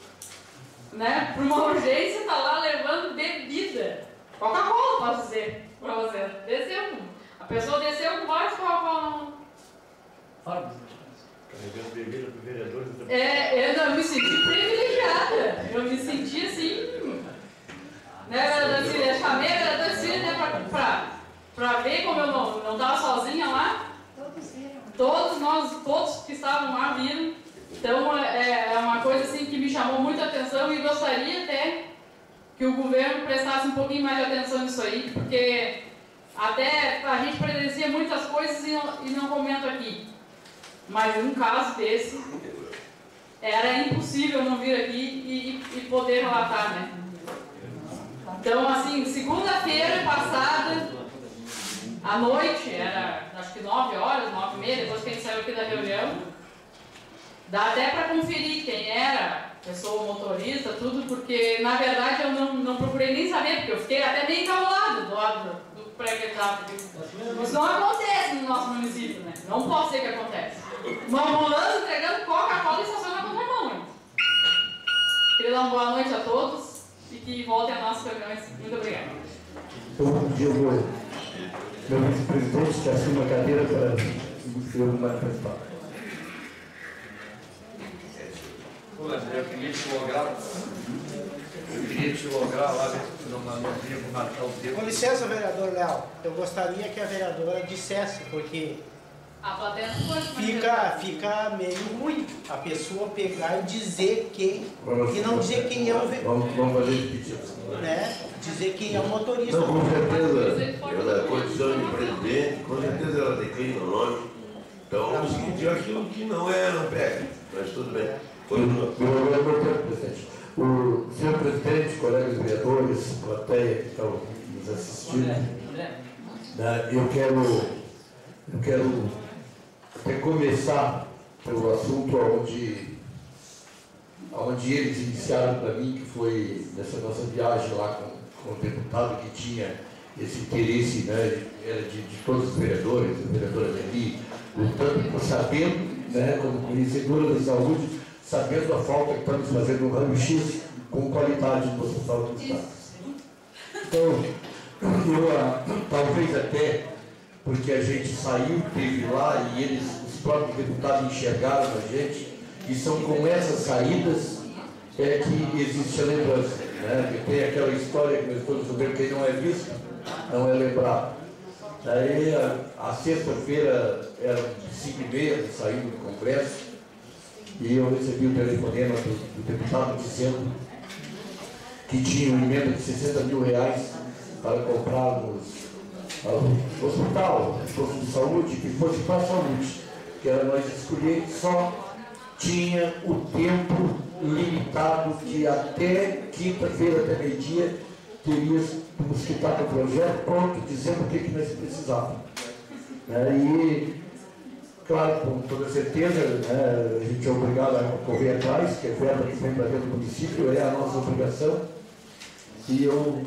né, para uma urgência, está lá levando bebida. Coca-Cola, posso dizer para você. Desceu. A pessoa desceu com vários Coca-Cola mão. Carregando bebida para vereadores. É, eu me senti privilegiada. Eu me senti assim. Né, assim, eu chamei a vereadora Cília né, para ver como eu não estava sozinha lá. Todos nós, todos que estavam lá viram. Então é, é uma coisa assim que me chamou muita atenção e gostaria até que o governo prestasse um pouquinho mais de atenção nisso aí, porque até a gente presencia muitas coisas e não, e não comento aqui. Mas num caso desse, era impossível não vir aqui e, e poder relatar, né? Então, assim, segunda-feira passada, à noite, era acho que 9 horas, 9 e meia, depois que a gente saiu aqui da reunião, dá até para conferir quem era, pessoa motorista, tudo, porque na verdade eu não, não procurei nem saber, porque eu fiquei até meio encabulado do lado do, pré-candidato. Isso não acontece no nosso município, né? Não pode ser que aconteça. Uma ambulância entregando Coca-Cola e estaciona na contramão. Queria dar uma boa noite a todos e que voltem a nossas reuniões. Muito obrigada. Bom dia, meu, meu vice-presidente, que assume a cadeira para o manifestar. Eu queria te lograr, eu queria te lograr lá, não, não como marcar o tempo. Com licença, vereador Léo, eu gostaria que a vereadora dissesse, porque a plateia não pode fica, fica meio ruim a pessoa pegar e dizer quem, e não dizer quem é o. Vamos, vamos fazer repetir. Né? Dizer quem é o motorista. Não, com certeza, pela condição de presidente, com certeza ela declina o nome. Então, é o seguinte, aquilo que não é, não pega. Mas tudo bem. Continua. presidente. O senhor presidente, colegas vereadores, plateia que estão nos assistindo, né, eu quero, eu quero até começar pelo assunto onde, onde eles iniciaram para mim, que foi nessa nossa viagem lá com, com o deputado que tinha esse interesse, né, era de, de todos os vereadores, a vereadora Nelly, lutando, sabendo, né, como conhecedora da saúde, sabendo a falta que estamos fazendo no raio-x com qualidade no Hospital do Estado. Então, eu, ah, talvez até porque a gente saiu, teve lá e eles, os próprios deputados enxergaram a gente, e são com essas saídas é que existe a lembrança. Né? Que tem aquela história que nós todos sabemos, quem não é visto, não é lembrado. Daí, a, a sexta-feira, era 5 e meia, saindo do Congresso, e eu recebi o telefonema do, do deputado dizendo que tinha uma emenda de 60 mil reais para comprarmos hospital, posto de saúde, que para a saúde, que era nós escolher, só tinha o tempo limitado que até quinta-feira, até meio-dia, teríamos que estar com o projeto pronto, dizendo o que, que nós precisávamos. É, e Claro, com toda certeza, né, a gente é obrigado a correr atrás, que é verba que vem para dentro do município, é a nossa obrigação. E eu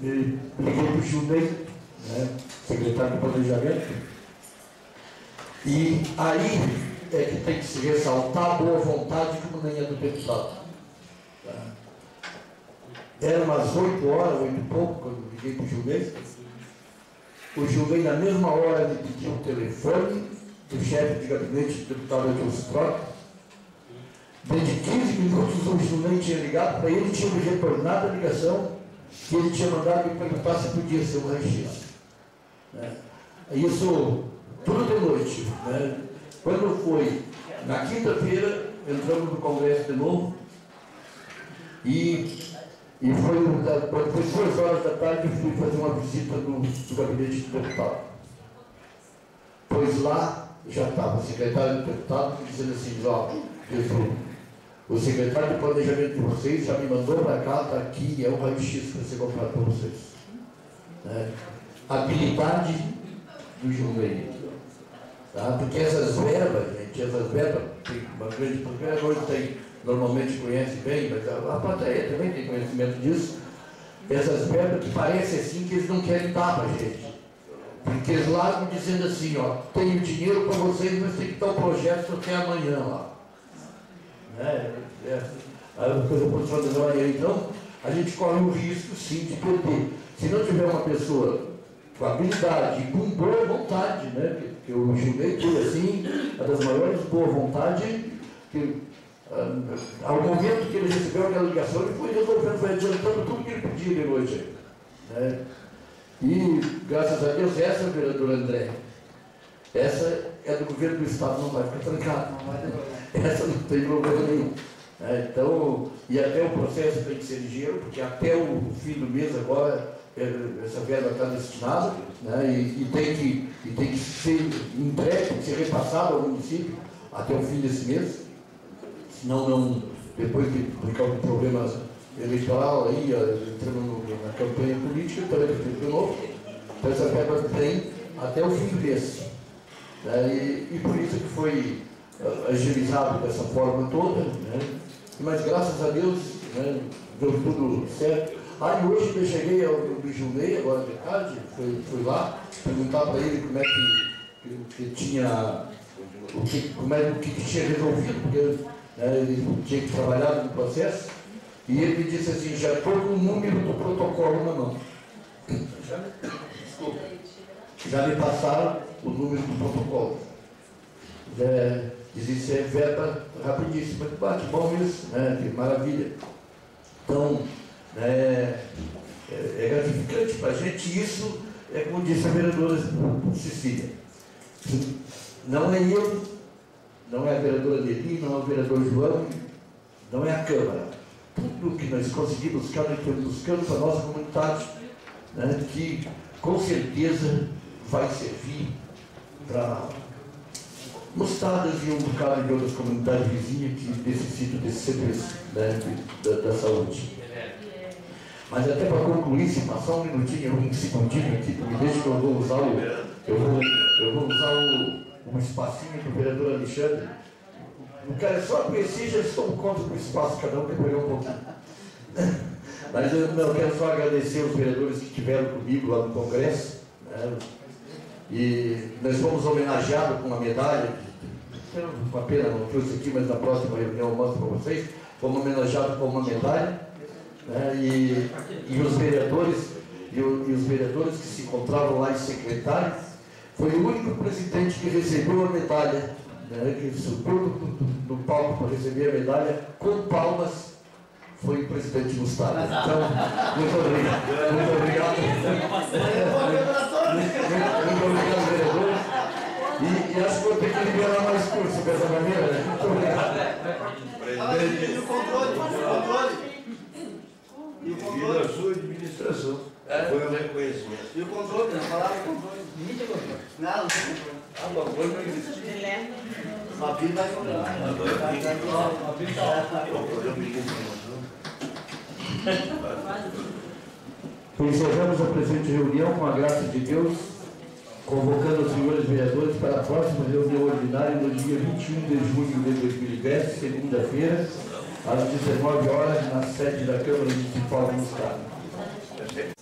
me liguei para o Gilney, né, secretário de Planejamento, e aí é que tem que se ressaltar a boa vontade como nem é do deputado. Tá? Era umas 8 horas, 8 e pouco, quando eu liguei para o Gilney. O Gilney, na mesma hora, me pediu o telefone do chefe de gabinete do deputado Edilson Troca. Dentro de 15 minutos o Juninho tinha ligado para ele, tinha me retornado a ligação que ele tinha mandado me perguntar se podia ser um raio-x. Né? Isso tudo de noite. Né? Quando foi na quinta-feira, entramos no Congresso de novo e E foi, foi duas horas da tarde, eu fui fazer uma visita no, no gabinete do deputado. Pois lá já estava o secretário do deputado dizendo assim, ó, o secretário de planejamento de vocês já me mandou para cá, está aqui, é o raio-x para ser comprado para vocês. Né? Habilidade do Junveio. Tá? Porque essas verbas, gente, essas verbas, tem uma grande porque hoje tem, normalmente conhece bem, mas a, a plateia também tem conhecimento disso. Essas verbas que parecem assim que eles não querem dar para a gente. Porque eles largam dizendo assim, ó, tenho dinheiro para vocês, mas tem que dar um projeto até amanhã lá. Né? É. Aí depois eu fazer amanhã. Então, a gente corre o risco sim de perder. Se não tiver uma pessoa com habilidade e com boa vontade, né? Que, eu julguei tudo assim, uma das maiores boa vontade, que ah, ao momento que ele recebeu aquela ligação, ele foi resolvendo, foi adiantando tudo que ele pedia de noite. Né? E, graças a Deus, essa, vereador André, essa é do governo do Estado, não vai ficar trancada. Essa não tem problema nenhum. É, então, e até o processo tem que ser ligeiro, porque até o fim do mês agora essa verba está destinada né, e, e, tem que, e tem que ser entregue, tem ser repassada ao município até o fim desse mês. Senão, não, depois de ficar um problema eleitoral, aí, entrando na campanha política, então ele de novo. Então essa verba tem até o fim do mês. Né, e, e por isso que foi agilizado dessa forma toda. Né, mas graças a Deus né, deu tudo certo. Aí hoje eu cheguei, eu, me agora de tarde, fui, fui lá perguntar para ele como é que, que, que tinha, o que, como é, o que, que tinha resolvido, porque né, ele tinha que trabalhar no processo, e ele me disse assim, já estou com o número do protocolo na mão. Já, desculpa, já me passaram o número do protocolo. É, Existe é verba rapidíssima. Ah, que bom isso, né? que maravilha. Então, é, é, é gratificante para a gente isso, é como disse a vereadora Cecília. Não é eu, não é a vereadora Deli, não é o vereador João, não é a Câmara. Tudo que nós conseguimos buscar, nós estamos buscando para a nossa comunidade, né, que com certeza vai servir para mostradas e um bocado de outras comunidades vizinhas que necessitam desse serviço né, da, da, saúde. Mas até para concluir, se passar um minutinho, um segundinho aqui, me deixa que eu vou usar o. Eu vou, eu vou usar o, o espacinho do vereador Alexandre. O cara só conhecer já estou contra do espaço, cada um quer pegar um pouquinho. Mas eu não quero só agradecer os vereadores que estiveram comigo lá no Congresso. Né? E nós fomos homenageados com uma medalha, uma pena não trouxe aqui, mas na próxima reunião eu mostro para vocês. Fomos homenageados com uma medalha né, e, e, os vereadores, e, o, e, os vereadores que se encontravam lá em secretário, foi o único presidente que recebeu a medalha, né, que subiu do, do palco para receber a medalha com palmas foi o presidente Gustavo. Então, muito obrigado. Muito obrigado. Muito, obrigado, vereador. E, e, acho que vou ter que liberar mais curso dessa maneira. Né? Muito obrigado. Presidente. O controle? O controle? E o controle? a sua administração. É. Foi o reconhecimento. E o controle? Não falava controle. Mídia controle. Não, não tem controle. Ah, bom, foi não existe. Vida vai controlar. Uma vida vai Encerramos a presente reunião com a graça de Deus, convocando os senhores vereadores para a próxima reunião ordinária no dia 21 de junho de 2010, segunda-feira, às 19 horas, na sede da Câmara Municipal do Estado.